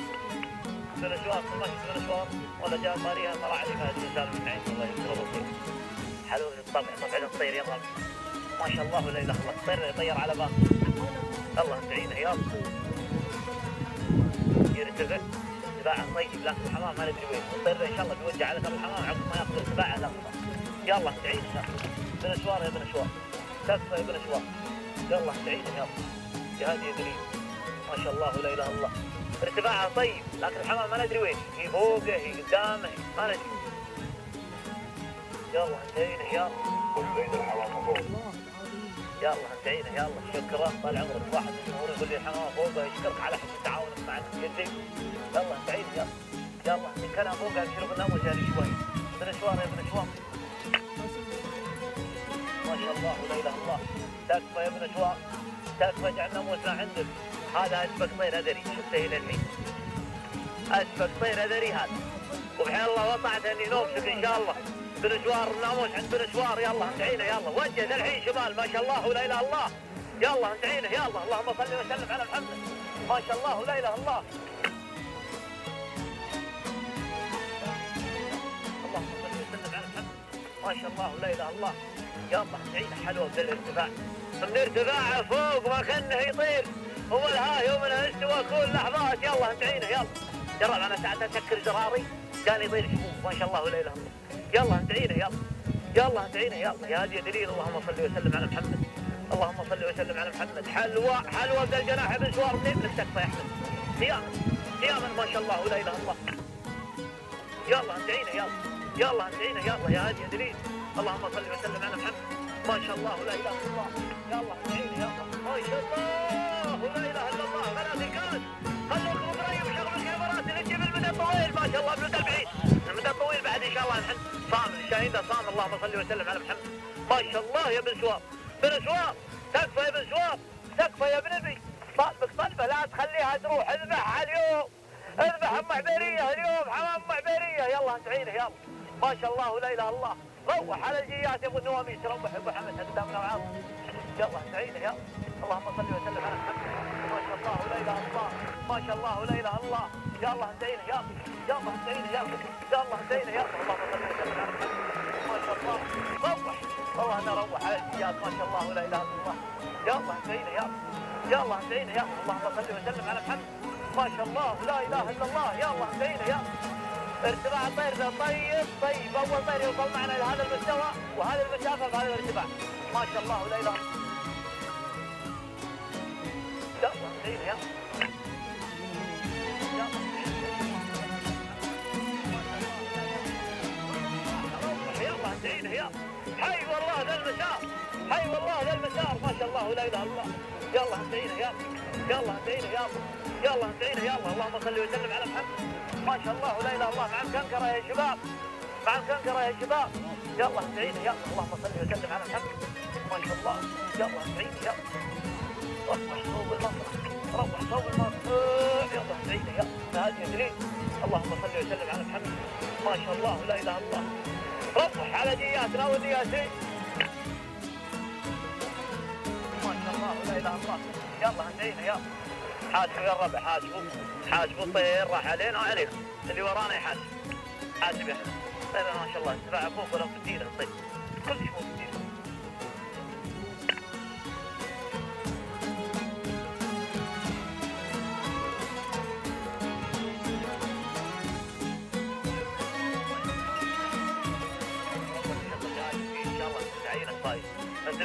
بن شوار مشت بن شوار ولا جاء طريقها طلع علي فهد بن سالم الله يذكره. بالخير حلوة الطبع طبع الطير يلا. ما شاء الله لا إله إلا الله. الطير يطير على بال الله تعينه يلا. يرتفع ارتفاعه طيب لكن الحمام ما ندري وين. والطير إن شاء الله بيوجه على كم الحمام عقب ما ياخذ ارتفاعه الاقصى يلا تعينه يلا بن شوار يا بن شوار. تكفى يا بن شوار. يلا تعينه يلا. يا هادي يا دليل ما شاء الله لا إله إلا الله. ارتفاعها طيب لكن الحمام ما ندري وين. هي فوقه هي قدامه ما ندري. يلا انتهينا يلا. يلا انتهينا يلا. شكرا. طال عمرك واحد من الجمهور يقول لي الحمام فوقه يشكرك على حسن تعاونك معنا يدي يلا انتهينا يلا. يلا ان كان فوقه ابشر بالنوم جاري شوي. ابن شوار يا ابن شوار. ما شاء الله لا إله إلا الله. تكفى يا ابن شوار. تكفى جعلنا موسى عندك. هذا اسبق طير أذري. شفته إلى الحين اسبق طير أذري هذا. وبحين الله وطعت أني نومسك إن شاء الله. بنشوار الناموس عند بنشوار يلا انتعينا يلا. وجه الحين شمال. ما شاء الله لا إله إلا الله. يلا انتعينا يلا. اللهم صل وسلم على محمد. ما شاء الله لا إله إلا الله. اللهم وسلم على محمد. ما شاء الله لا إله إلا الله. يلا انتعينا. حلوة بالارتفاع من ارتفاعه فوق ما كأنه يطير. هو الهاي ومن استوى كل لحظات. يلا انتعينا يلا. جرب أنا ساعتها اسكر زراري. كان يطير ما شاء الله لا إله إلا الله. يلا انتعينا يلا. يلا انتعينا يلا. يا هادي دليل. اللهم صل وسلم على محمد. اللهم صل وسلم على محمد. حلوة حلوة بالجناح ابن سوار منين؟ من السقف يا أحمد. صياما صياما ما شاء الله لا إله إلا الله. يلا انتعينا يلا. يلا انتعينا يلا. يا هادي دليل. اللهم صل وسلم على محمد. ما شاء الله لا إله إلا الله. يلا انتعينا يلا. ما شاء الله لا إله إلا الله. كاس خلوكم قريب شغل الكاميرات اللي تجيب المدى الطويل ما شاء الله المدى البعيد المدى الطويل بعد إن شاء الله. نحن صام ده صام اللهم صل وسلم على محمد. ما شاء الله يا بن سواب بن سواب تكفى يا بن سواب تكفى يا ابن أبي. طلبك طلبه لا تخليها تروح. اذبحها اليوم اذبح ام عبيريه اليوم حمام ام عبيريه يلا انت يلا. ما شاء الله ولا إله إلا الله. روح على الجيات يا ابو النواميس روح ابو حمد قدامنا وعاط يلا انت يلا. اللهم صل وسلم على محمد. ما شاء الله ولا إله إلا الله. ما شاء الله ولا إله إلا الله. يا الله انت عينه يلا. يلا انت عينه يلا يلا. انت عينه يلا روح أنا أروح على الجيات ما شاء الله ولا إله إلا الله. يلا انت عينه يلا يلا انت عينه يلا اللهم صل وسلم على محمد. ما شاء الله لا إله إلا الله. يلا انت عينه يلا ارتفاع ده طيب طيب أول طير يوصل معنا لهذا المستوى وهذه المسافة بهذا الارتفاع. ما شاء الله لا إله يلا عينه يلا يلا عينه يلا حي والله ذا المسار. حي والله ذا المسار. ما شاء الله لا إله إلا الله. يلا عينه يلا. يلا عينه يلا. يلا عينه يلا. اللهم صل وسلم على محمد. ما شاء الله لا إله إلا الله. مع الكنكرة يا شباب. مع الكنكرة يا شباب. يلا عينه يلا. اللهم صل وسلم على محمد. ما شاء الله. يلا عينه يلا. روح صوب المسرح روح صوب المسرح يلا عينه يلا. هذه اللهم صل وسلم على محمد. ما شاء الله لا إله إلا الله. روح على دياتنا ودياتي ما شاء الله لا إله إلا الله. يلا عينه يلا. حاسبوا يا الربع حاسبوا حاسبوا الطير راح علينا وعلينا اللي ورانا يحاسب حاسب يا احمد طيب ما شاء الله ارتفاع فوق ولا في الديره الطير كل شيء فوق الديره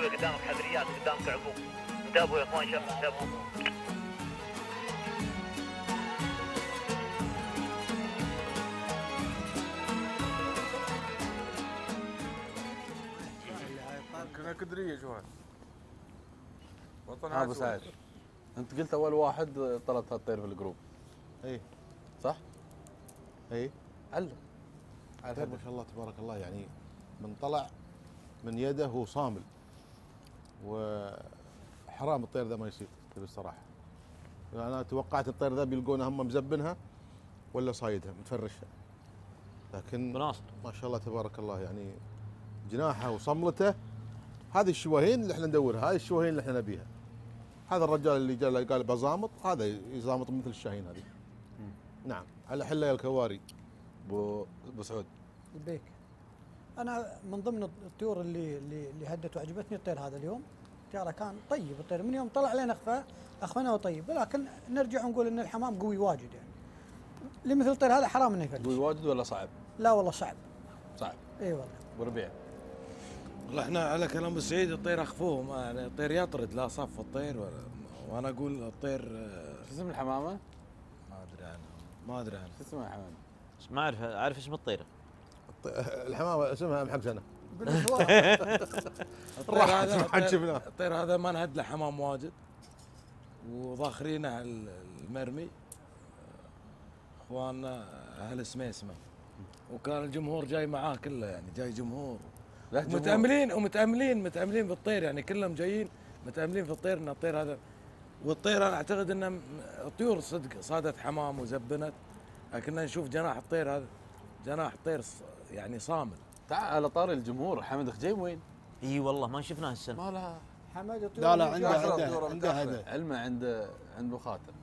انتبه قدامك حذريات قدامك عقوب انتبهوا يا إخوان شباب انتبهوا كنا كدريه جوهر وطن ابو سعد أنت قلت أول واحد طلبت هالطير في ال group. إي. صح؟ إي. علم. الطير ما شاء الله تبارك الله يعني من طلع من يده هو صامل. وحرام الطير ذا ما يصير تبي الصراحة. أنا توقعت الطير ذا بيلقونه هم مزبنها ولا صايدها متفرشها لكن بناصر. ما شاء الله تبارك الله يعني جناحه وصملته. هذه الشواهين اللي إحنا ندورها هذه الشواهين اللي إحنا نبيها. هذا الرجال اللي جاء قال بزامط هذا يزامط مثل الشاهين هذه. نعم على حله يا الكواري. ابو أبو سعود. البيك. أنا من ضمن الطيور اللي اللي اللي هدت وعجبتني الطير هذا اليوم. ترى كان طيب الطير من يوم طلع لين اخفاه اخفناه طيب. ولكن نرجع ونقول إن الحمام قوي واجد يعني. لمثل الطير هذا حرام إنه يفلش قوي واجد ولا صعب؟ لا والله صعب. صعب. إي والله. ابو ربيع والله إحنا على كلام ابو سعيد الطير أخفوه. ما يعني الطير يطرد لا صف الطير ولا. وأنا أقول الطير شو اسم الحمامة؟ ما أدري عنها ما أدري عنها شو اسمها الحمامة؟ ما أعرف أعرف اسم الطيره الحمامه اسمها ام سنه الطير هذا الطير, الطير هذا ما نهد له حمام واجد. وضاخرينه على المرمي. اخواننا أهل سميسمه وكان الجمهور جاي معاه كله يعني جاي جمهور. متأملين ومتأملين متأملين بالطير يعني كلهم جايين متأملين في الطير إن الطير هذا. والطير أنا أعتقد إنه م- الطيور صدق صادت حمام وزبنت. لكن نشوف جناح الطير هذا. جناح الطير يعني صامل. تعال على طاري الجمهور حمد خجيم وين؟ إي والله ما شفناه السنة ما لها حمد لا لا عنده عنده عنده هدف علمه عند عند ابو خاتم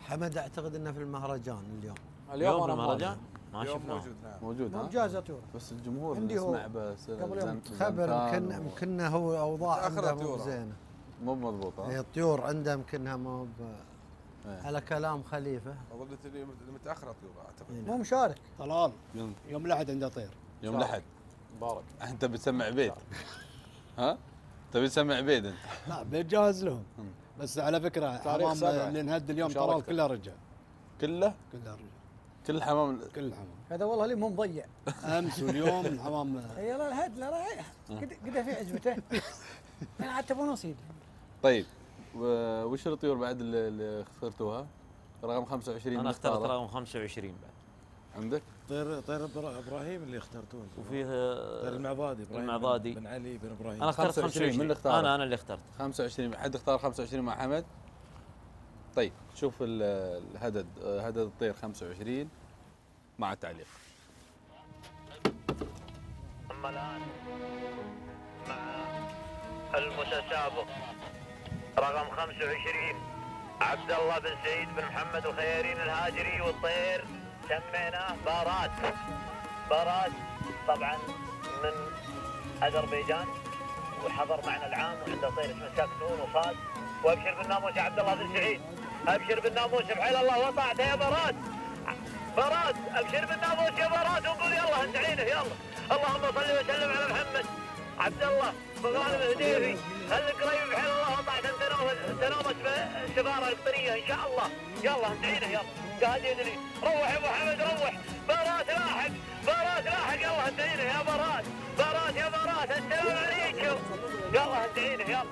حمد أعتقد إنه في المهرجان اليوم. اليوم في المهرجان؟ ما اليوم شفناه. موجود نعم. موجود ها؟ ممتازة طيور بس الجمهور عندي هو بس قبل يوم. خبر يمكن يمكن هو أوضاع عنده مو. زينة. مو مضبوط هي ها؟ الطيور عنده يمكنها مو ب... إيه. على كلام خليفة. اظن اللي متاخره طيور أعتقد. مو مشارك. طلال يوم- يوم الأحد عنده طير يوم الأحد. مبارك. أنت بتسمع عبيد؟ ها؟ تبي تسمع عبيد أنت؟ لا بيتجهز لهم. بس على فكرة حمام. اللي انهد اليوم. طلال كله رجع كله؟ كله رجع كل الحمام كل الحمام هذا والله لي مو مضيع. أمس واليوم الحمام. اي لا الهد لا رايح. قد في عزبته. أنا عاد تبون نصيد طيب. وش الطيور بعد اللي, اخترتوها؟ رقم 25 أنا اخترت. رقم 25 بعد عندك؟ طير طير إبراهيم اللي اخترتوه وفيه طير المعبادي إبراهيم المعبادي. بن علي بن إبراهيم أنا اخترت 25 من اللي اختار؟ أنا أنا اللي اخترت 25 حد اختار 25 مع حمد؟ طيب شوف ال- الهدد هدد الطير 25 مع التعليق أما الآن مع المتسابق رقم 25 عبد الله بن سعيد بن محمد الخيارين الهاجري والطير. سميناه بارات. بارات طبعا من أذربيجان وحضر معنا العام وعنده طير اسمه ساكتون وصاد وأبشر بالناموس يا عبد الله بن سعيد. أبشر بالناموس بحيل الله وطعته يا بارات. بارات أبشر بالناموس يا بارات. وقول يلا هندعينه يلا. اللهم صل وسلم على محمد. عبد الله بغالب الهديفي خليك قريب بحيل الله وطعت تنامس بالسفاره القطريه إن شاء الله. يلا هندعينه يلا. قاعد يدري. روح يا ابو حمد روح. بارات لاحق بارات لاحق يلا هندعينه يا بارات بارات يا بارات السلام عليكم. يلا هندعينه يلا.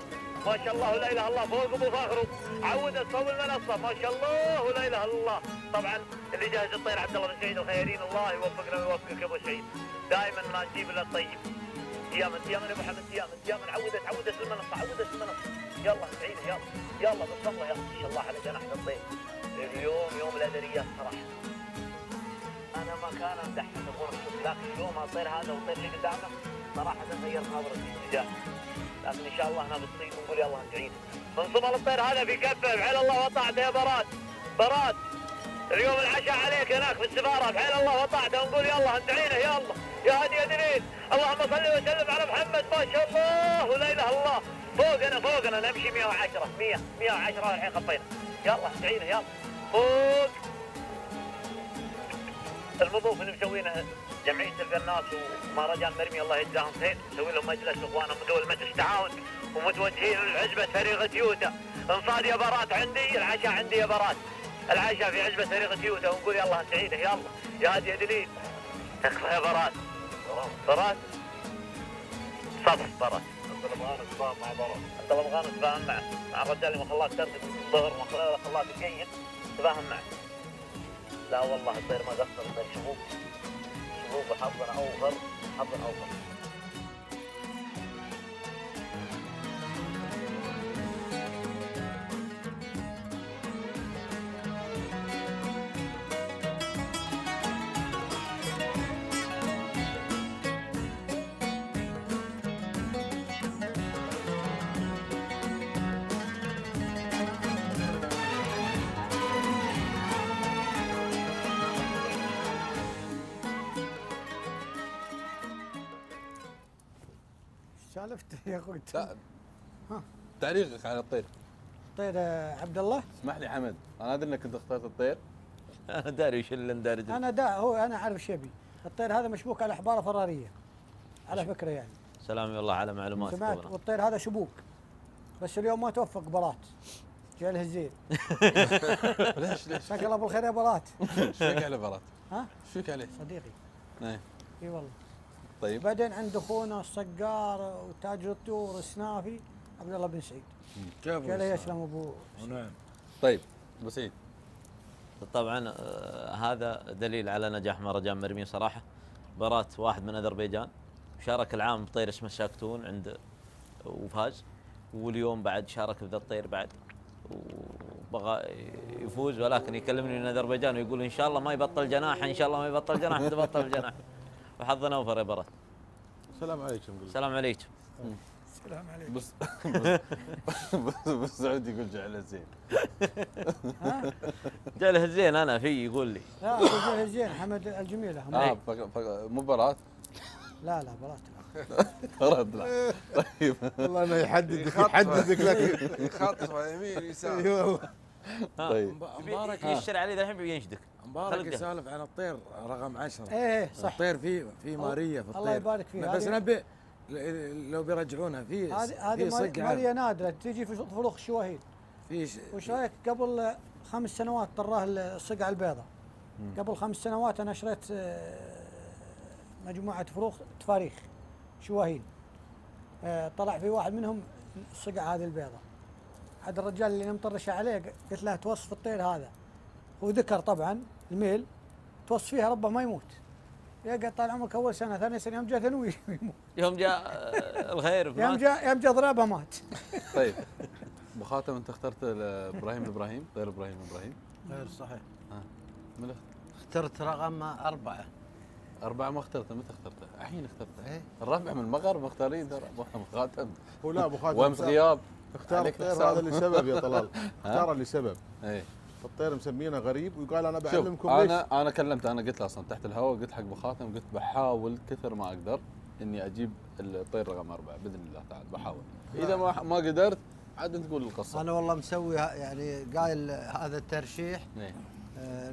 ما شاء الله لا إله إلا الله. فوق أبو فخر. عودت فوق المنصة. ما شاء الله لا إله إلا الله. طبعا اللي جاهز الطير عبد الله بن سعيد الخيرين الله. يوفقنا ويوفقك يا أبو سعيد. دائما ما نجيب له الطيب ديامن ديامن يا ابو حمد ديامن ديامن عودت عودت المنصه عودت المنصه يلا سعيد يلا يلا بس الله يلا ان شاء الله على جناح الطير اليوم يوم الادريات صراحة أنا ما كان امدح تقول لكن اليوم الطير هذا والطير اللي قدامنا صراحة غير نظرتي في الاتجاه. لكن إن شاء الله إحنا بنصيد ونقول يلا من صمل الطير هذا في كفه بحيل الله وطعته يا براد. براد. اليوم العشاء عليك هناك في السفارة. بحيل الله وطعته ونقول يلا ندعينه يلا يا هادي يا دليل. اللهم صل وسلم على محمد. ما شاء الله ولا إله الله. فوقنا فوقنا. نمشي 110 100 110 الحين خطينا يلا ندعينه يلا فوق. المضوف اللي مسوينه جمعية القناص ومهرجان مرمي الله يجزاهم خير. نسوي لهم مجلس اخوانا من دول مجلس تعاون ومتوجهين لعزبة فريق يوتا انصاد يا برات عندي العشاء عندي يا برات. العشاء في عزبه فريق يوتا ونقول يلا سعيدة يلا يا هادي دليل. اخفى يا برات برات صف برات عبد الله مغانس فاهم مع برات عبد الله مغانس فاهم معه. مع الرجال اللي ما خلاك ترقد الظهر ما خلاك تقيم. تفاهم معه. لا والله الطير ما قصر الطير شبوب شبوب حظنا أوفر حظنا أوفر. يا أخوي. لا. تعليقك على الطير. طير آه، عبد الله اسمح لي حمد أنا أدري إنك انت اخترت الطير. أنا داري وش اللي ندارج أنا دا هو أنا أعرف إيش يبي. الطير هذا مشبوك على حباره فرارية. على فكرة يعني. سلامي والله على معلوماتك سمعت؟ والطير هذا شبوك. بس اليوم ما توفق برات جاي له الزين ليش ليش؟ مساك الله بالخير يا برات. إيش فيك على برات؟ ها؟ إيش فيك عليه؟ صديقي. إيه إي والله. طيب بعدين عند أخونا الصقار وتاجر الطيور السنافي عبد الله بن سعيد. كيف يسلم أبو نعم طيب أبو سعيد. طبعا آه، هذا دليل على نجاح مهرجان مرمي صراحة. برات واحد من أذربيجان. شارك العام بطير اسمه ساكتون عند وفاز. واليوم بعد شارك بذا الطير بعد. وبغى يفوز ولكن يكلمني من أذربيجان ويقول إن شاء الله ما يبطل جناح إن شاء الله ما يبطل جناح تبطل جناح وحظنا اوفر يا برات السلام عليكم قول. السلام عليكم. السلام عليكم. بس بس سعود يقول جعله زين. جاله الزين أنا في يقول لي. لا جهل الزين حمد الجميلة. آه فق- فق- مو برات؟ لا لا برات. برات لا. طيب. والله إنه يحدد يحددك لك. يخطف يمين يسار. اي والله طيب. مبارك يشتري عليه الحين بينشدك مبارك. يسولف عن الطير رقم 10 إيه صح. الطير في في مارية في الطير. الله يبارك فيه. بس نبي لو بيرجعونها في هذه هذه ماليه نادرة. تجي في فروخ الشواهين في وش رأيك؟ قبل خمس سنوات طراه الصقع البيضاء. قبل خمس سنوات أنا شريت آه، مجموعة فروخ تفاريخ شواهين. آه، طلع في واحد منهم الصقع هذه البيضاء. عاد الرجال اللي مطرشه عليه قلت له توصف الطير هذا. هو ذكر طبعا الميل توصف فيها ربه ما يموت. يا قال طال عمرك أول سنة ثاني سنة يوم جاء ثانوي يموت. يوم جاء آه، الخير يوم. جاء يوم جاء ضربه مات. طيب ابو خاتم انت اخترت إبراهيم الابراهيم طير إبراهيم الابراهيم غير صحيح. ها من اخت- اخترت رقم أربعة. أربعة ما اخترته متى اخترته؟ الحين اخترته. إيه. الرابع من المغرب مختارين ترى. ابو خاتم هو لا أبو خالد وأمس غياب. اختار الطير. هذا لسبب يا طلال؟ اختاره لسبب إيه. الطير مسمينه غريب وقال أنا بعلمكم ليش؟ أنا أنا كلمته أنا قلت له أصلا تحت الهواء قلت حق ابو خاتم قلت بحاول كثر ما أقدر إني أجيب الطير رقم أربعة بإذن الله تعالى بحاول. إذا ما ما قدرت عاد أنت تقول القصة. أنا والله مسوي يعني قايل هذا الترشيح إيه. آه،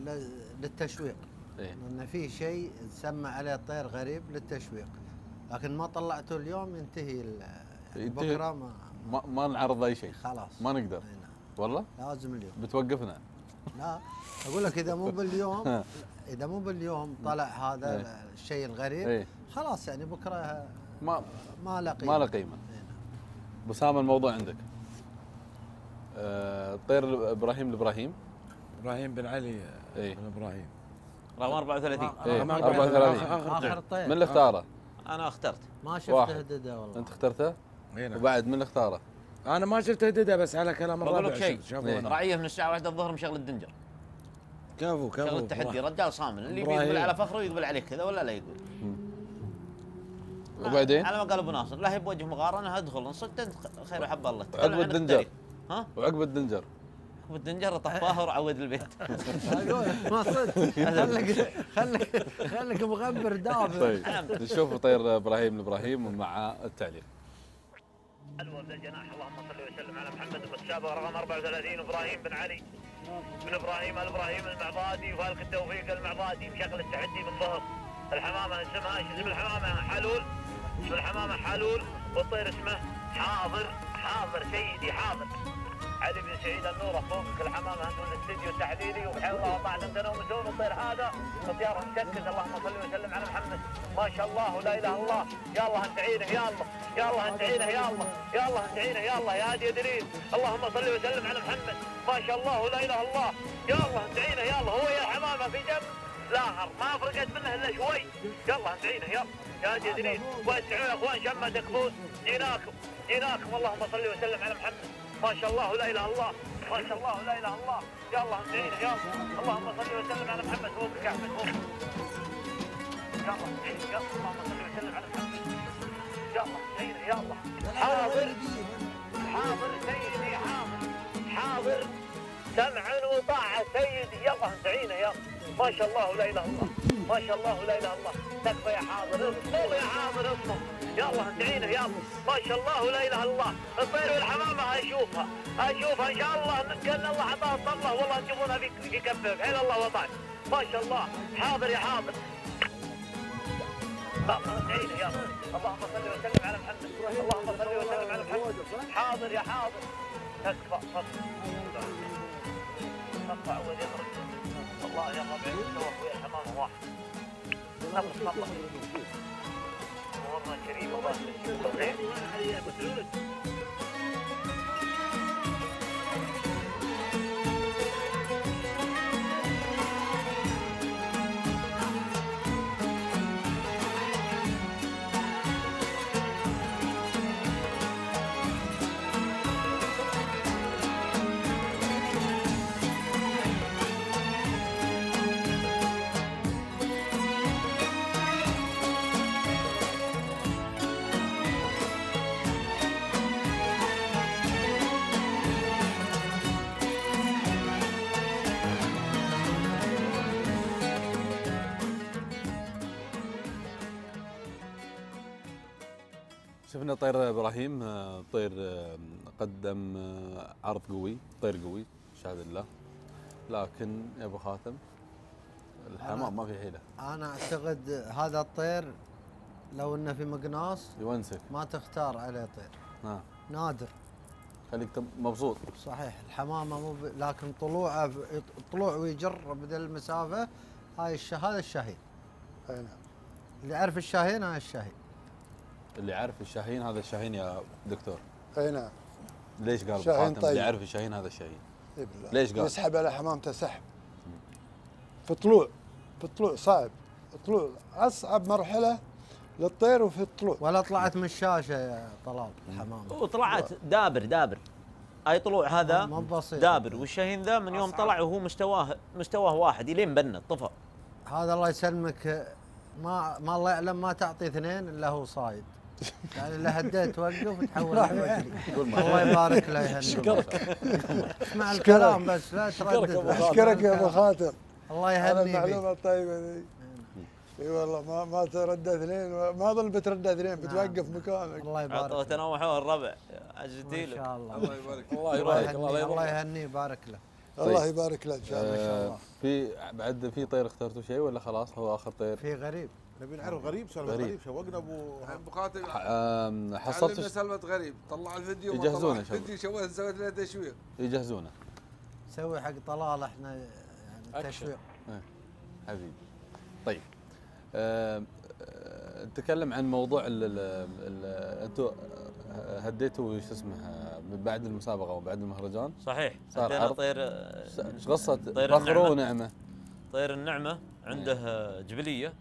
للتشويق. إيه. لأن في شيء تسمى عليه طير غريب للتشويق. لكن ما طلعته اليوم ينتهي ال- يعني ينتهي. بكرة ما ما, ما نعرض أي شيء. خلاص. ما نقدر. والله؟ لازم اليوم. بتوقفنا. لا أقول لك إذا مو باليوم إذا مو باليوم طلع هذا إيه. الشيء الغريب إيه. خلاص يعني بكرة ما ما له قيمة. ما له قيمة. بسام الموضوع عندك. آه، طير إبراهيم الابراهيم إبراهيم بن علي إيه بن إبراهيم. رقم 34 إيه رقم 34 اخر طير. من اللي اختاره؟ أنا اخترت. ما شفت واحد. هدده والله. أنت اخترته؟ إيه نعم. وبعد من اختاره؟ أنا ما شفت هدده بس على كلام بقول الرابع لك شيء. إيه. رعية من الساعة 1 الظهر مشغل الدنجر. كفو كفو. شغل التحدي. رجال صامل. اللي. بيقبل على فخره يقبل عليه كذا ولا لا يقول وبعدين؟ على ما قال أبو ناصر لا هي بوجه مقارنه ادخل انصد خير وحب الله. عقب الدنجر. ها؟ وعقب الدنجر. عقب الدنجر طفاه وعود البيت. ما صدق. خليك خليك خليك مغبر دافع طيب نشوف طير إبراهيم الابراهيم مع التعليق. الوفد الجناح اللهم صل وسلم على محمد والسابق رقم 34 إبراهيم بن علي. بن إبراهيم الابراهيم المعضادي وفالك التوفيق المعضادي بشكل التحدي من ظهر. الحمامة اسمها اسم الحمامة حلول. اسم الحمامة حلول. والطير اسمه حاضر. حاضر سيدي حاضر. علي بن سعيد النوره فوقك الحمامه أنتم الاستديو التحليلي وبحول الله طاعه انت نوم مسوون الطير هذا. وطياره مسكت اللهم صل وسلم على محمد. ما شاء الله ولا إله إلا الله. يا الله أنت عينه يا الله. يا الله أنت عينه يا الله. يا الله أنت عينه يا الله. يا هادي دليل. اللهم صل وسلم على محمد. ما شاء الله ولا إله إلا الله. يا الله أنت عينه يا الله. هو يا حمامة في جنب. لاهر ما فرقت منه إلا شوي. يلا أنت عينه يلا يا هادي دليل. واسعوا يا أخوان شمة تكفون. جيناكم جيناكم اللهم صل وسلم على محمد. ما شاء الله لا اله الا الله ما شاء الله لا اله الا الله. يا الله انت عينه يا الله. اللهم صل وسلم على محمد يا احمد يا الله يا الله اللهم صل وسلم على محمد. يا الله يا الله. حاضر. حاضر سيدي حاضر. حاضر. سمعا وطاعة سيدي. يلا انت عينه يا ما شاء الله لا إله إلا الله. ما شاء الله لا إله إلا الله. تكفى يا حاضر اصمر يا حاضر اصمر يلا انت عينه يا ما شاء الله لا إله إلا الله. الطير والحمامة أشوفها. أشوفها إن شاء الله. كان الله عطاها الطبله والله تشوفونها في كفة. حيل الله وطاعت ما شاء الله. حاضر يا حاضر. اللهم صل وسلم على محمد. اللهم صل وسلم على محمد. حاضر يا حاضر. تكفى. تكفى. تكفى. يضرب. والله يا ربع سوى اخويا الحمامه واحد نقص نقص امورنا كريم الله يمسيكم شفنا طير إبراهيم آه، طير آه، قدم آه، عرض قوي طير قوي شهاده الله. لكن يا أبو خاتم الحمام ما في حيلة. أنا أعتقد هذا الطير لو إنه في مقناص يونسك. ما تختار عليه طير. ها نادر. خليك مبسوط. صحيح الحمامة مو ب... لكن طلوعه ب- طلوع ويجر بذا المسافة هاي الش... هذا الشاهين أي نعم. اللي يعرف الشاهين هاي الشاهين اللي عارف الشاهين هذا الشاهين يا دكتور. أي نعم. ليش قال شاهين طيب. اللي عارف الشاهين هذا الشاهين؟ إي بالله. ليش قال؟ يسحب على حمامته سحب. في طلوع في طلوع صعب. طلوع أصعب مرحلة للطير وفي الطلوع. ولا طلعت من الشاشة يا طلال الحمامه وطلعت دابر دابر. أي طلوع هذا. دابر. والشاهين ذا من يوم طلع وهو مستواه مستواه واحد إلين بنى طفى. هذا الله يسلمك. ما ما الله يعلم ما تعطي اثنين إلا هو صايد. يعني اللي هديت توقف تحول راح الوجه. يقول ما الله يبارك له يهنيك أشكرك. اسمع. الكلام بس لا تردد. أشكرك يا أبو خاطر. الله على يهني المعلومة الطيبة ذي. إي والله ما ما ترد اثنين. ما ظل بترد اثنين بتوقف مكانك. الله عطوة تنوحوا الربع. عزتي له ما شاء الله. الله يبارك. الله يبارك. الله يبارك. يهنيه يبارك له. الله يبارك له إن شاء الله. آه، الله. في بعد في طير اخترتوا شيء ولا خلاص؟ هو آخر طير؟ في غريب. نبي نعرف غريب سالفه غريب. غريب شوقنا أبو ابو آم، علمنا حصلت سالفه غريب. طلع الفيديو يجهزونه. الفيديو سويت سويت له تشويق. يجهزونه نسوي حق طلال إحنا يعني تشويق. إيه، حبيبي. طيب. آه، نتكلم عن موضوع ال ال ال أنتم هديتوا شو اسمه آه، من بعد المسابقة وبعد المهرجان. صحيح. صار طير إيش قصة طير فخر النعمة. ونعمه طير النعمة عنده آه، جبلية.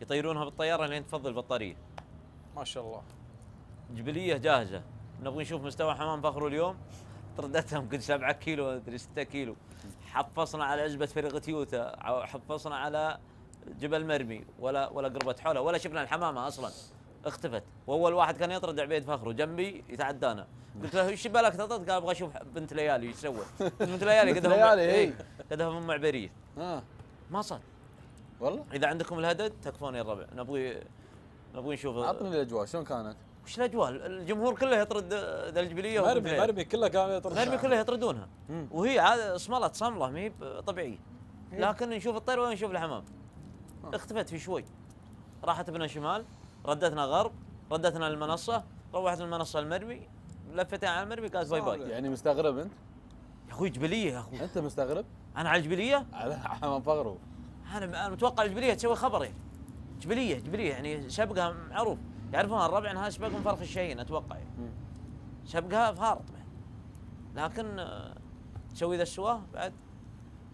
يطيرونها بالطيارة لين تفضي البطارية. ما شاء الله. جبلية جاهزة. نبغى نشوف مستوى حمام فخر اليوم. ترددتها يمكن 7 كيلو أدري 6 كيلو. حفصنا على عزبه فريق تيوتا ع- حفصنا على جبل مرمي. ولا ولا قربت حوله. ولا شفنا الحمامة أصلا. اختفت. وأول واحد كان يطرد عبيد فخر وجنبي يتعدانا. قلت له إيش بالك تطرد؟ قال أبغى أشوف بنت ليالي إيش سوت؟ بنت ليالي قدها ليالي، إيه، إيه. قدها أم معبريه آه. ما صار. والله. إذا عندكم الهدد تكفون الربع. نبغي نبغي نشوف عطني الأجواء شلون كانت؟ وش الأجواء؟ الجمهور كله يطرد ذا الجبليه مرمي مرمي كله كان يطرد مرمي كله يطردونها. وهي عاد صملت صمله ما هي. طبيعيه. لكن نشوف الطير وين نشوف الحمام. اختفت في شوي. راحت بنا شمال ردتنا غرب ردتنا المنصة روحت المنصة المرمي لفتين على المرمي قالت باي باي. يعني مستغرب أنت؟ يا أخوي جبلية يا أخوي. أنت مستغرب؟ أنا على الجبلية؟ على حمام فخر أنا متوقع الجبلية تسوي خبر يعني جبلية جبلية يعني سبقها معروف. يعرفون الربع إنها سبقهم فرخ الشاهين أتوقع. يعني سبقها فارط لكن آه، تسوي ذا السواه بعد.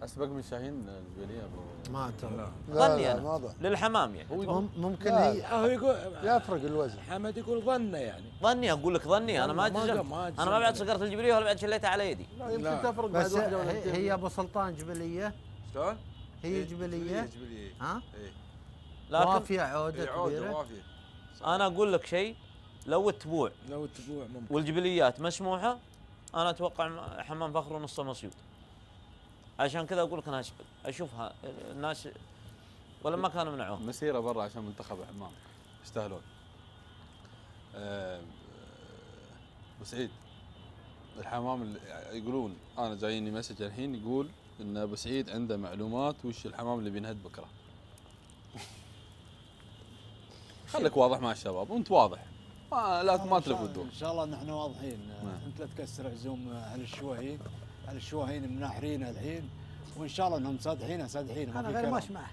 أسبق من شاهين الجبلية أبو؟ ما أتوقع ظني أنا. للحمام يعني مم- ممكن لا، هي هو يقول يفرق الوزن. حمد يقول ظنه يعني. ظني أقول لك ظني. أنا ما جزمت أنا ما بعد. صقرت الجبلية ولا بعد شليتها على يدي. لا يمكن لا. تفرق بعد بس واحدة ولا. هي أبو سلطان جبلية. شلون؟ هي إيه، جبلية. جبلية ها؟ إيه. لكن وافية عودة إيه، عودة كبيرة. وافية. أنا أقول لك شيء لو التبوع لو التبوع ممكن. والجبليات مسموحة أنا أتوقع حمام فخر ونصه مسيوط عشان كذا أقول لك أنا أشوفها الناس ولا ما كانوا منعوه مسيرة برا عشان منتخب حمام يستاهلون. ابو سعيد الحمام اللي يقولون أنا جايني مسج الحين يقول ان أبو سعيد عنده معلومات وش الحمام اللي بينهد بكرة. خليك واضح مع الشباب وأنت واضح. ما لا ما تلف الدور. إن شاء الله نحن واضحين. نعم. أنت لا تكسر عزوم أهل الشواهين أهل الشواهين مناحرين الحين. وإن شاء الله إنهم سادحين ما أنا غير. ماشي معه.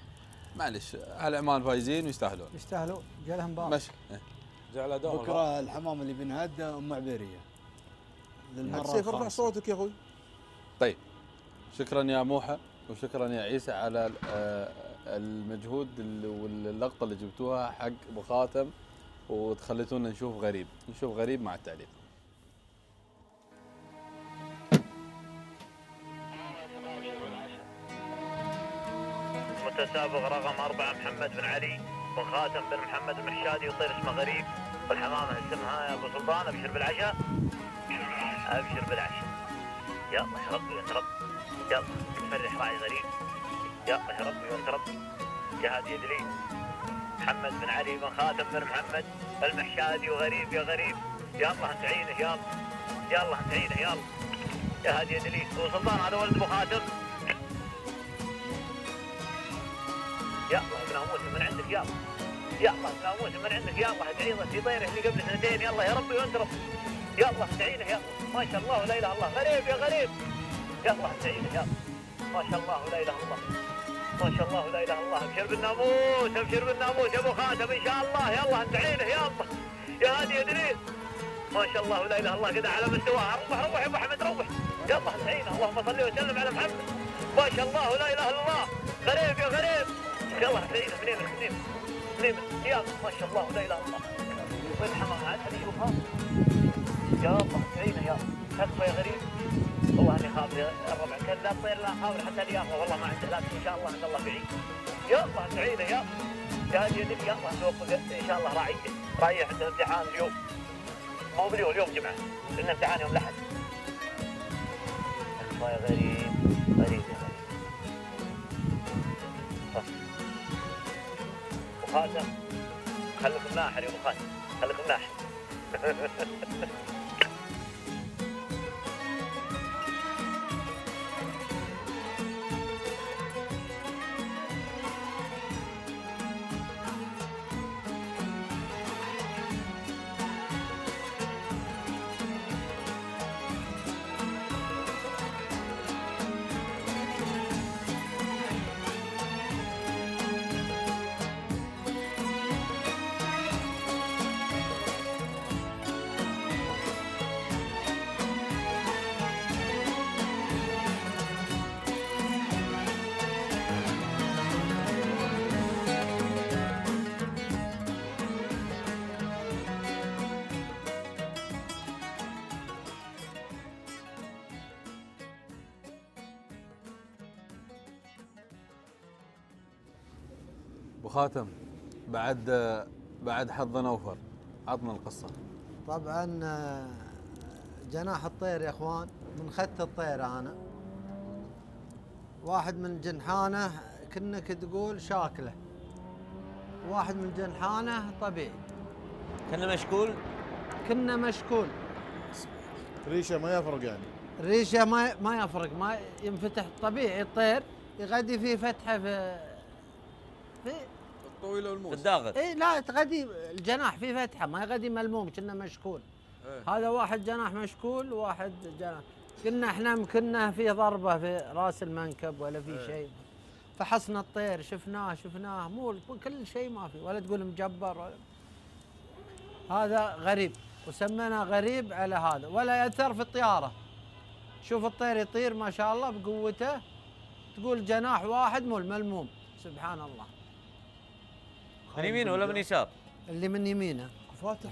معلش أهل عمان فايزين ويستاهلون. يستاهلوا جا لهم بار مشي. إيه. جعل دوام بكرة الحمام اللي بينهد أم عبيريه للمرة سيف ارفع الخامسة. صوتك يا أخوي. طيب. شكرا يا موحى وشكرا يا عيسى على آه، المجهود ال- واللقطة اللي جبتوها حق ابو خاتم وتخليتونا نشوف غريب. نشوف غريب مع التعليق. متسابق رقم أربعة محمد بن علي بن خاتم بن محمد المحشادي وطير اسمه غريب. والحمامة اسمها يا أبو سلطان أبشر بالعشاء. أبشر بالعشاء. يلا يا ربي وأنت رب. يلا فرح راعي غريب. يلا يا ربي وأنت ربي. جهاد يدري. محمد بن علي بن خاتم بن محمد المحشادي وغريب يا غريب. يلا أنت عينه يلا يلا أنت عينه يلا يا هادي ادريس ابو سلطان هذا ولد أبو خاتم. يلا ابن موسى من عندك يلا يلا ابن موسى من عندك يلا أدعي في طيره اللي قبل سنتين. يلا يا ربي وانت رب. يلا ادعينا يلا ما شاء الله لا إله إلا الله. غريب يا غريب. يلا ادعينا يلا. ما شاء الله لا إله إلا الله. ما شاء الله لا إله إلا الله. أبشر بالناموس أبشر بالناموس يا أبو خاتم إن شاء الله. يلا ادعينا يلا يا هادي ادريس ما شاء الله لا إله إلا الله. كذا على مستواها روح روح يا أبو حمد روح. يلا ادعينا اللهم صل وسلم على محمد. ما شاء الله لا إله إلا الله. غريب يا غريب. يلا ادعينا منين منين منين يلا ما شاء الله لا إله إلا الله. وين الحمام؟ عاد هذه شوفها يلا ادعينا يلا. تكفى يا غريب. والله اني خاف الربع كذاب. طير لا خاف حتى اليافا والله ما عنده لكن إن شاء الله عند الله بعيد. يلا سعيده يلا جاهز يدك يلا نوفق إن شاء الله راعيه راعيه عنده امتحان اليوم. مو باليوم اليوم جمعة. لأن امتحان يوم الأحد. والله غريب. غريب يا غريب. صح. أبو خاتم خليكم ناحر يا أبو خاتم خليكم ناحر خاتم بعد بعد حظنا اوفر عطنا القصة. طبعا آه، جناح الطير يا إخوان من خدت الطير أنا. واحد من جنحانه كنك تقول شاكله. واحد من جنحانه طبيعي. كنا مشكول؟ كنا مشكول. ريشة ما يفرق يعني. الريشه ما ما يفرق ما ينفتح. طبيعي الطير يغدي فيه فتحة في في الطويله والموس الداخل. اي لا تغدي الجناح فيه فتحة ما يغدي ملموم كنا مشكول. إيه. هذا واحد جناح مشكول وواحد جناح. قلنا إحنا يمكننا في ضربة في رأس المنكب ولا في إيه. شيء. فحصنا الطير شفناه شفناه. مو كل شيء ما في ولا تقول مجبر. ولا هذا غريب وسمينا غريب على هذا. ولا يأثر في الطيارة. شوف الطير يطير ما شاء الله بقوته تقول جناح واحد مو الملموم سبحان الله. من يمين ولا من يسار؟ اللي من يمينه فاتح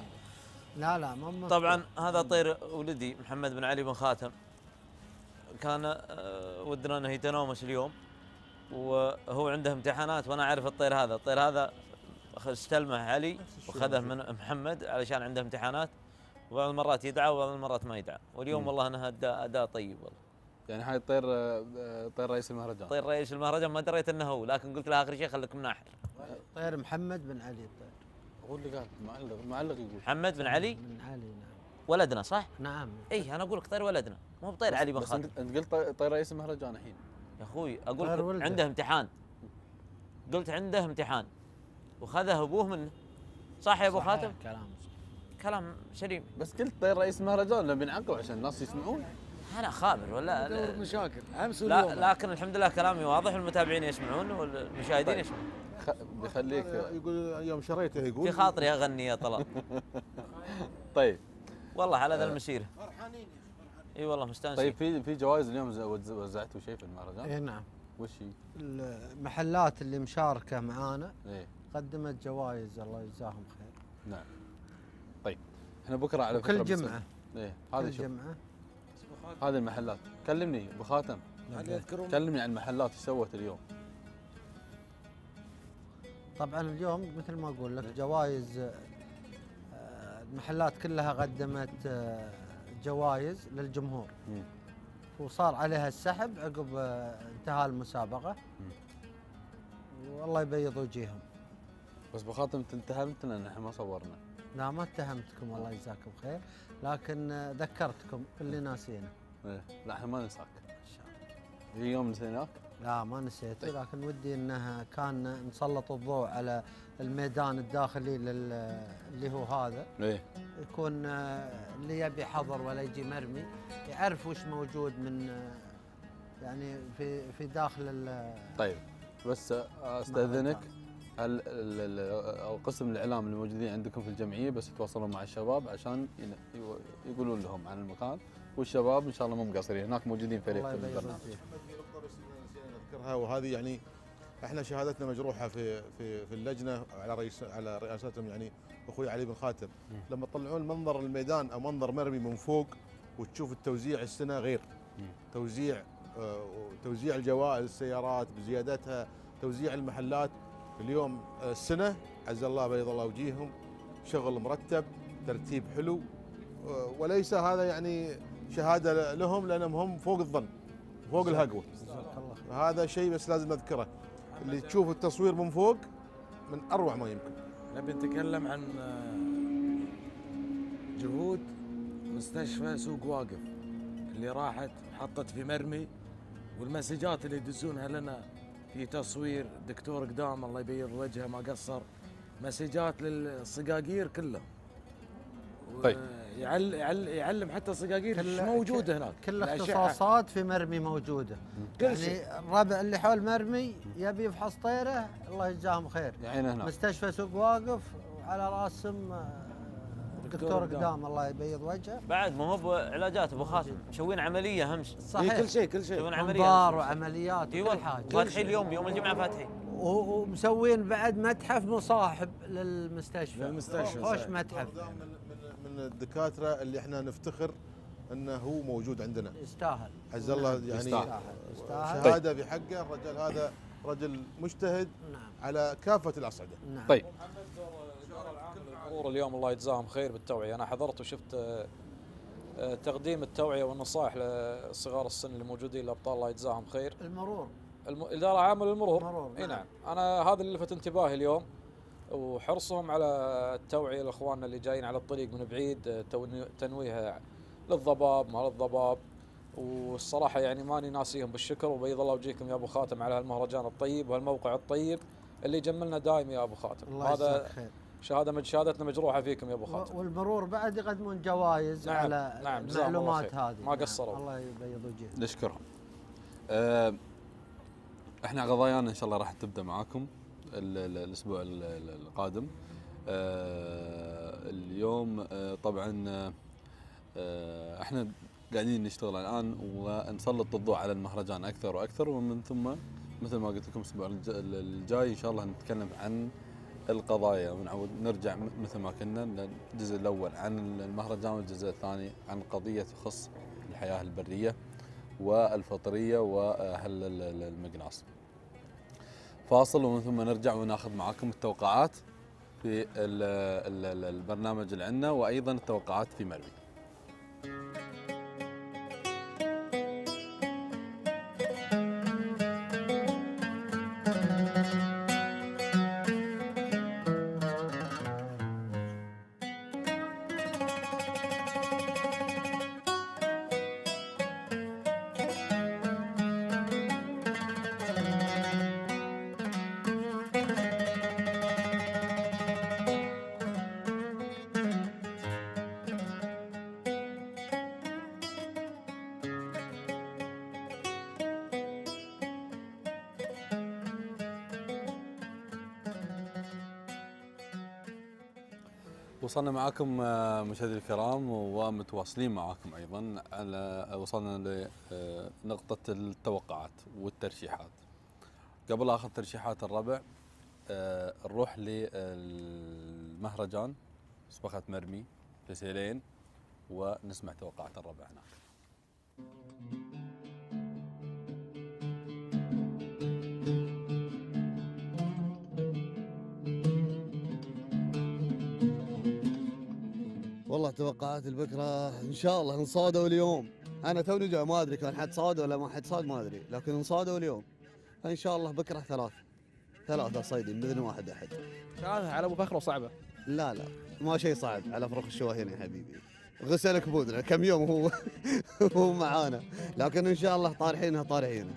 لا لا ما. طبعا هذا طير ولدي محمد بن علي بن خاتم كان آه، ودنا إنه يتنومس اليوم وهو عنده امتحانات وأنا أعرف الطير هذا، الطير هذا استلمه علي وخذه من محمد علشان عنده امتحانات وبعض المرات يدعى وبعض المرات ما يدعى، واليوم. والله انها أداء أداء طيب والله. يعني هاي الطير آه، طير رئيس المهرجان. طير رئيس المهرجان ما دريت إنه هو لكن قلت له آخر شيء خليك مناحر. طير محمد بن علي الطير. هو اللي قال. معلق معلق يقول. محمد بن علي؟ بن علي نعم. ولدنا صح؟ نعم. اي أنا أقول لك طير ولدنا. مو بطير علي بن خاتم. أنت أنت قلت طي- طير رئيس المهرجان الحين. يا أخوي أقول لك. عنده امتحان. قلت عنده امتحان. وخذه أبوه منه. صح يا أبو خاتم؟ كلام كلام سليم. بس قلت طير رئيس المهرجان لما بنعقب عشان الناس يسمعون. أنا خابر ولا دور مشاكل أمس لا واليوم. لكن الحمد لله كلامي واضح والمتابعين يسمعون والمشاهدين طيب. يسمعون. خ- بيخليك يقول يوم شريته يقول. في خاطري أغني يا طلال. طيب. والله على ذا آه. المسيرة. إي والله مستانسين. طيب في في جوائز اليوم وزعتوا شيء في المهرجان؟ اي نعم. وش هي؟ المحلات اللي مشاركة معانا إيه. قدمت جوائز الله يجزاهم خير. نعم. طيب. إحنا بكرة على فكرة بنسوي- جمعة. إيه هذه كل شوف. جمعة. هذه المحلات. كلمني أبو خاتم. كلمني عن المحلات إيش سوت اليوم. طبعا اليوم مثل ما أقول لك جوائز آه، المحلات كلها قدمت آه، جوائز للجمهور. مم. وصار عليها السحب عقب آه، انتهاء المسابقة. والله يبيض وجيههم. بس أبو خاتم انت اتهمتنا ان إحنا ما صورنا. لا ما اتهمتكم والله يجزاكم خير. لكن ذكرتكم اللي ناسينه. إيه. لا إحنا ما ننساك في يوم نسيناك؟ لا ما نسيته لكن ودي انه كان نسلط الضوء على الميدان الداخلي لل اللي هو هذا. إيه. يكون آه، اللي يبي حظر ولا يجي مرمي يعرف وش موجود من آه، يعني في في داخل ال- طيب بس أستأذنك. هل ال- ال- أو قسم الإعلام اللي موجودين عندكم في الجمعية بس يتواصلون مع الشباب عشان يقولون لهم عن المكان. والشباب إن شاء الله مو مقصرين. هناك موجودين فريق في البرنامج. وجهه. اذكرها وهذه يعني إحنا شهادتنا مجروحة في في في اللجنة على رئيس على رئاستهم يعني أخوي علي بن خاتم. لما تطلعون منظر الميدان أو منظر مرمي من فوق وتشوف التوزيع السنة غير. توزيع آه، توزيع الجوائز السيارات بزيادتها توزيع المحلات. اليوم السنة عز الله بيض الله وجيههم شغل مرتب ترتيب حلو. آه، وليس هذا يعني شهادة لهم لأنهم هم فوق الظن فوق الهقوه هذا شيء بس لازم نذكره اللي تشوف التصوير من فوق من أروع ما يمكن. نبي نتكلم عن آه، جهود مستشفى سوق واقف اللي راحت حطت في مرمي والمسجات اللي يدزونها لنا في تصوير دكتور قدام الله يبيض وجهه ما قصر. مسجات للصقاقير كلهم طيب. يعل يعل يعلم حتى الصقاقير إيش موجود هناك. كل الأشعة. الاختصاصات في مرمي موجودة. كل يعني شيء. الربع اللي حول مرمي يبي يفحص طيرة الله يجزاهم خير. يعني هناك. مستشفى سوق واقف وعلى راسم آه، دكتور قدام. الله يبيض وجهه. بعد ما هو بعلاجات أبو خالد مسوين عملية همس. صحيح. كل شيء كل شيء. مسوين عملية انظار وعمليات إيوه وكل حاجة. فاتحين اليوم يوم الجمعة فاتحين. ومسوين بعد متحف مصاحب للمستشفى. للمستشفى، خوش. متحف. من الدكاترة اللي إحنا نفتخر إنه هو موجود عندنا. يستاهل. عز الله نعم. يعني يستاهل. يستاهل. شهادة بحقه الرجال هذا رجل مجتهد على كافة الأصعدة. نعم. طيب. المرور اليوم الله يجزاهم خير بالتوعية. أنا حضرت وشفت آه، تقديم التوعية والنصائح لصغار السن اللي موجودين الابطال الله يجزاهم خير. المرور. الم... الإدارة العامه للمرور. مرور، إي نعم. نعم. أنا هذا اللي لفت انتباهي اليوم. وحرصهم على التوعيه لاخواننا اللي جايين على الطريق من بعيد آه، تنويه للضباب ما للضباب. والصراحة يعني ماني ناسيهم بالشكر وبيض الله وجهكم يا أبو خاتم على هالمهرجان الطيب وهالموقع الطيب اللي يجملنا دايم يا أبو خاتم. الله يجزاك خير. شهادة من شهادتنا مجروحة فيكم يا أبو خاتم. والمرور بعد يقدمون جوائز نعم، على نعم، المعلومات. هذه. ما نعم، قصروا. الله يبيض وجهك نشكرهم. آه، إحنا قضايانا إن شاء الله راح تبدأ معاكم. الأسبوع ال- ال- القادم آه، اليوم آه، طبعا آه، إحنا قاعدين نشتغل الآن ونسلط الضوء على المهرجان أكثر وأكثر ومن ثم مثل ما قلت لكم الأسبوع الج- الجاي إن شاء الله نتكلم عن القضايا ونعود نرجع مثل ما كنا الجزء الأول عن المهرجان والجزء الثاني عن قضية تخص الحياة البرية والفطرية وأهل ال- ال- المقناص. فاصل ومن ثم نرجع وناخذ معاكم التوقعات في ال ال ال البرنامج اللي عندنا وأيضا التوقعات في مرمي. وصلنا معاكم آه، مشاهدينا الكرام ومتواصلين معاكم أيضا على وصلنا لنقطه التوقعات والترشيحات. قبل اخذ ترشيحات الربع آه، نروح للمهرجان مسبقة مرمي لسيلين ونسمع توقعات الربع هناك. والله توقعات البكرة إن شاء الله انصادوا اليوم. أنا توني جاي ما أدري كان حد صاد ولا ما حد صاد ما أدري لكن انصادوا اليوم. فان شاء الله بكرة ثلاث. ثلاثة صيدين بإذن واحد أحد. ثلاثة على أبو فخر وصعبة. لا لا ما شيء صعب على فروخ الشواهين يا حبيبي. غسلك بودنا كم يوم هو؟ هو معانا. لكن إن شاء الله طارحينها طارحينها.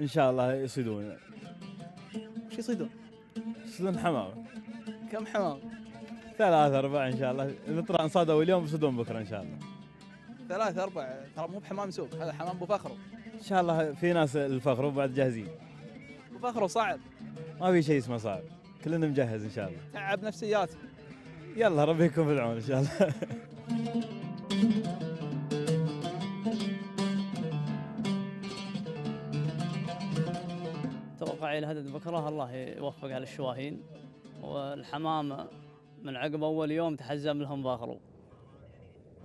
إن شاء الله يصيدون. وش يصيدون؟ يصيدون حمامه كم حمام؟ ثلاثة أربعة إن شاء الله. نطلع نصادوا اليوم بيصيدون بكرة إن شاء الله. ثلاثة أربعة. ترى مو بحمام سوق هذا حمام أبو فخر. إن شاء الله في ناس الفخر وبعد جاهزين. أبو فخر وصعب ما في شيء اسمه صعب كلنا مجهز إن شاء الله. تعب نفسيات يلا ربي يكون في العون إن شاء الله. توقعي لهدد بكره الله يوفق على الشواهين. والحمام من عقب أول يوم تحزم لهم باخروا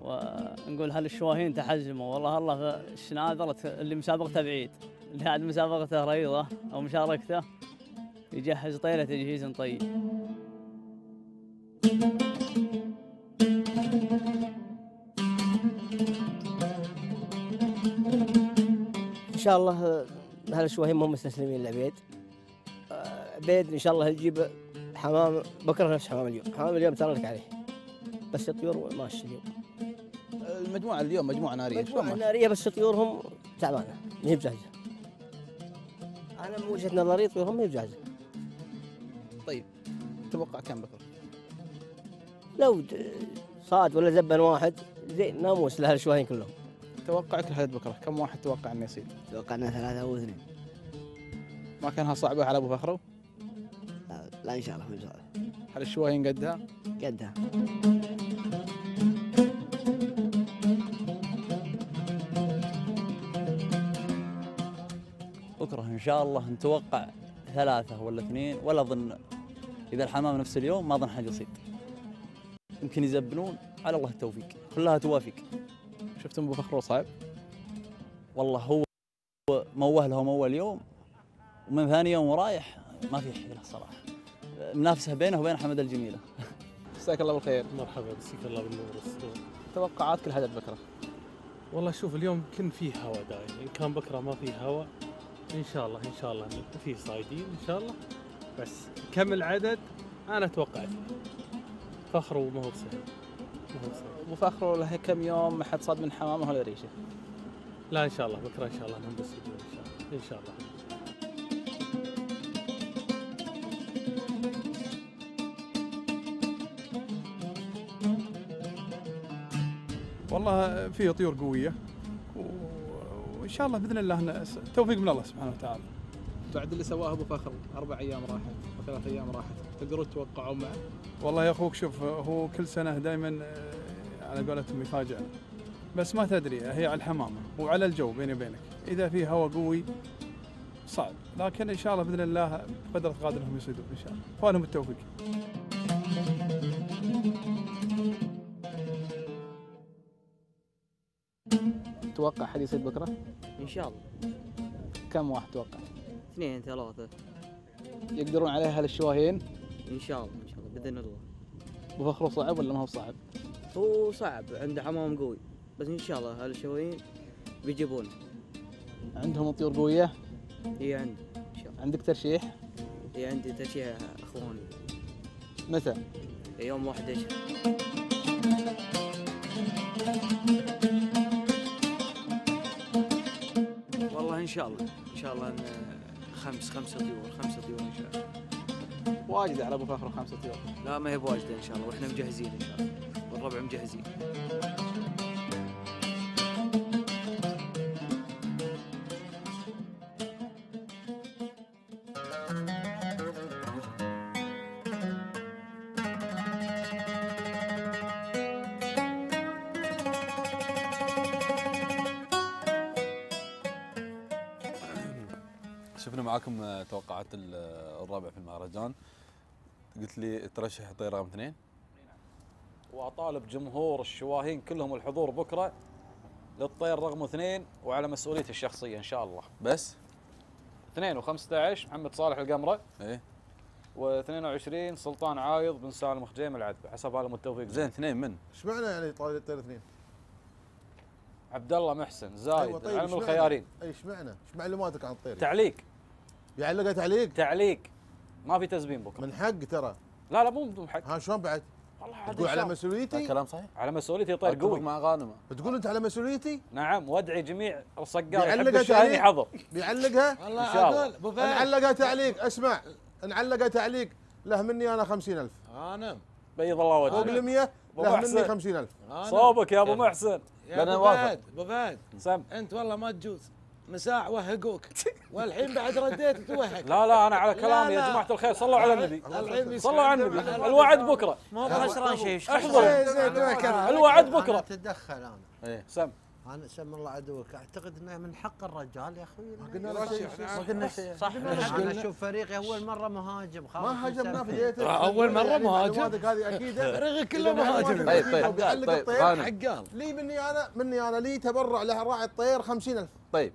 ونقول هل الشواهين تحزموا والله الله في الشناذر اللي مسابقته بعيد اللي عاد مسابقته ريضة أو مشاركته يجهز طيلة تجهيز طيب. إن شاء الله هالشوهين هم مستسلمين لعبيد عبيد إن شاء الله يجيب حمام بكره نفس حمام اليوم حمام اليوم ترى لك عليه بس الطيور ماشي اليوم المجموعة اليوم مجموعة نارية ماشي؟ نارية بس طيورهم تعبانة ما هي بجاهزة أنا من وجهة نظري طيورهم ما هي بجاهزة طيب تتوقع كم بكرة؟ لو صاد ولا زبن واحد زين ناموس لهالشوهين كلهم توقعك لهدد بكرة كم واحد توقع إنه يصير؟ توقعنا ثلاثة أو اثنين ما كانها صعبة على أبو فخرو؟ لا, إن شاء الله ما صعبه هل الشواهين قدها؟ قدها بكرة إن شاء الله نتوقع ثلاثة ولا اثنين ولا أظن إذا الحمام نفس اليوم ما أظن حد يصيد يمكن يزبنون على الله التوفيق. كلها توافق شفتم أبو فخرو صعب؟ والله هو موه لهم أول يوم ومن ثاني يوم ورايح ما في حيلة صراحة. منافسة بينه وبين حمد الجميلة. مساك الله بالخير. مرحبا مسيك الله بالنور. والسرور توقعاتك لهدد بكره؟ والله شوف اليوم كن فيه هواء دائما إن كان بكرة ما فيه هواء إن شاء الله إن شاء الله في صايدين إن شاء الله. بس كم العدد؟ أنا أتوقع. فخر وما هو بسهل. ما هو بسهل. ابو فخرو له كم يوم ما حد صاد من حمامة ولا ريشة؟ لا إن شاء الله بكرة إن شاء الله ننبسط إن شاء الله. إن شاء الله. والله في طيور قوية. وإن شاء الله بإذن الله توفيق من الله سبحانه وتعالى. بعد اللي سواه أبو فخر أربع أيام راحت وثلاث أيام راحت. تقدرون تتوقعون معه؟ والله يا أخوك شوف هو كل سنة دائما على قولتهم يفاجئنا بس ما تدري هي على الحمامة وعلى الجو بيني وبينك. إذا في هواء قوي صعب. لكن إن شاء الله بإذن الله قدرة قادر إنهم يصيدون إن شاء الله. فالهم التوفيق. تتوقع حد يصيد بكره؟ إن شاء الله كم واحد توقع؟ اثنين ثلاثة يقدرون عليها هالشواهين؟ إن شاء الله إن شاء الله بإذن الله ابو فخرو صعب ولا ما هو صعب؟ هو صعب عنده حمام قوي بس إن شاء الله هالشوين بيجيبونه عندهم طيور قوية؟ هي عندي إن شاء الله عندك ترشيح؟ هي عندي ترشيح أخواني متى؟ يوم 11 شاء الله إن شاء الله خمس خمسة طيور خمسة طيور إن شاء الله. واجد على أبو فخر خمسة طيور لا ما هي بواجدة إن شاء الله وإحنا مجهزين إن شاء الله. والربع مجهزين. الرابع في المهرجان. قلت لي ترشح طير رقم اثنين. وأطالب جمهور الشواهين كلهم الحضور بكرة للطير رقم اثنين وعلى مسؤوليتي الشخصية إن شاء الله. بس؟ 2 و15 محمد صالح القمرة. إيه. و22 سلطان عايض بن سالم خجيم العذبه حسب هذا التوفيق. زين اثنين من؟ إيش معنى يعني طاير طير اثنين؟ عبد الله محسن زايد أيوة طيب، علم؟ الخيارين. أي إيش معنى؟ إيش معلوماتك عن الطير؟ تعليق. يعلقها تعليق؟ تعليق. ما في تزبين بكرة. من حق ترى. لا لا مو بدون حق. ها شلون بعد؟ والله تقول على مسؤوليتي؟ كلام صحيح. على مسؤوليتي طير قوي. مع غانمه تقول أنت على مسؤوليتي؟ نعم وأدعي جميع الصقار يحب بيعلقها الشاهين تعليق؟ يحضر. بيعلقها؟ والله الله. نعلقها تعليق. اسمع نعلقها تعليق. له مني أنا 50000 أنا. بيض الله وجهك. فوق ال 100 أبو له. مني 50000 صوبك يا أبو محسن. يا أبو فهد أبو فهد. سم. أنت والله ما تجوز. من وهقوك. والحين بعد رديت توهق. لا لا أنا على كلامي يا لا. جماعة الخير صلوا على النبي. صلوا على النبي. الوعد بكرة. مو خسران شيء احضر. الوعد بكرة. تدخل أنا. إيه. سم. أنا سم الله عدوك. أعتقد إنه من حق الرجال يا أخوي ما قلنا شيء. ما قلنا شيء. صح. أنا أشوف فريقي أول مرة مهاجم. ما هاجمناه في. بدايته أول مرة مهاجم. هذه اكيده فريقي كله مهاجم. طيب، طيب، طيب،. حقال لي مني أنا مني أنا لي تبرع له راعي الطير 50000 طيب.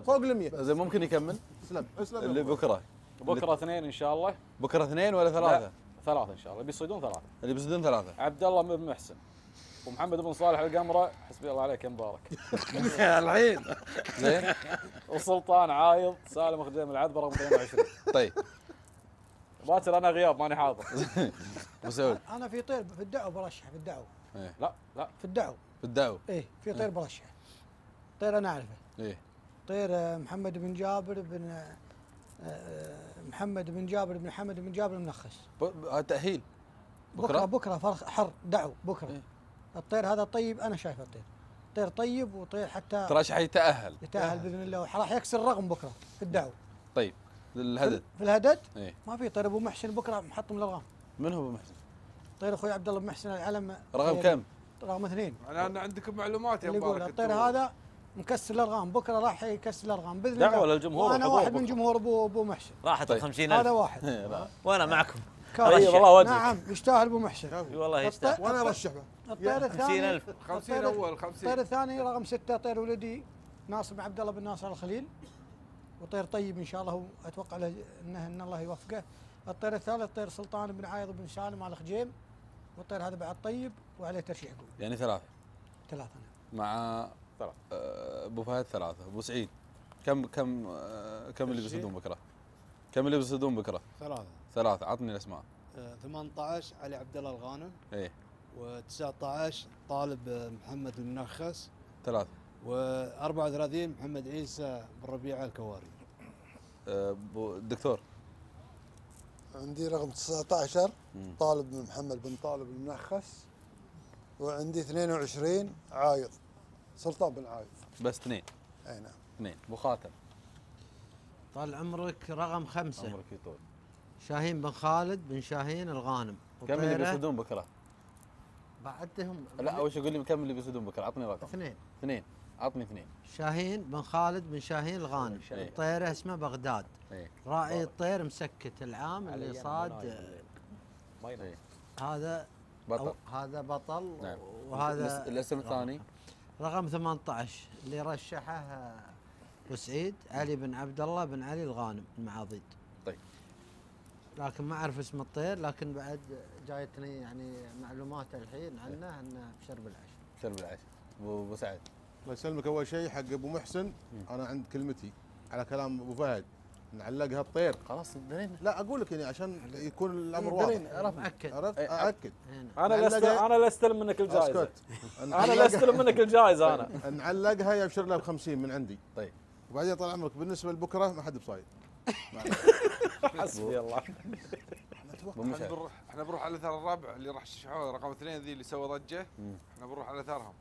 فوق ال 100 زين ممكن يكمل؟ اسلم اسلم. اللي بكرة. بكرة اثنين إن شاء الله. بكرة اثنين ولا ثلاثة؟ لا، ثلاثة إن شاء الله. بيصيدون ثلاثة. اللي بيصيدون ثلاثة. عبد الله بن محسن. ومحمد بن صالح القمرة حسبي الله عليك يا مبارك الحين زين؟ وسلطان عايض سالم خديم العذبه رقم 22 طيب. باكر أنا غياب ماني حاضر. ابو سعود أنا في طير في الدعوة برشح في الدعوة. إيه. لا لا. في الدعوة. في الدعوة. إيه في طير برشح. طير أنا أعرفه. إيه. طير آه، محمد بن جابر بن آه، آه، محمد بن جابر بن محمد بن جابر المنخس تأهيل. بكرة بكرة؟ فرخ حر دعو بكرة. إيه. الطير هذا طيب أنا شايفه الطير. طير طيب وطير حتى ترشح يتأهل. يتأهل بإذن الله. راح يكسر الرقم بكرة في الدعوة. طيب. الهدد. في الهدد؟ إيه. ما في طير أبو محسن بكرة محطم الارقام من هو أبو محسن؟ طير أخوي عبد الله بن محسن العلم. رقم طير- كم؟ رقم اثنين. أنا أنا عندكم معلومات يا اللي يقول مبارك الطير. هذا مكسر الأرقام. بكرة راح يكسر الأرقام. بإذن دعوة الله. للجمهور وأنا وحضور واحد من. جمهور ابو أبو محسن. راحت طيب. ال 50000 هذا واحد. وأنا معكم. أرشح. والله وجهك. نعم يستاهل أبو محسن. أي والله يستاهل. وأنا ارشح الطير الثاني 50000 50 الطير- أول، 50. الطير الثاني رقم ستة طير ولدي ناصر بن عبد الله بن ناصر الخليل. وطير طيب إن شاء الله هو أتوقع له انه إن الله يوفقه. الطير الثالث طير سلطان بن عايض بن سالم على خجيم. والطير هذا بعد طيب وعليه ترشيح قوي يعني ثلاثة. ثلاثة مع آه، أبو فهد ثلاثة. أبو سعيد كم كم آه، كم اللي بيصيدون بكرة؟ كم اللي بيصيدون بكرة؟ ثلاثة عطني الأسماء. آه، 18 علي عبد الله الغانم. إيه. و19 طالب آه، محمد المنخس. ثلاثة. و34 محمد عيسى بن ربيعه الكواري. آه، ابو الدكتور عندي رقم 19 مم. طالب من محمد بن طالب المنخس. وعندي 22 عايض سلطان بن عايض. بس اثنين. أي نعم. اثنين. ابو خاتم طال عمرك رقم خمسة. عمرك يطول. شاهين بن خالد بن شاهين الغانم. كم اللي بيصيدون بكرة؟ بعدهم لا أول شيء قول لي كم اللي بيصيدون بكرة؟ عطني رقم. اثنين. اثنين. عطني اثنين. شاهين بن خالد بن شاهين الغانم. إيه. طيره اسمه بغداد. إيه. راعي الطير مسكت العام اللي صاد. إيه. هذا بطل. هذا بطل نعم. وهذا الاسم- الثاني؟ رقم 18 اللي رشحه آه، ابو سعيد علي بن عبد الله بن علي الغانم المعاضيد لكن ما أعرف اسم الطير لكن بعد جايتني يعني معلومات الحين عنه إنه بشرب العشاء شرب العشاء ابو سعد. الله يسلمك. أول شيء حق أبو محسن أنا عند كلمتي على كلام أبو فهد. نعلقها الطير. خلاص درينا لا أقول لك يعني عشان يكون الأمر إيه، واضح. عرفت. أكد. عرفت؟ إيه، ااكد أنا لا أست- أنا لا أستلم منك الجائزة. أسكت. أنا لا أستلم منك الجائزة أنا. نعلقها يبشر لها ب 50 من عندي. طيب. وبعدين طال عمرك بالنسبة لبكرة ما حد بصايد. حسبي الله. إحنا بنروح إحنا بنروح على الإثار الرابع اللي راح يشحوه رقم اثنين ذي اللي سوى ضجة. إحنا بنروح على إثارهم.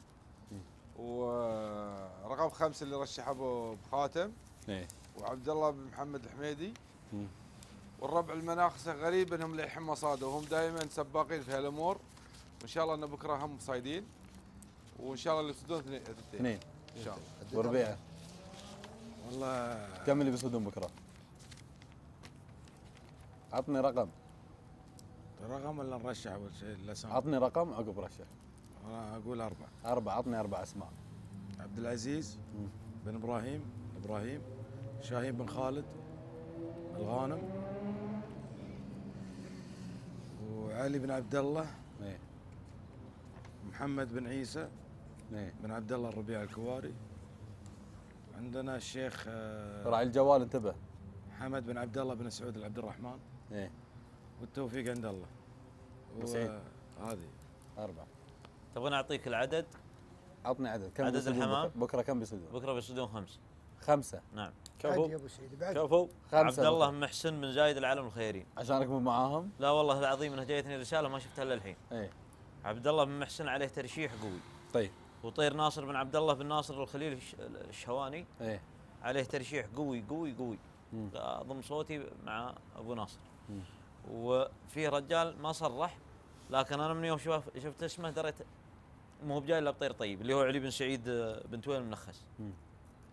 ورقم خمسة اللي رشح أبو خاتم. إيه. وعبد الله بن محمد الحميدي. والربع المناخسة غريب إنهم للحين ما صادوا وهم دائما سباقين في هالأمور. وإن شاء الله ان بكرة هم صايدين. وإن شاء الله اللي يصيدون اثنين. اثنين. إن شاء الله. وربيعة. والله. كم اللي بيصيدون بكرة؟ عطني رقم. رقم ولا نرشح أول شيء؟ الاسامي عطني رقم عقب رشح. أنا أقول أربعة. أربعة عطني أربع أسماء. عبد العزيز بن إبراهيم إبراهيم شاهين بن خالد الغانم وعلي بن عبد الله إيه. محمد بن عيسى إيه. بن عبد الله الربيع الكواري. عندنا الشيخ آه، راعي الجوال انتبه. حمد بن عبد الله بن سعود العبد الرحمن. إيه. والتوفيق عند الله. وسعيد. هذه أربعة. تبغى نعطيك العدد؟ عطني عدد. كم عدد الحمام؟ بكرة؟ بكره كم بيصيدون؟ بكرة بيصيدون خمس. خمسة. نعم. عادي يا أبو سعيد بعد. كفو. خمسة عبد الله بكرة. بن محسن بن زايد العلم الخيرين عشانك مو معاهم؟ لا والله العظيم انها جايتني رسالة ما شفتها إلا الحين. إيه. عبد الله بن محسن عليه ترشيح قوي. طيب. وطير ناصر بن عبد الله بن ناصر الخليل الش- الشهواني إيه. عليه ترشيح قوي قوي قوي. أضم صوتي مع أبو ناصر. وفي رجال ما صرح لكن أنا من يوم شوف شفت اسمه دريت مو بجاي إلا بطير طيب اللي هو علي بن سعيد آه، بن تويل المنخس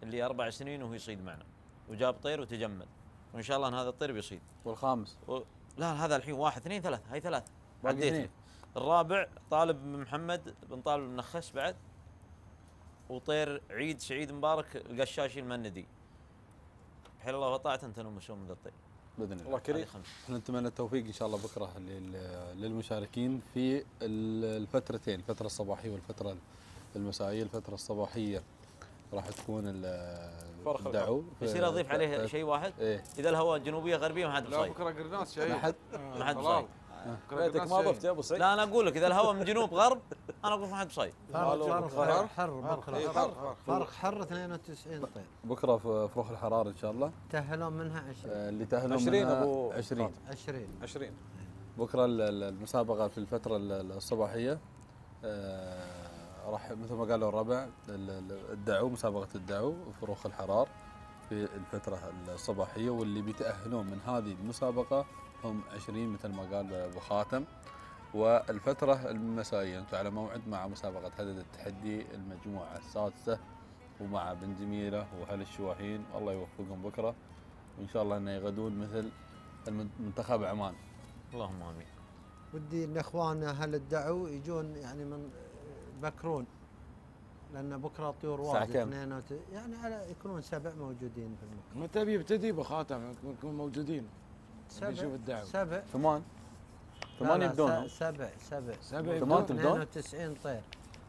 اللي أربع سنين وهو يصيد معنا وجاب طير وتجمد وإن شاء الله إن هذا الطير بيصيد. والخامس. و... لا هذا الحين واحد اثنين ثلاث هاي ثلاث عديت. الرابع طالب من محمد بن طالب المنخس بعد وطير عيد سعيد مبارك القشاشي المندي. بحيل الله وطاعت انت مسؤول من ذا الطير. بإذن الله. الله كريم. إحنا نتمنى التوفيق إن شاء الله بكرة لل- للمشاركين في ال- الفترتين الفترة الصباحية والفترة المسائية. الفترة الصباحية راح تكون الدعو. يصير أضيف عليه شيء واحد؟ إيه. إذا الهواء جنوبيه غربية ما حد لا بصيد بكرة قرناس شهيد ما حد ما حد طلال. بيتك ما ضفت يا أبو لا أنا أقول لك إذا الهواء من جنوب غرب أنا أقول ما حد بصيد فرق حر إيه، بكره فرق، حر 92 طير بكرة في فروخ الحرارة إن شاء الله. تأهلون منها 20 آه، اللي تاهلون 20 منها أبو 20 20 20 بكرة ال- ال- المسابقة في الفترة ال- الصباحية. آه، راح مثل ما قالوا الربع ال- ال- الدعو مسابقة الدعو فروخ الحرار في الفترة الصباحية واللي بيتأهلون من هذه المسابقة هم 20 مثل ما قال أبو خاتم. والفترة المسائية أنتم على موعد مع مسابقة هدد التحدي المجموعة السادسة ومع بن جميله وهل الشواهين. الله يوفقهم بكرة. وإن شاء الله أنه يغدون مثل منتخب عمان. اللهم آمين. ودي إن إخواننا أهل الدعو يجون يعني من بكرون لأن بكرة طيور واجد؟ اثنين وت... يعني على يكونون سبع موجودين في المكان متى بيبتدي أبو خاتم؟ نكون موجودين. سبع نشوف الدعوه سبع ثمان. ثمان يبدون. سبع سبع سبع ثمان. تبدون 92 طير.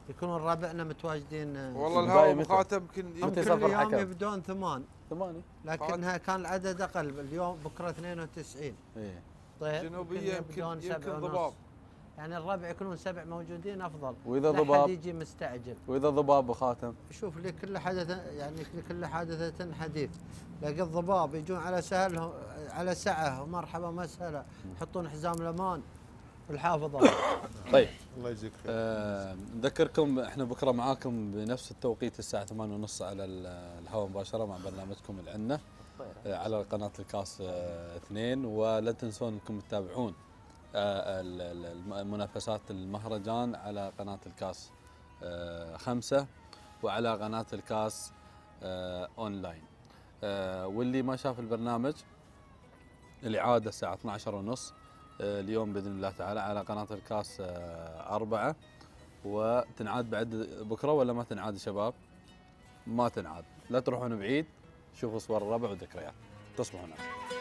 يكونون ربعنا متواجدين آه، والله البداية الهواء؟ خاتم يمكن متى يصفر يوم؟ يبدون ثمان. ثمانية. لكنها كان العدد أقل. اليوم بكرة 92 إيه. طير جنوبية يمكن يبدون يمكن سبع ونص. ضباب. يعني الربع يكونون سبع موجودين أفضل. حد ضباب؟ يجي مستعجل. وإذا ضباب وخاتم. شوف لكل حدث يعني لكل حادثة حديث. لكن الضباب يجون على سهل على سعة ومرحبا مسهلة يحطون حزام الأمان بالحافظة طيب. الله يجزيك خير. آه نذكركم إحنا بكرة معاكم بنفس التوقيت الساعة 8:30 على ال- الهواء مباشرة مع برنامجكم العنة آه على قناة الكاس آه اثنين. ولا تنسون إنكم تتابعون آه ال- ال- الم- المنافسات المهرجان على قناة الكاس آه خمسة وعلى قناة الكاس آه أونلاين آه واللي ما شاف البرنامج الإعادة الساعة 12 ونص اليوم بإذن الله تعالى على قناة الكاس أربعة وتنعاد بعد بكرة ولا ما تنعاد يا شباب؟ ما تنعاد لا تروحون بعيد شوفوا صور الربع وذكريات تصبحون على.